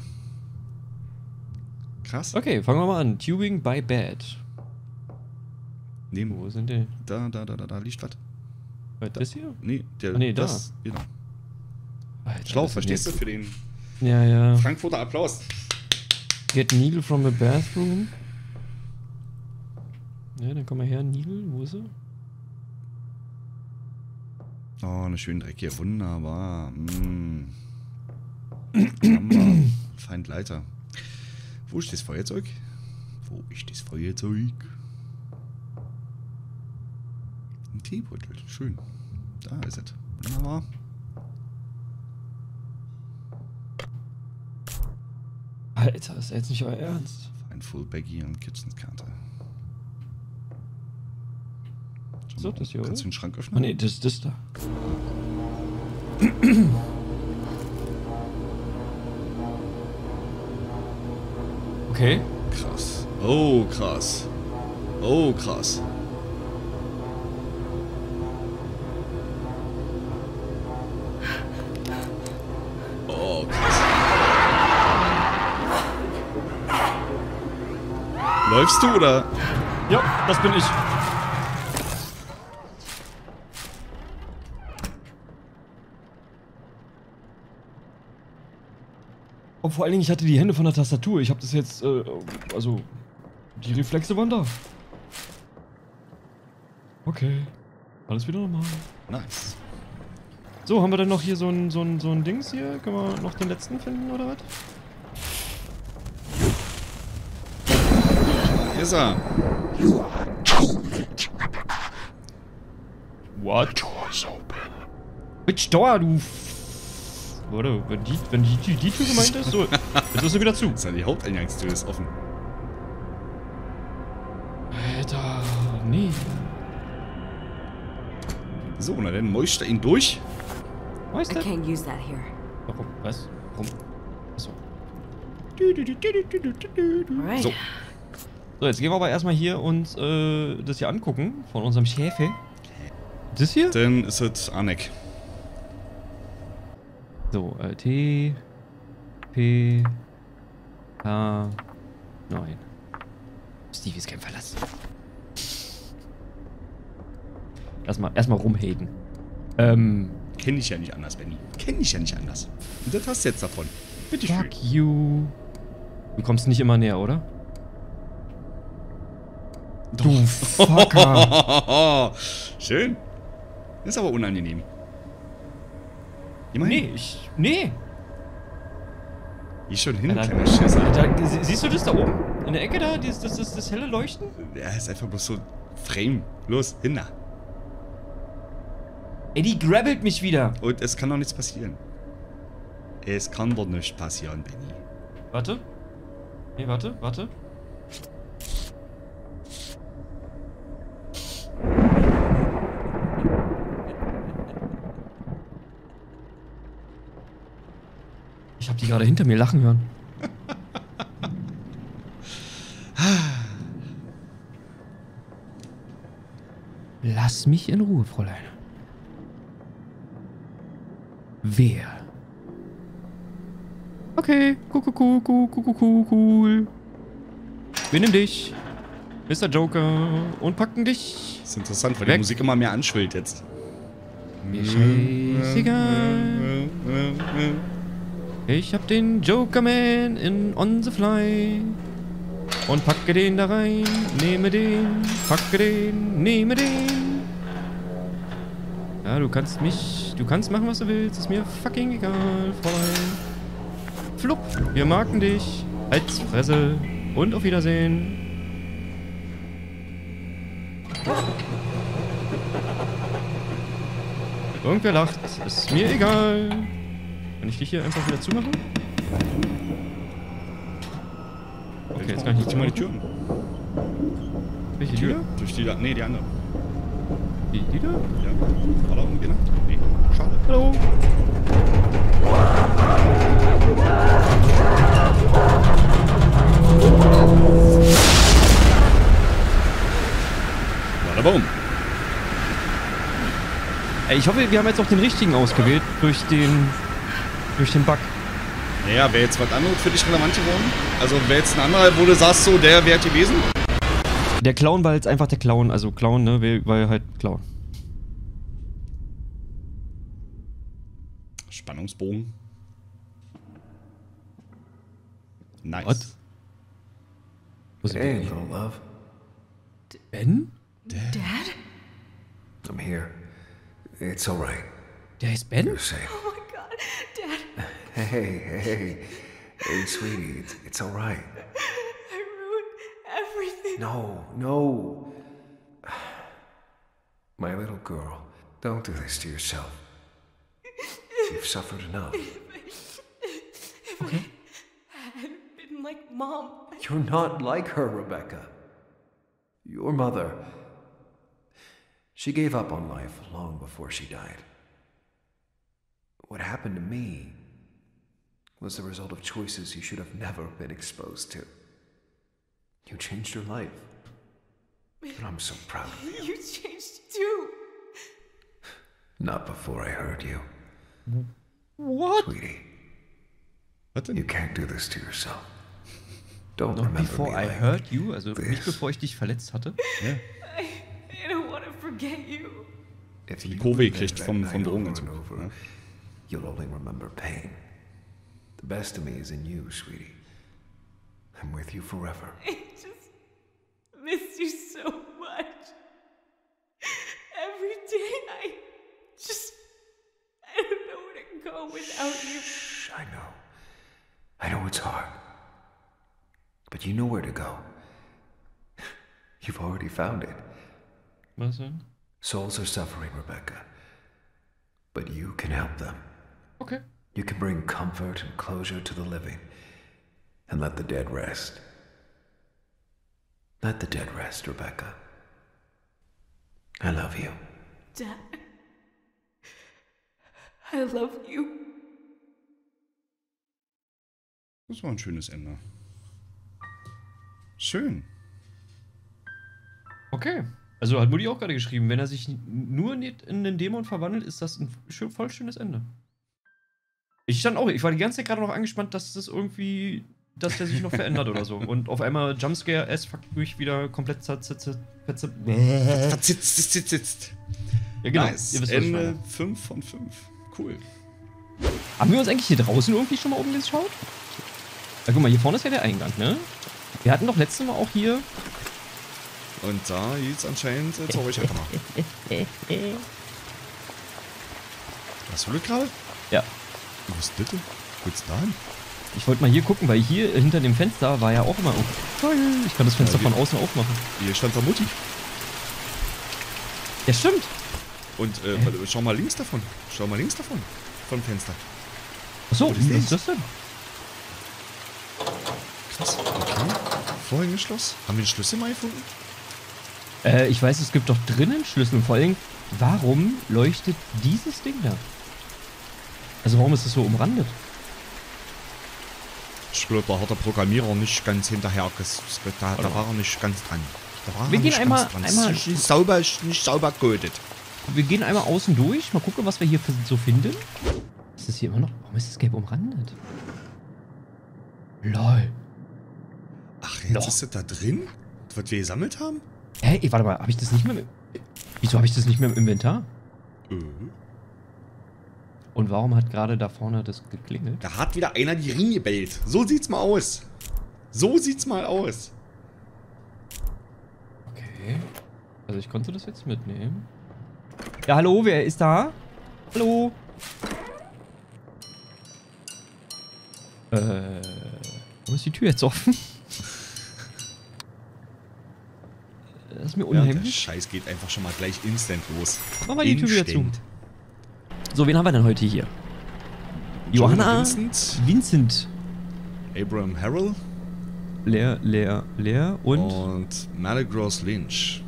Krass.
Okay, fangen wir mal an. Tubing by bed.
Neben.
Wo sind die?
Da, da, da, da, da liegt was.
Was, das hier?
Nee, der.
Ah, nee, da.
das, Genau.
Alter, sind
verstehst du? Für den
Ja, ja.
Frankfurter Applaus.
Get needle from the bathroom. Ja, dann komm mal her, Needle, wo ist sie?
Oh, eine schön dreckige. Wunderbar. Mm. Feindleiter. Wo ist das Feuerzeug? Wo ist das Feuerzeug? Ein Teebeutel. Schön. Da ist es. Wunderbar.
Alter, ist jetzt nicht euer Ernst.
Ein Full Baggy und Kitchens Counter.
So, das hier,
Kannst du den Schrank öffnen?
Ah, nee, das, das da. Okay.
Krass. Oh, krass. Oh, krass. Oh, krass. Läufst du oder?
Ja, das bin ich. Vor allen Dingen, ich hatte die Hände von der Tastatur. Ich habe das jetzt, äh, also, die Reflexe waren da. Okay. Alles wieder normal.
Nice.
So, haben wir dann noch hier so ein, so ein, so ein Dings hier? Können wir noch den letzten finden, oder was?
Hier ist er.
What? Which door, du... Warte, wenn die, wenn die, die, die Tür gemeint ist, so, jetzt ist sie wieder zu.
Das ist ja die Haupteingangstür ist offen.
Alter, nee.
So, na dann mäuscht er ihn durch.
I can't use that here.
Warum? Was? Warum? Achso. So. So, jetzt gehen wir aber erstmal hier uns äh, das hier angucken von unserem Schäfer. Das hier?
Dann ist es Anek.
So, äh, T, P, H, 9. Stevie ist kein Verlass. Erstmal, erstmal rumhaten. Ähm.
Kenn ich ja nicht anders, Benny. Kenn ich ja nicht anders. Und das hast du jetzt davon. Bitte schön.
Fuck you. Du kommst nicht immer näher, oder? Du Fucker.
Schön. Ist aber unangenehm.
Nee, ich. Nee.
Geh schon hin,
Alter,
kleiner Schisser.
Alter, sie- siehst du das da oben? In der Ecke da? Das, das, das, das helle Leuchten?
Ja, ist einfach bloß so Frame. Los, hin da.
Ey, die grabbelt mich wieder.
Und es kann doch nichts passieren. Es kann doch nichts passieren, Benny.
Warte. Nee, warte, warte. Ich hab die gerade hinter mir lachen hören. Lass mich in Ruhe, Fräulein. Wer? Okay, cool, cool, cool, cool, cool, cool, cool. Wir nehmen dich, Mr. Joker, und packen dich.
Das ist interessant, weil
Weg.
die Musik immer mehr anschwillt jetzt.
Mir scheißegal. Ich hab den Jokerman in On the Fly. Und packe den da rein, nehme den, packe den, nehme den. Ja, du kannst mich, du kannst machen, was du willst, ist mir fucking egal, Fräulein. Flupp, wir marken dich. Als Fresse. Und auf Wiedersehen. Irgendwer lacht, ist mir egal. Kann ich dich hier einfach wieder zumachen? Okay, jetzt kann ich nicht
mal die
zumachen.
Türen.
Welche Tür?
Durch die da. Nee, die andere.
Die, die da?
Ja. Unten genau? Nee. Schade.
Hallo.
Bada boom.
Ey, ich hoffe, wir haben jetzt auch den richtigen ausgewählt durch den durch den Bug.
Naja, wäre jetzt was anderes für dich relevant geworden? Also wäre jetzt ein anderer, wo du sagst, so, der wäre gewesen?
Der Clown war jetzt einfach der Clown, also Clown, ne, weil- weil halt Clown.
Spannungsbogen. Nice.
What? Was
Hey, little love.
Ben?
Dad?
I'm here. It's all right.
Der heißt Ben?
You're safe.
Oh my god, Dad.
Hey, hey, hey, sweetie, it's, it's all right.
I ruined everything.
No, no. My little girl, don't do this to yourself. You've suffered enough.
Okay. I had been like mom.
You're not like her, Rebecca. Your mother. She gave up on life long before she died. What happened to me was the result of choices you should have never been exposed to. You changed your life. And I'm so proud of you.
You changed too.
Not before I heard you.
What?
Sweetie.
Was denn?
You can't do this to yourself. Don't
Noch
remember
before
me
I
like
heard you, also
this.
nicht bevor ich dich verletzt hatte.
Ja.
I, I don't want to forget you.
If
Die
you
Kurve
relive
gekriegt
that
vom,
night
vom
over and
Drogenentzug.
over,
Ja.
You'll only remember pain. The best of me is in you, sweetie. I'm with you forever.
I just miss you so much. Every day I just I don't know where to go without you.
Shh, I know. I know it's hard. But you know where to go. You've already found it.
Was denn?
Souls are suffering, Rebecca. But you can help them.
Okay.
You can bring comfort and closure to the living and let the dead rest. Let the dead rest, Rebecca. I love you.
Dad. I love you.
Das war ein schönes Ende. Schön.
Okay. Also hat Mutti auch gerade geschrieben, wenn er sich nur nicht in einen Dämon verwandelt, ist das ein schön, voll schönes Ende. Ich stand auch, ich war die ganze Zeit gerade noch angespannt, dass das irgendwie, dass der sich noch verändert oder so. Und auf einmal Jumpscare, es fuck mich wieder komplett zerzitzt.
Verzitzt.
Ja, genau.
Nice.
Ihr wisst,
Ende
meine.
5 von 5. Cool.
Haben wir uns eigentlich hier draußen irgendwie schon mal umgeschaut? Ja, guck mal, hier vorne ist ja der Eingang, ne? Wir hatten doch letztes Mal auch hier.
Und da jetzt anscheinend äh, machen. Was du das gerade?
Ja.
Was ist das denn? Kurz dahin?
Ich wollte mal hier gucken, weil hier hinter dem Fenster war ja auch immer. Toll, ich kann das Fenster
Ja,
von außen aufmachen.
Hier stand da Mutti.
Ja, stimmt.
Und äh, warte, schau mal links davon. Schau mal links davon. Vom Fenster.
Achso,
Was ist das?
ist das denn?
Krass. Okay. Vorhängeschloss. Haben wir einen Schlüssel mal gefunden?
Äh, ich weiß, es gibt doch drinnen Schlüssel. Und vor allem, warum leuchtet dieses Ding da? Also warum ist es so umrandet?
Ich glaube, da hat der Programmierer nicht ganz hinterher da, da war er nicht ganz dran. Da war
Wir
er
gehen
nicht
einmal-
ganz dran.
einmal-
ist nicht sauber, ist nicht sauber gecodet.
Wir gehen einmal außen durch, mal gucken, was wir hier so finden. Ist das hier immer noch? Warum ist das gelb umrandet? LOL.
Ach, jetzt
Noch.
ist das da drin? Was wir gesammelt haben?
Hä, ey, warte mal, habe ich das nicht mehr im, Wieso habe ich das nicht mehr im Inventar?
Äh.
Und warum hat gerade da vorne das geklingelt?
Da hat wieder einer die Ringe gebellt. So sieht's mal aus. So sieht's mal aus.
Okay. Also ich konnte das jetzt mitnehmen. Ja, hallo, wer ist da? Hallo? Äh, warum ist die Tür jetzt offen? Das ist mir
Ja, der
unheimlich.
Scheiß geht einfach schon mal gleich instant los.
Mach mal die Tür wieder zu. So, wen haben wir denn heute hier? Johanna
Vincent,
Vincent.
Abraham Harrell
Leer, leer, leer und.
und Malagros Lynch.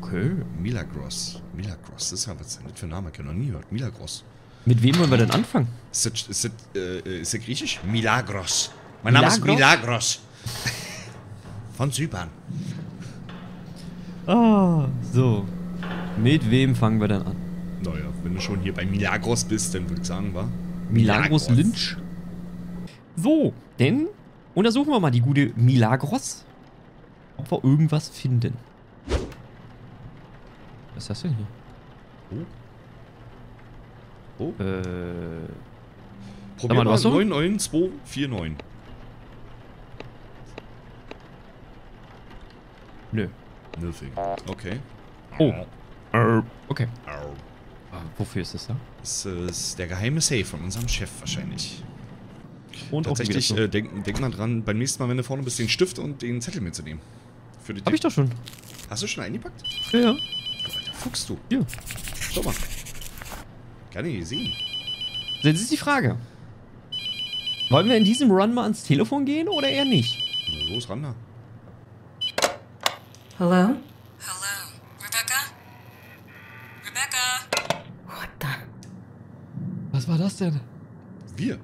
Okay.
Milagros. Milagros, das ist ja was das für ein Name? Ich habe noch nie gehört. Milagros.
Mit wem wollen wir denn anfangen?
Ist das, ist das, äh, ist das griechisch? Milagros. Mein Name ist Milagros. Von Zypern.
Ah, so. Mit wem fangen wir denn an?
Naja, wenn du schon hier bei Milagros bist, dann würde ich sagen, wa?
Milagros Lynch. So, denn untersuchen wir mal die gute Milagros. Ob wir irgendwas finden. Was ist das denn hier?
Oh.
Äh.
Probier
mal,
mal
was so?
99249.
Nö.
Nothing. Okay.
Oh. Äh, okay. Wofür ist das da?
Das ist der geheime Safe von unserem Chef wahrscheinlich.
Und auch
Tatsächlich,
so.
äh, denk, denk mal dran, beim nächsten Mal, wenn du vorne bist, den Stift und den Zettel mitzunehmen. Für
Hab ich doch schon.
Hast du schon eingepackt?
Ja, ja.
Alter, fuchst du.
Ja.
Schau mal. Gar nicht gesehen.
Jetzt ist die Frage. Wollen wir in diesem Run mal ans Telefon gehen oder eher nicht?
Na, los, ran da.
Hello?
Hello,
Was war das denn?
Wir.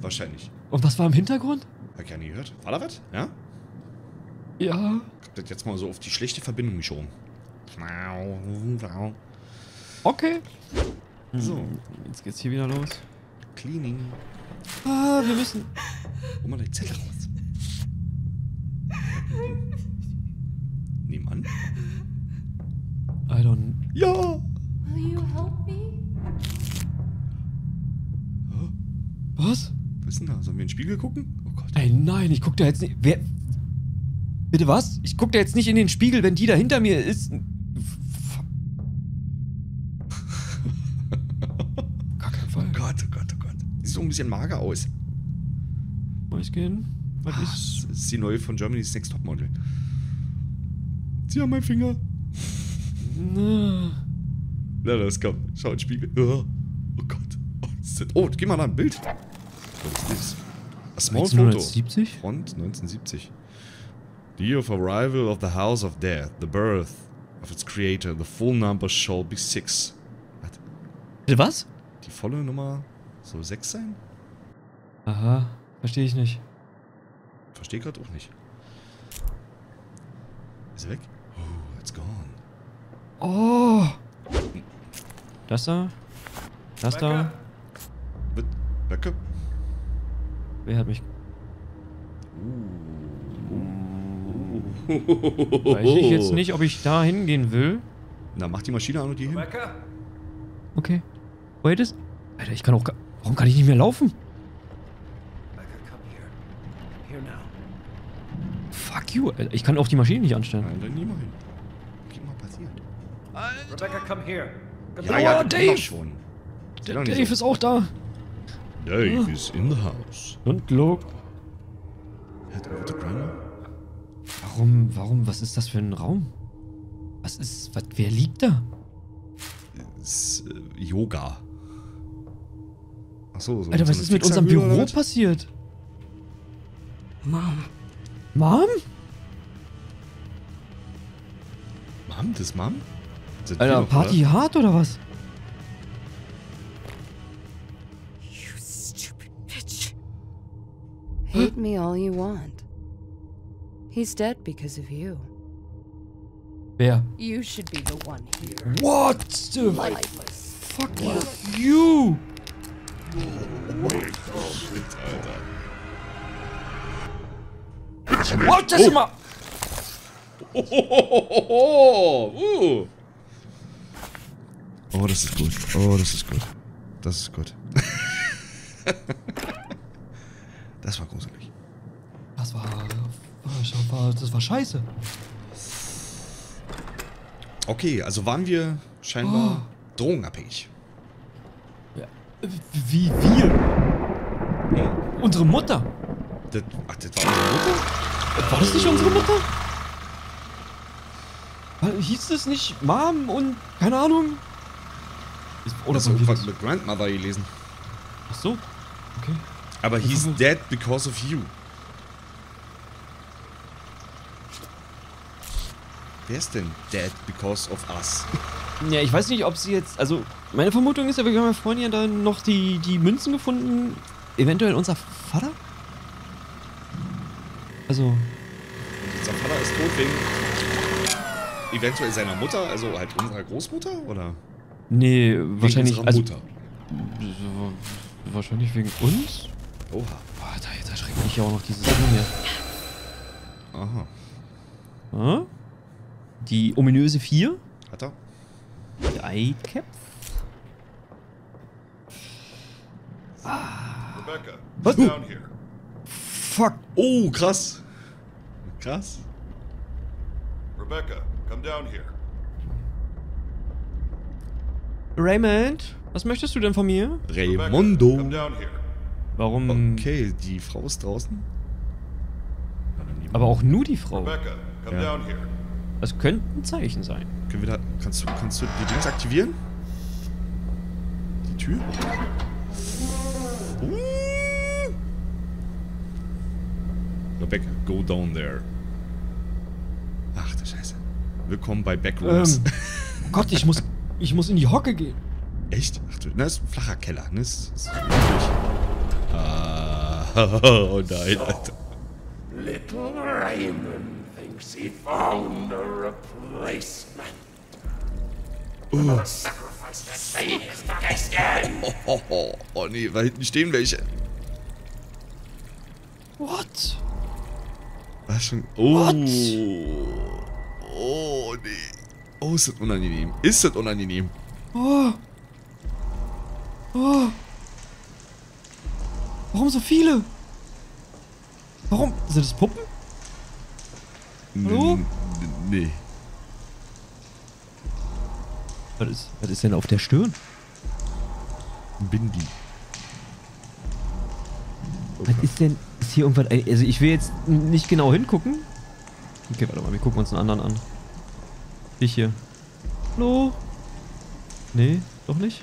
Wahrscheinlich.
Und was war im Hintergrund?
Hab ich ja nie gehört. War da was? Ja?
Ja.
Ich hab das jetzt mal so auf die schlechte Verbindung geschoben.
Okay.
So.
Jetzt geht's hier wieder los.
Cleaning.
Ah, wir müssen.
Hol mal den Zettel raus. Nehm an.
I don't.
Ja!
Will you help me?
Was?
Was ist denn da? Sollen wir in den Spiegel gucken? Oh Gott.
Ey, nein, ich guck da jetzt nicht. Wer. Bitte was? Ich guck da jetzt nicht in den Spiegel, wenn die da hinter mir ist. Gar kein Fall.
Oh Gott, oh Gott, oh Gott. Sieht so ein bisschen mager aus.
Mäuschen? Was
Ah,
ist.
Das ist die neue von Germany's Next Topmodel. Zieh an meinen Finger.
Na.
Na, das kommt. Schau in den Spiegel. Oh, oh Gott. Oh, das ist oh, geh mal da ein Bild. Was ist das? A small photo.
1970?
Front 1970. The year of arrival of the House of Death, the birth of its creator, the full number shall be six. Was?
Bitte was?
Die volle Nummer soll sechs sein?
Aha, verstehe ich nicht.
Verstehe gerade auch nicht. Ist er weg? Oh, it's gone.
Oh! Das da? Das da?
Wird Böcke?
Wer hat mich. Weiß ich jetzt nicht, ob ich da hingehen will.
Na, mach die Maschine an und die hin.
Okay. Wait is. Alter, ich kann auch. gar- Warum kann ich nicht mehr laufen? Fuck you, Alter. Ich kann auch die Maschine nicht anstellen.
Nein, dann nie mal hin. Geht mal passieren.
Rebecca, come here. Come
Ja,
Oh,
ja,
Dave!
Dave! schon.
Dave
so.
ist auch da.
Dave is in the house.
Und Look.
Head over to Grandma.
Warum, warum, was ist das für ein Raum? Was ist, was, wer liegt da?
Ist, äh, Yoga. Achso, so
Alter,
so
was
eine
ist mit unserem Büro passiert?
Mom,
Mom?
Mom, das ist Mom?
Alter, Party hart oder was?
Hate me all you want. He's dead because of you.
Yeah.
You should be the one here.
What the
Lifeless.
fuck you?
Shit, Alter.
Oh, das ist mal.
Oh, oh, oh, oh, oh, uh. oh, das ist gut. Oh, das ist gut. Das ist gut. Das war gruselig.
Das war. Das war scheiße.
Okay, also waren wir scheinbar drogenabhängig.
Wie wir? Unsere Mutter.
Das, ach, das war unsere Mutter?
War das nicht unsere Mutter? Hieß das nicht Mom und keine Ahnung? Oder
das
wir
irgendwas mit Grandmother gelesen.
Ach so. Okay.
Aber he's dead because of you. Wer ist denn dead because of us?
Ja, ich weiß nicht, ob sie jetzt. Also, meine Vermutung ist ja, wir haben ja vorhin ja dann noch die, die Münzen gefunden. Eventuell unser Vater? Also.
Unser Vater ist tot wegen eventuell seiner Mutter, also halt unserer Großmutter, oder?
Nee, wahrscheinlich.
unserer
Also,
Mutter.
wahrscheinlich wegen uns?
Oha.
Boah, da, da schreckt mich ja auch noch dieses Ding hier.
Aha.
Ah? Die ominöse 4.
Hat er?
Die Eyecap.
Rebecca,
Was?
down here.
Fuck.
Oh, krass. Krass.
Rebecca, come down here.
Raymond, was möchtest du denn von mir?
Raymondo.
Come down here.
Warum?
Okay, die Frau ist draußen.
Aber auch nur die Frau.
Rebecca, come
Ja.
down here.
Das könnte ein Zeichen sein.
Können wir da. Kannst du, kannst du die Dings aktivieren? Die Tür? Uh. Rebecca, go down there. Ach du Scheiße. Willkommen bei Backrooms.
Ähm, oh Gott, ich muss, ich muss in die Hocke gehen.
Echt? Ach du, das ist ein flacher Keller, ne? Das ist. Ah, oh nein, Alter.
Little Raymond thinks he found a replacement.
Uh. Oh, oh, oh, oh nee, da hinten stehen welche.
What?
Was schon? Oh. Oh, nee. Oh, ist das unangenehm. Ist das unangenehm.
Oh. Oh. Warum so viele? Warum? Sind das Puppen? Hallo?
N- Nee.
Was ist, was ist denn auf der Stirn?
Bindi.
Was ist denn? Ist hier irgendwas. Also, ich will jetzt nicht genau hingucken. Okay, warte mal, wir gucken uns einen anderen an. Ich hier. Hallo? Nee, doch nicht?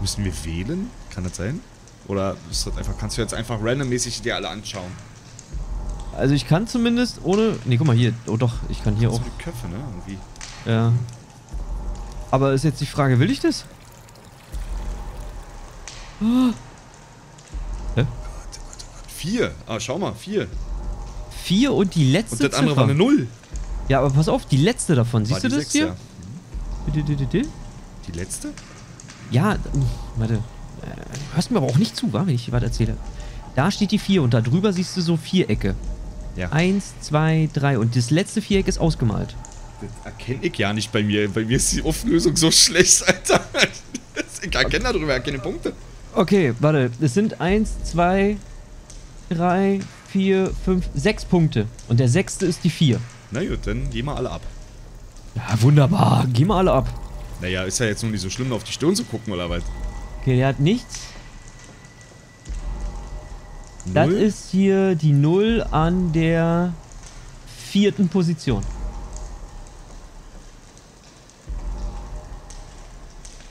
Müssen wir wählen? Kann das sein? Oder ist das einfach, kannst du jetzt einfach randommäßig dir alle anschauen?
Also, ich kann zumindest ohne. Nee, guck mal hier. Oh, doch, ich kann hier auch.
die Köpfe, ne? Irgendwie.
Ja. Aber ist jetzt die Frage, will ich das? Ah. Hä?
Vier. Ah, schau mal, vier.
Vier und die letzte
Und das andere
Ziffer.
war eine Null.
Ja, aber pass auf, die letzte davon. Siehst
War
du das
sechs,
hier?
ja.
Di?
Die letzte?
Ja, d- warte. Äh, hörst mir aber auch nicht zu, wa, wenn ich dir was erzähle. Da steht die 4 und da drüber siehst du so Vierecke.
Ja.
Eins, zwei, drei und das letzte Viereck ist ausgemalt.
Das erkenne ich ja nicht bei mir. Bei mir ist die Auflösung so schlecht, Alter. Ich erkenne darüber keine Punkte.
Okay, warte. Es sind eins, zwei, drei, vier, fünf, sechs Punkte. Und der sechste ist die 4.
Na gut, dann gehen wir alle ab.
Ja, wunderbar. Gehen wir alle ab.
Naja, ist ja jetzt nur nicht so schlimm, auf die Stirn zu gucken, oder was?
Okay, der hat nichts. Das
Null?
ist hier die 0 an der vierten Position.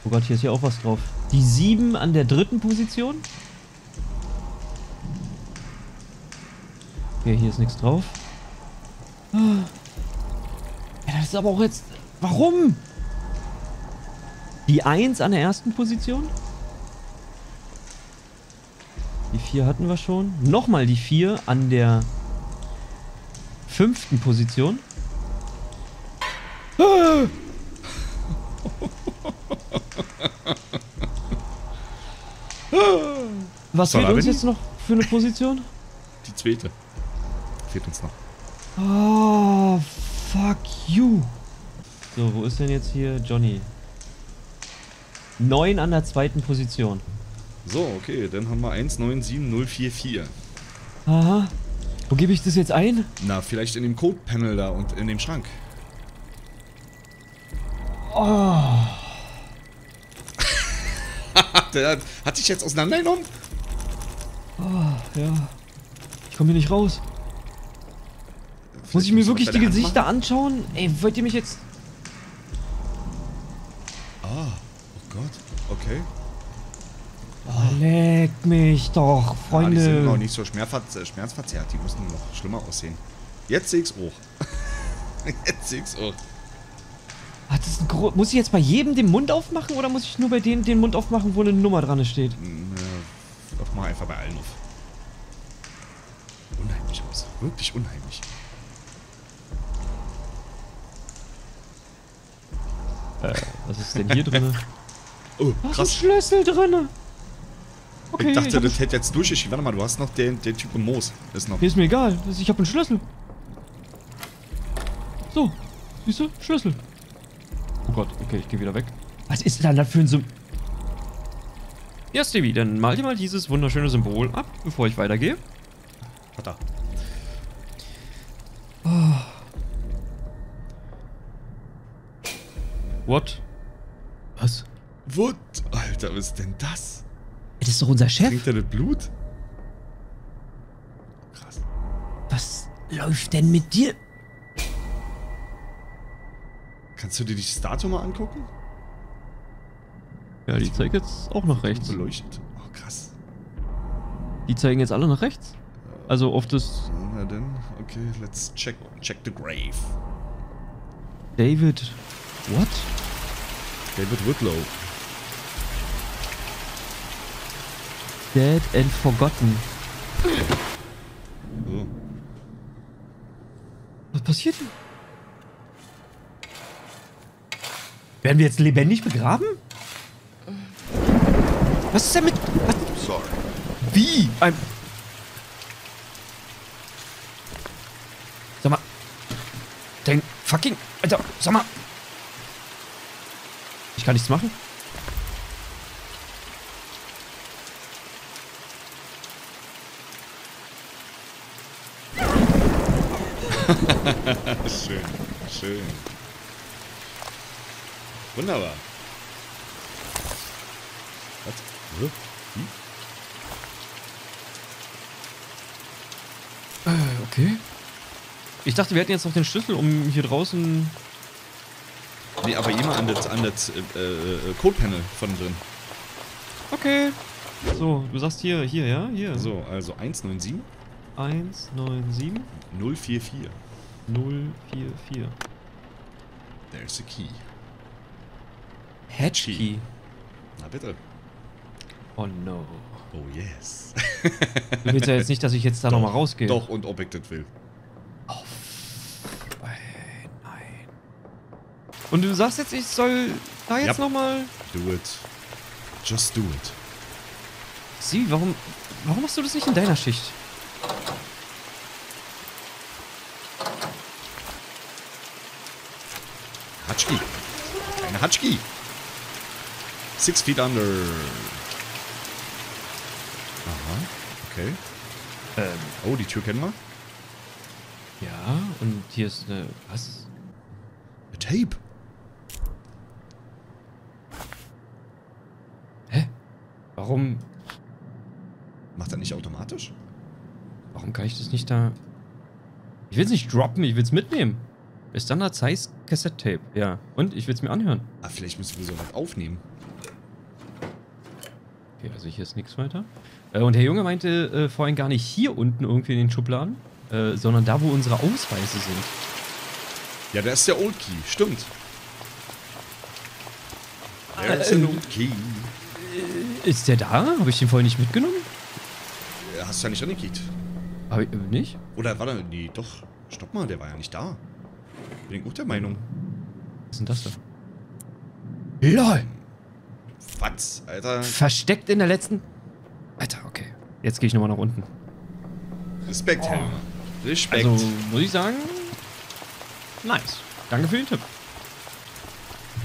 Oh Gott, hier ist ja auch was drauf. Die 7 an der dritten Position. Okay, hier ist nichts drauf. Ja, das ist aber auch jetzt... Warum? Die 1 an der ersten Position. Die 4 hatten wir schon. Nochmal die 4 an der fünften Position. Ah! Was
Soll
fehlt uns jetzt noch für eine Position?
Die zweite. Fehlt uns noch.
Oh, fuck you. So, wo ist denn jetzt hier Johnny? Neun an der zweiten Position.
So, okay, dann haben wir 197044.
Aha. Wo gebe ich das jetzt ein?
Na, vielleicht in dem Code-Panel da und in dem Schrank.
Oh.
Der hat dich jetzt auseinandergenommen?
Oh, ja. Ich komme hier nicht raus. Muss ich mir wirklich die Gesichter anschauen? Ey, wollt ihr mich jetzt...
Ah, oh Gott, okay.
Oh, leck mich doch,
Ja, die sind
Freunde.
noch nicht so äh, schmerzverzerrt, die müssen noch schlimmer aussehen. Jetzt sehe ich's auch. jetzt sehe ich's auch.
Ach, das ist ein gro- muss ich jetzt bei jedem den Mund aufmachen oder muss ich nur bei denen den Mund aufmachen, wo eine Nummer dran steht?
Äh, mach mal einfach bei allen auf. Unheimlich aus. Wirklich unheimlich.
Äh, was ist denn hier drin?
Oh,
Was ist
krass.
Schlüssel drin? Okay,
ich dachte,
hab-
das hätte jetzt durchgeschrieben. Warte mal, du hast noch den, den Typ im Moos. Ist noch.
Mir ist mir egal. Das- Ich habe einen Schlüssel. So, siehst du? Schlüssel. Oh Gott, okay, ich gehe wieder weg. Was ist denn das für ein Symbol? Ja, Stevie, dann mal dir mal dieses wunderschöne Symbol ab, bevor ich weitergehe.
Hat er.
Oh. What? Was?
What? Alter, was ist denn das?
Das ist doch unser Chef.
Trinkt er das Blut?
Was läuft denn mit dir?
Kannst du dir das Datum mal angucken?
Ja, die zeigt jetzt auch nach rechts.
Beleuchtet. Oh, krass.
Die zeigen jetzt alle nach rechts? Also auf das
Na dann, okay, let's check, check the grave.
David. What?
David Whitlow.
Dead and Forgotten.
So.
Was passiert hier? Werden wir jetzt lebendig begraben? Was ist denn mit. Was?
Sorry.
Wie? Ein. Sag mal. Dein fucking. Alter, sag mal. Ich kann nichts machen?
schön, schön. Wunderbar. Was? Wie?
Äh, okay. Ich dachte, wir hätten jetzt noch den Schlüssel, um hier draußen.
Nee, aber immer an das, an das äh, äh, Code-Panel von drin.
Okay. So, du sagst hier, hier, ja? Hier.
So, also 197
197
044.
044.
There's a key.
Hatchkey.
Na bitte.
Oh no.
Oh yes.
Du willst ja jetzt nicht, dass ich jetzt da nochmal rausgehe.
Doch, und ob ich das will.
Und du sagst jetzt, ich soll da jetzt
Yep.
nochmal.
Do it. Just do it.
Sie, warum. Warum machst du das nicht in deiner Schicht?
Hatschki. Kleine Hatschki. Six feet under. Aha, okay.
Ähm.
Oh, die Tür kennen wir.
Ja, und hier ist eine. Was?
A tape.
Hä? Warum.
Macht er nicht automatisch?
Warum kann ich das nicht da. Ich will es nicht droppen, ich will es mitnehmen. Standard Size Cassette Tape, ja. Und ich will es mir anhören.
Ah, vielleicht müssen wir so was aufnehmen.
Okay, also hier ist nichts weiter. Äh, und der Junge meinte äh, vorhin gar nicht hier unten irgendwie in den Schubladen, äh, sondern da, wo unsere Ausweise sind.
Ja, da ist der Old Key, stimmt.
Äh,
There's an
ähm,
Old Key.
Ist der da? Habe ich den vorhin nicht mitgenommen?
Äh, Hast du ja nicht angekickt.
Hab ich, äh, nicht?
Oder war der. Nee, doch. Stopp mal, der war ja nicht da. Bin ich auch der Meinung.
Was ist denn das da? LOL!
Was, Alter?
Versteckt in der letzten. Alter, okay. jetzt gehe ich nochmal nach unten.
Respekt, Helm. Respekt.
Also, muss ich sagen, nice. Danke für den Tipp.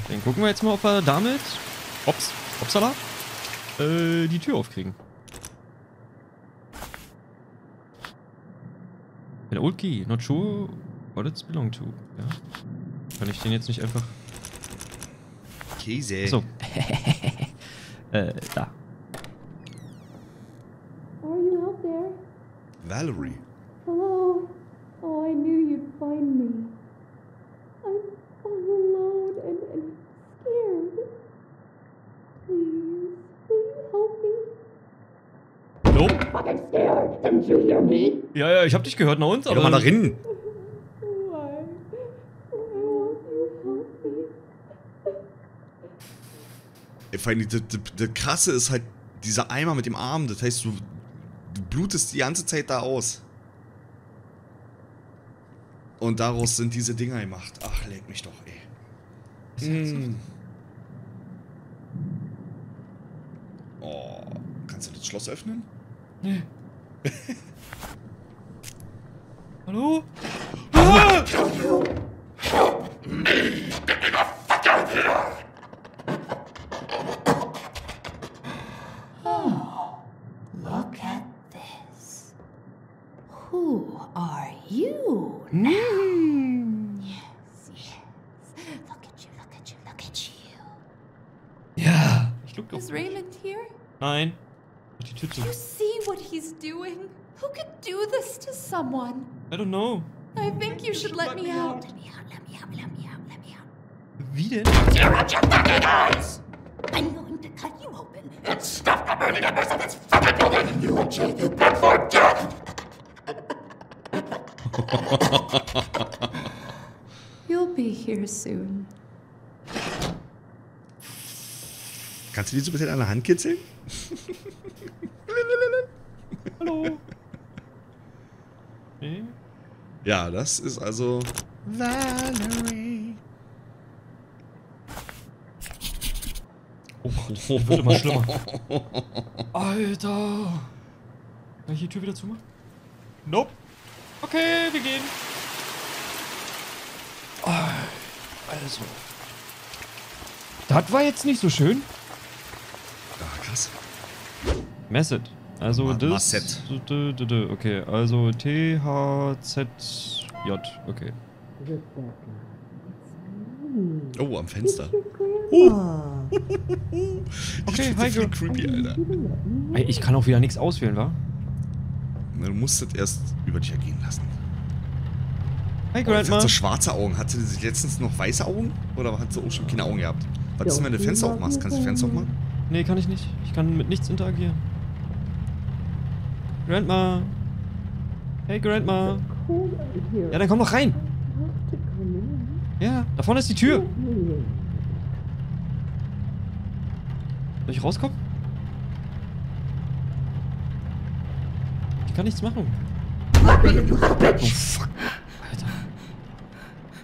Dann gucken wir jetzt mal, ob wir damit, ups, upsala, äh, die Tür aufkriegen. An old key, not sure what it's belong to. Ja. Kann ich den jetzt nicht einfach...
Käse.
So. äh, da.
Are you out there?
Valerie.
Hello? Oh, I knew you'd find me. I'm all alone and, and scared. Please, will you help me?
Nope.
Fucking scared. Didn't you hear me?
Ja, ja, ich hab dich gehört, na und?
Geh doch mal da rein.
Why? Why won't you help me?
Ey, Vor allem, das, das, das Krasse ist halt dieser Eimer mit dem Arm. Das heißt, du, du blutest die ganze Zeit da aus. Und daraus sind diese Dinger gemacht. Ach, leg mich doch, ey. Mm. Oh, kannst du das Schloss öffnen?
Nee. Hallo?
Look are you now? Yes, yes. Look at you, look at you, look at you.
Ja. Ich look.
Is Raymond here?
Nein. Die Tür zu.
You see what he's doing? Who could do this to someone?
I don't know.
I think you should let me out.
Let me out, let me out, let me out, let me out.
Wie denn?
Tear out your fucking eyes! I'm going to cut you open and stuff the burning embers of this fucking building you will achieve you back for death!
You'll be here soon.
Kannst du die so ein bisschen an der Hand kitzeln?
Hallo. Nee.
Ja, das ist also Valerie.
Oh, wird immer schlimmer. Alter. Kann ich die Tür wieder zumachen? Nope. Okay, wir gehen. Also. Das war jetzt nicht so schön.
Ah, krass.
Messet. Also
Ma-
das.
Masset.
Okay, also T, H, Z, J. Okay.
Oh, am Fenster.
Oh.
Okay, hi, girl.
creepy, Alter.
Ey, ich kann auch wieder nichts auswählen, wa?
Na, Du musst das erst über dich ergehen lassen.
Hi,
Oh, jetzt
Grandma.
hat sie schwarze Augen. Hatte sie letztens noch weiße Augen? Oder hat sie auch schon keine Augen gehabt? Was ist denn, wenn du Fenster aufmachst? Kannst du die Fenster aufmachen?
Nee, kann ich nicht. Ich kann mit nichts interagieren. Grandma. Hey, Grandma. Ja, dann komm doch rein. Ja, da vorne ist die Tür. Soll ich rauskommen? Ich kann nichts machen. Oh, fuck.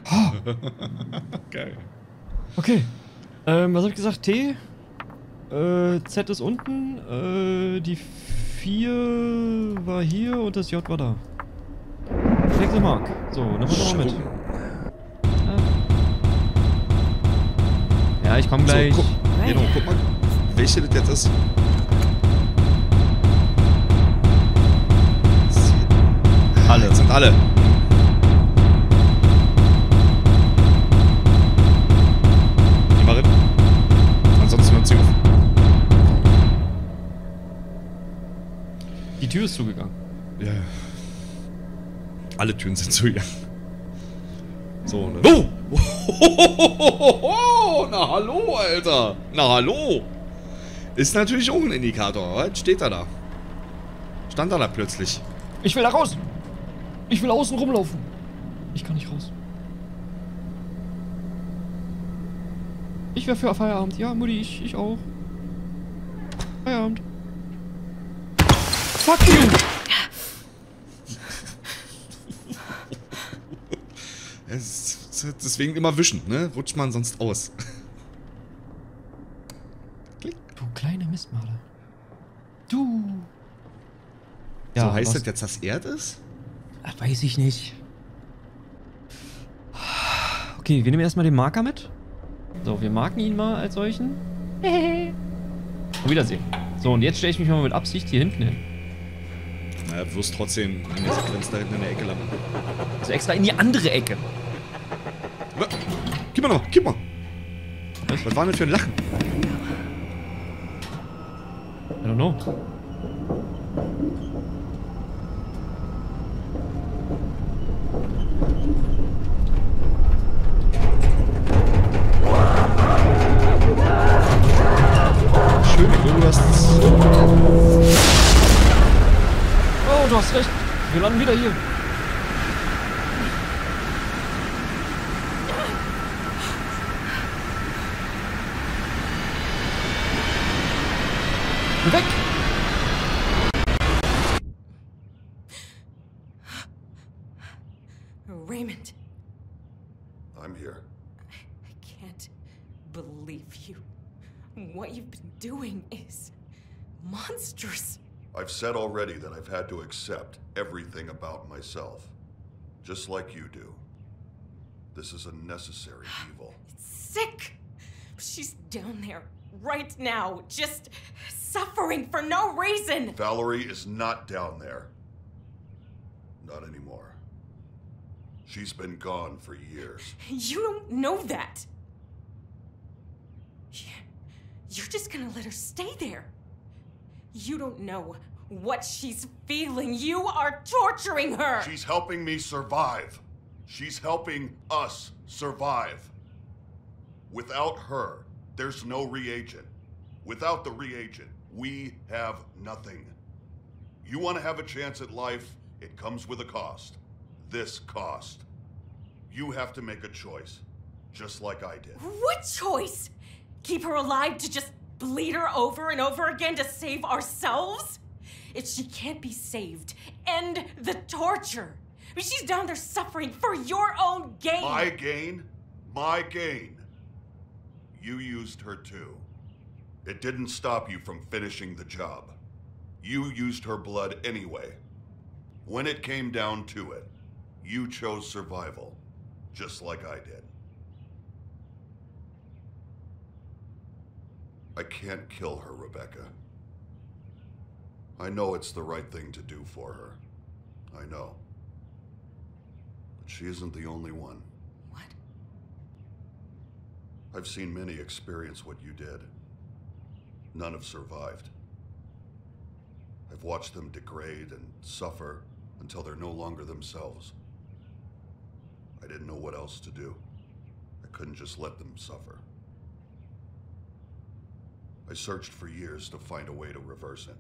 Alter.
Geil.
Okay. Ähm, was hab ich gesagt? T. Äh, Z ist unten. Äh, die 4 war hier und das J war da. The mark. So, nehmen wir nochmal mit. Ja, ich komm gleich.
So, guck, genau, guck mal, welche das jetzt ist.
Alle.
Jetzt sind alle. Geh mal rein. Ansonsten hört sie auf.
Die Tür ist zugegangen.
Ja. Alle Türen sind zugegangen. So, ne? Oh! Na hallo, Alter! Na hallo! Ist natürlich auch ein Indikator. Was steht da da? Stand da da plötzlich.
Ich will da raus. Ich will außen rumlaufen. Ich kann nicht raus. Ich wäre für Feierabend. Ja, Mutti, ich, ich auch. Feierabend. Fuck you!
Es ist deswegen immer wischen, ne? Rutscht man sonst aus.
Du kleine Mistmale. Du.
so heißt das jetzt, dass er das ist?
Das weiß ich nicht. Okay, wir nehmen erstmal den Marker mit. So, wir marken ihn mal als solchen. Auf Wiedersehen. So, und jetzt stelle ich mich mal mit Absicht hier hinten hin.
Naja, du wirst trotzdem Sequenz da hinten in der Ecke landen.
Also extra in die andere Ecke.
Gib mal noch, gib mal. Was war denn für ein Lachen?
I don't know.
Du hast
recht. Wir landen wieder hier. Weg!
Raymond,
I'm here.
I can't believe you. What you've been doing is monstrous.
I've said already that I've had to accept everything about myself. Just like you do. This is a necessary evil.
It's sick. She's down there right now, just suffering for no reason.
Valerie is not down there. Not anymore. She's been gone for years.
You don't know that. You're just gonna let her stay there. You don't know what she's feeling. You are torturing her.
She's helping me survive. She's helping us survive. Without her, there's no reagent. Without the reagent, we have nothing. You want to have a chance at life, it comes with a cost. This cost. You have to make a choice, just like I did.
What choice? Keep her alive to just bleed her over and over again to save ourselves? She can't be saved, end the torture. She's down there suffering for your own gain.
My gain? My gain. You used her too. It didn't stop you from finishing the job. You used her blood anyway. When it came down to it, you chose survival, just like I did. I can't kill her, Rebecca. I know it's the right thing to do for her. I know. But she isn't the only one.
What?
I've seen many experience what you did. None have survived. I've watched them degrade and suffer until they're no longer themselves. I didn't know what else to do. I couldn't just let them suffer. I searched for years to find a way to reverse it.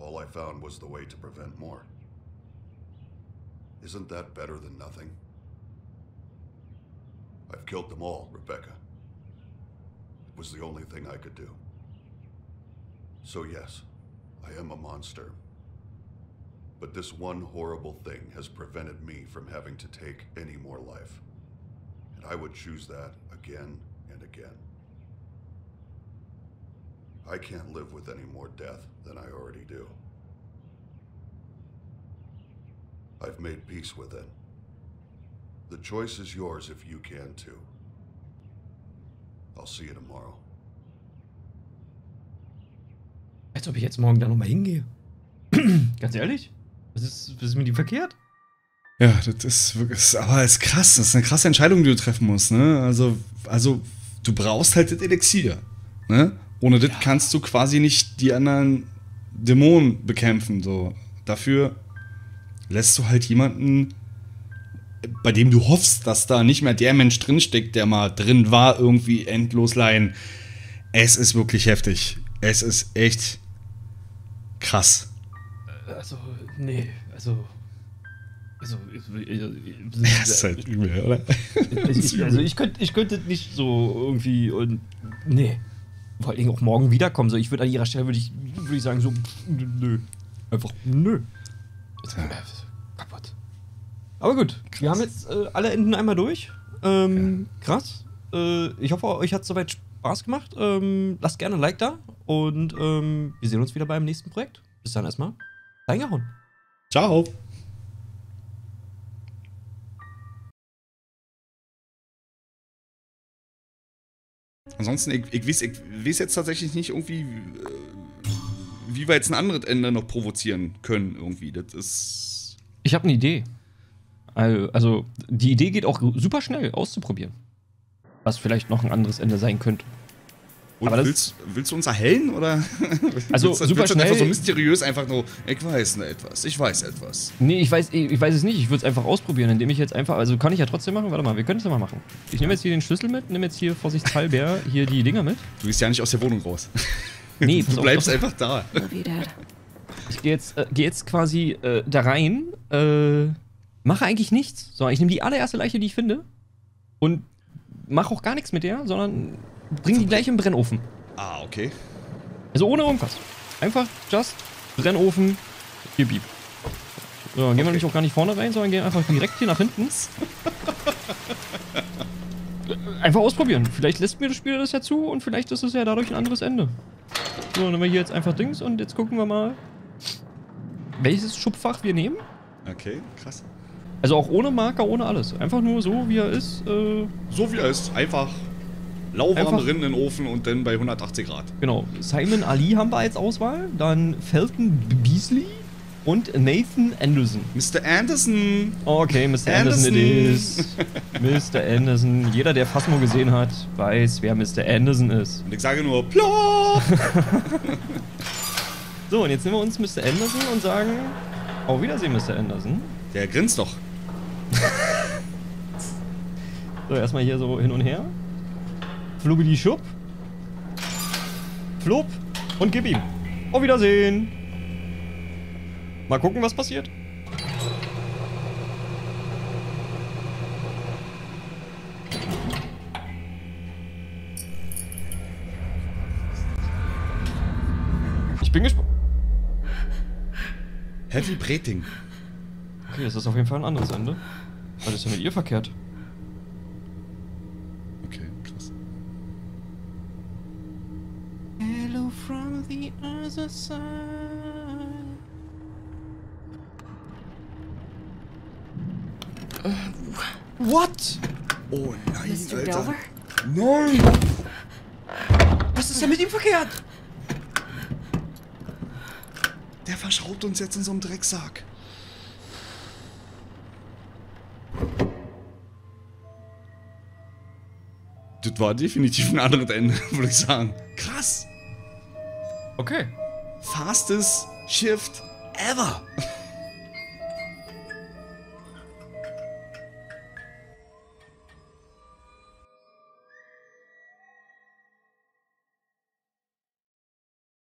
All I found was the way to prevent more. Isn't that better than nothing? I've killed them all, Rebecca. It was the only thing I could do. So, yes, I am a monster. But this one horrible thing has prevented me from having to take any more life. And I would choose that again and again. I can't live with any more death than I already do. I've made peace with it. The choice is yours if you can too. I'll see you tomorrow.
Als ob ich jetzt morgen da nochmal hingehe. Ganz ehrlich? Was ist, was ist mit ihm verkehrt?
Ja, das ist wirklich, aber ist krass. Das ist eine krasse Entscheidung, die du treffen musst, ne? Also, also du brauchst halt das Elixier, ne? Ohne das kannst du quasi nicht die anderen Dämonen bekämpfen, so. Dafür lässt du halt jemanden, bei dem du hoffst, dass da nicht mehr der Mensch drinsteckt, der mal drin war, irgendwie endlos leihen. Es ist wirklich heftig. Es ist echt krass.
Also, nee, also. Also,
Ja, ist halt übel, oder?
Ich, also ich könnte ich könnte nicht so irgendwie und nee. Vor allem auch morgen wiederkommen. So, ich würde an ihrer Stelle würde ich, würde ich sagen, so, nö. Einfach nö. Äh, kaputt. Aber gut, wir haben jetzt äh, alle Enden einmal durch. Ähm, Krass. Äh, ich hoffe, euch hat es soweit Spaß gemacht. Ähm, lasst gerne ein Like da und ähm, wir sehen uns wieder beim nächsten Projekt. Bis dann erstmal.
Reingehauen.
Ciao. Ansonsten, ich, ich, weiß, ich weiß jetzt tatsächlich nicht irgendwie, äh, wie wir jetzt ein anderes Ende noch provozieren können irgendwie. Das ist.
Ich habe eine Idee. Also, also, die Idee geht auch super schnell auszuprobieren. Was vielleicht noch ein anderes Ende sein könnte.
Und willst, willst du uns erhellen oder?
Also,
willst, du-
super
willst du einfach so
schnell-
mysteriös einfach nur, ich weiß ne etwas, ich weiß etwas.
Nee, ich weiß, ich weiß es nicht. Ich würde es einfach ausprobieren, indem ich jetzt einfach. Also kann ich ja trotzdem machen. Warte mal, wir können es ja mal machen. Ich nehme jetzt hier den Schlüssel mit, nehme jetzt hier vorsichtshalber hier die Dinger mit.
Du gehst ja nicht aus der Wohnung raus.
Nee,
du bleibst
auf.
einfach da.
Love you, Dad.
Ich gehe jetzt, äh, geh jetzt quasi äh, da rein, äh, mache eigentlich nichts, sondern ich nehme die allererste Leiche, die ich finde und mache auch gar nichts mit der, sondern bring die gleich im Brennofen.
Ah, okay.
Also ohne irgendwas. Einfach just Brennofen, hier bieb. So, dann gehen wir nämlich auch gar nicht vorne rein, sondern gehen einfach direkt hier nach hinten. Einfach ausprobieren. Vielleicht lässt mir das Spiel das ja zu und vielleicht ist es ja dadurch ein anderes Ende. So, dann nehmen wir hier jetzt einfach Dings und jetzt gucken wir mal, welches Schubfach wir nehmen.
Okay, krass.
Also auch ohne Marker, ohne alles. Einfach nur so, wie er ist. Äh,
So wie er ist. Einfach lauwarm drin in den Ofen und dann bei 180 Grad.
genau. Simon Ali haben wir als Auswahl. Dann Felton Beasley und Nathan Anderson.
Mr. Anderson.
Okay, Mr. Anderson,
Anderson.
it is. Mr. Anderson. Jeder, der Phasmo gesehen hat, weiß, wer Mr. Anderson ist.
Und ich sage nur, plop!
So, und jetzt nehmen wir uns Mr. Anderson und sagen, auf Wiedersehen, Mr. Anderson.
Der grinst doch.
So, erstmal hier so hin und her. Flubidi Schupp. Flub. Und gib ihm. Auf Wiedersehen. Mal gucken, was passiert. Ich bin gespannt.
Heavy Breting.
Okay, das ist auf jeden Fall ein anderes Ende. Was ist denn mit ihr verkehrt?
Okay, krass.
Hello from the other side. What?
Oh nein,
Mr.
Alter.
Delver?
Nein!
Was ist denn mit ihm verkehrt?
Der verschraubt uns jetzt in so einem Drecksack. Das war definitiv ein anderes Ende, würde ich sagen. Krass.
Okay.
Fastest Shift ever.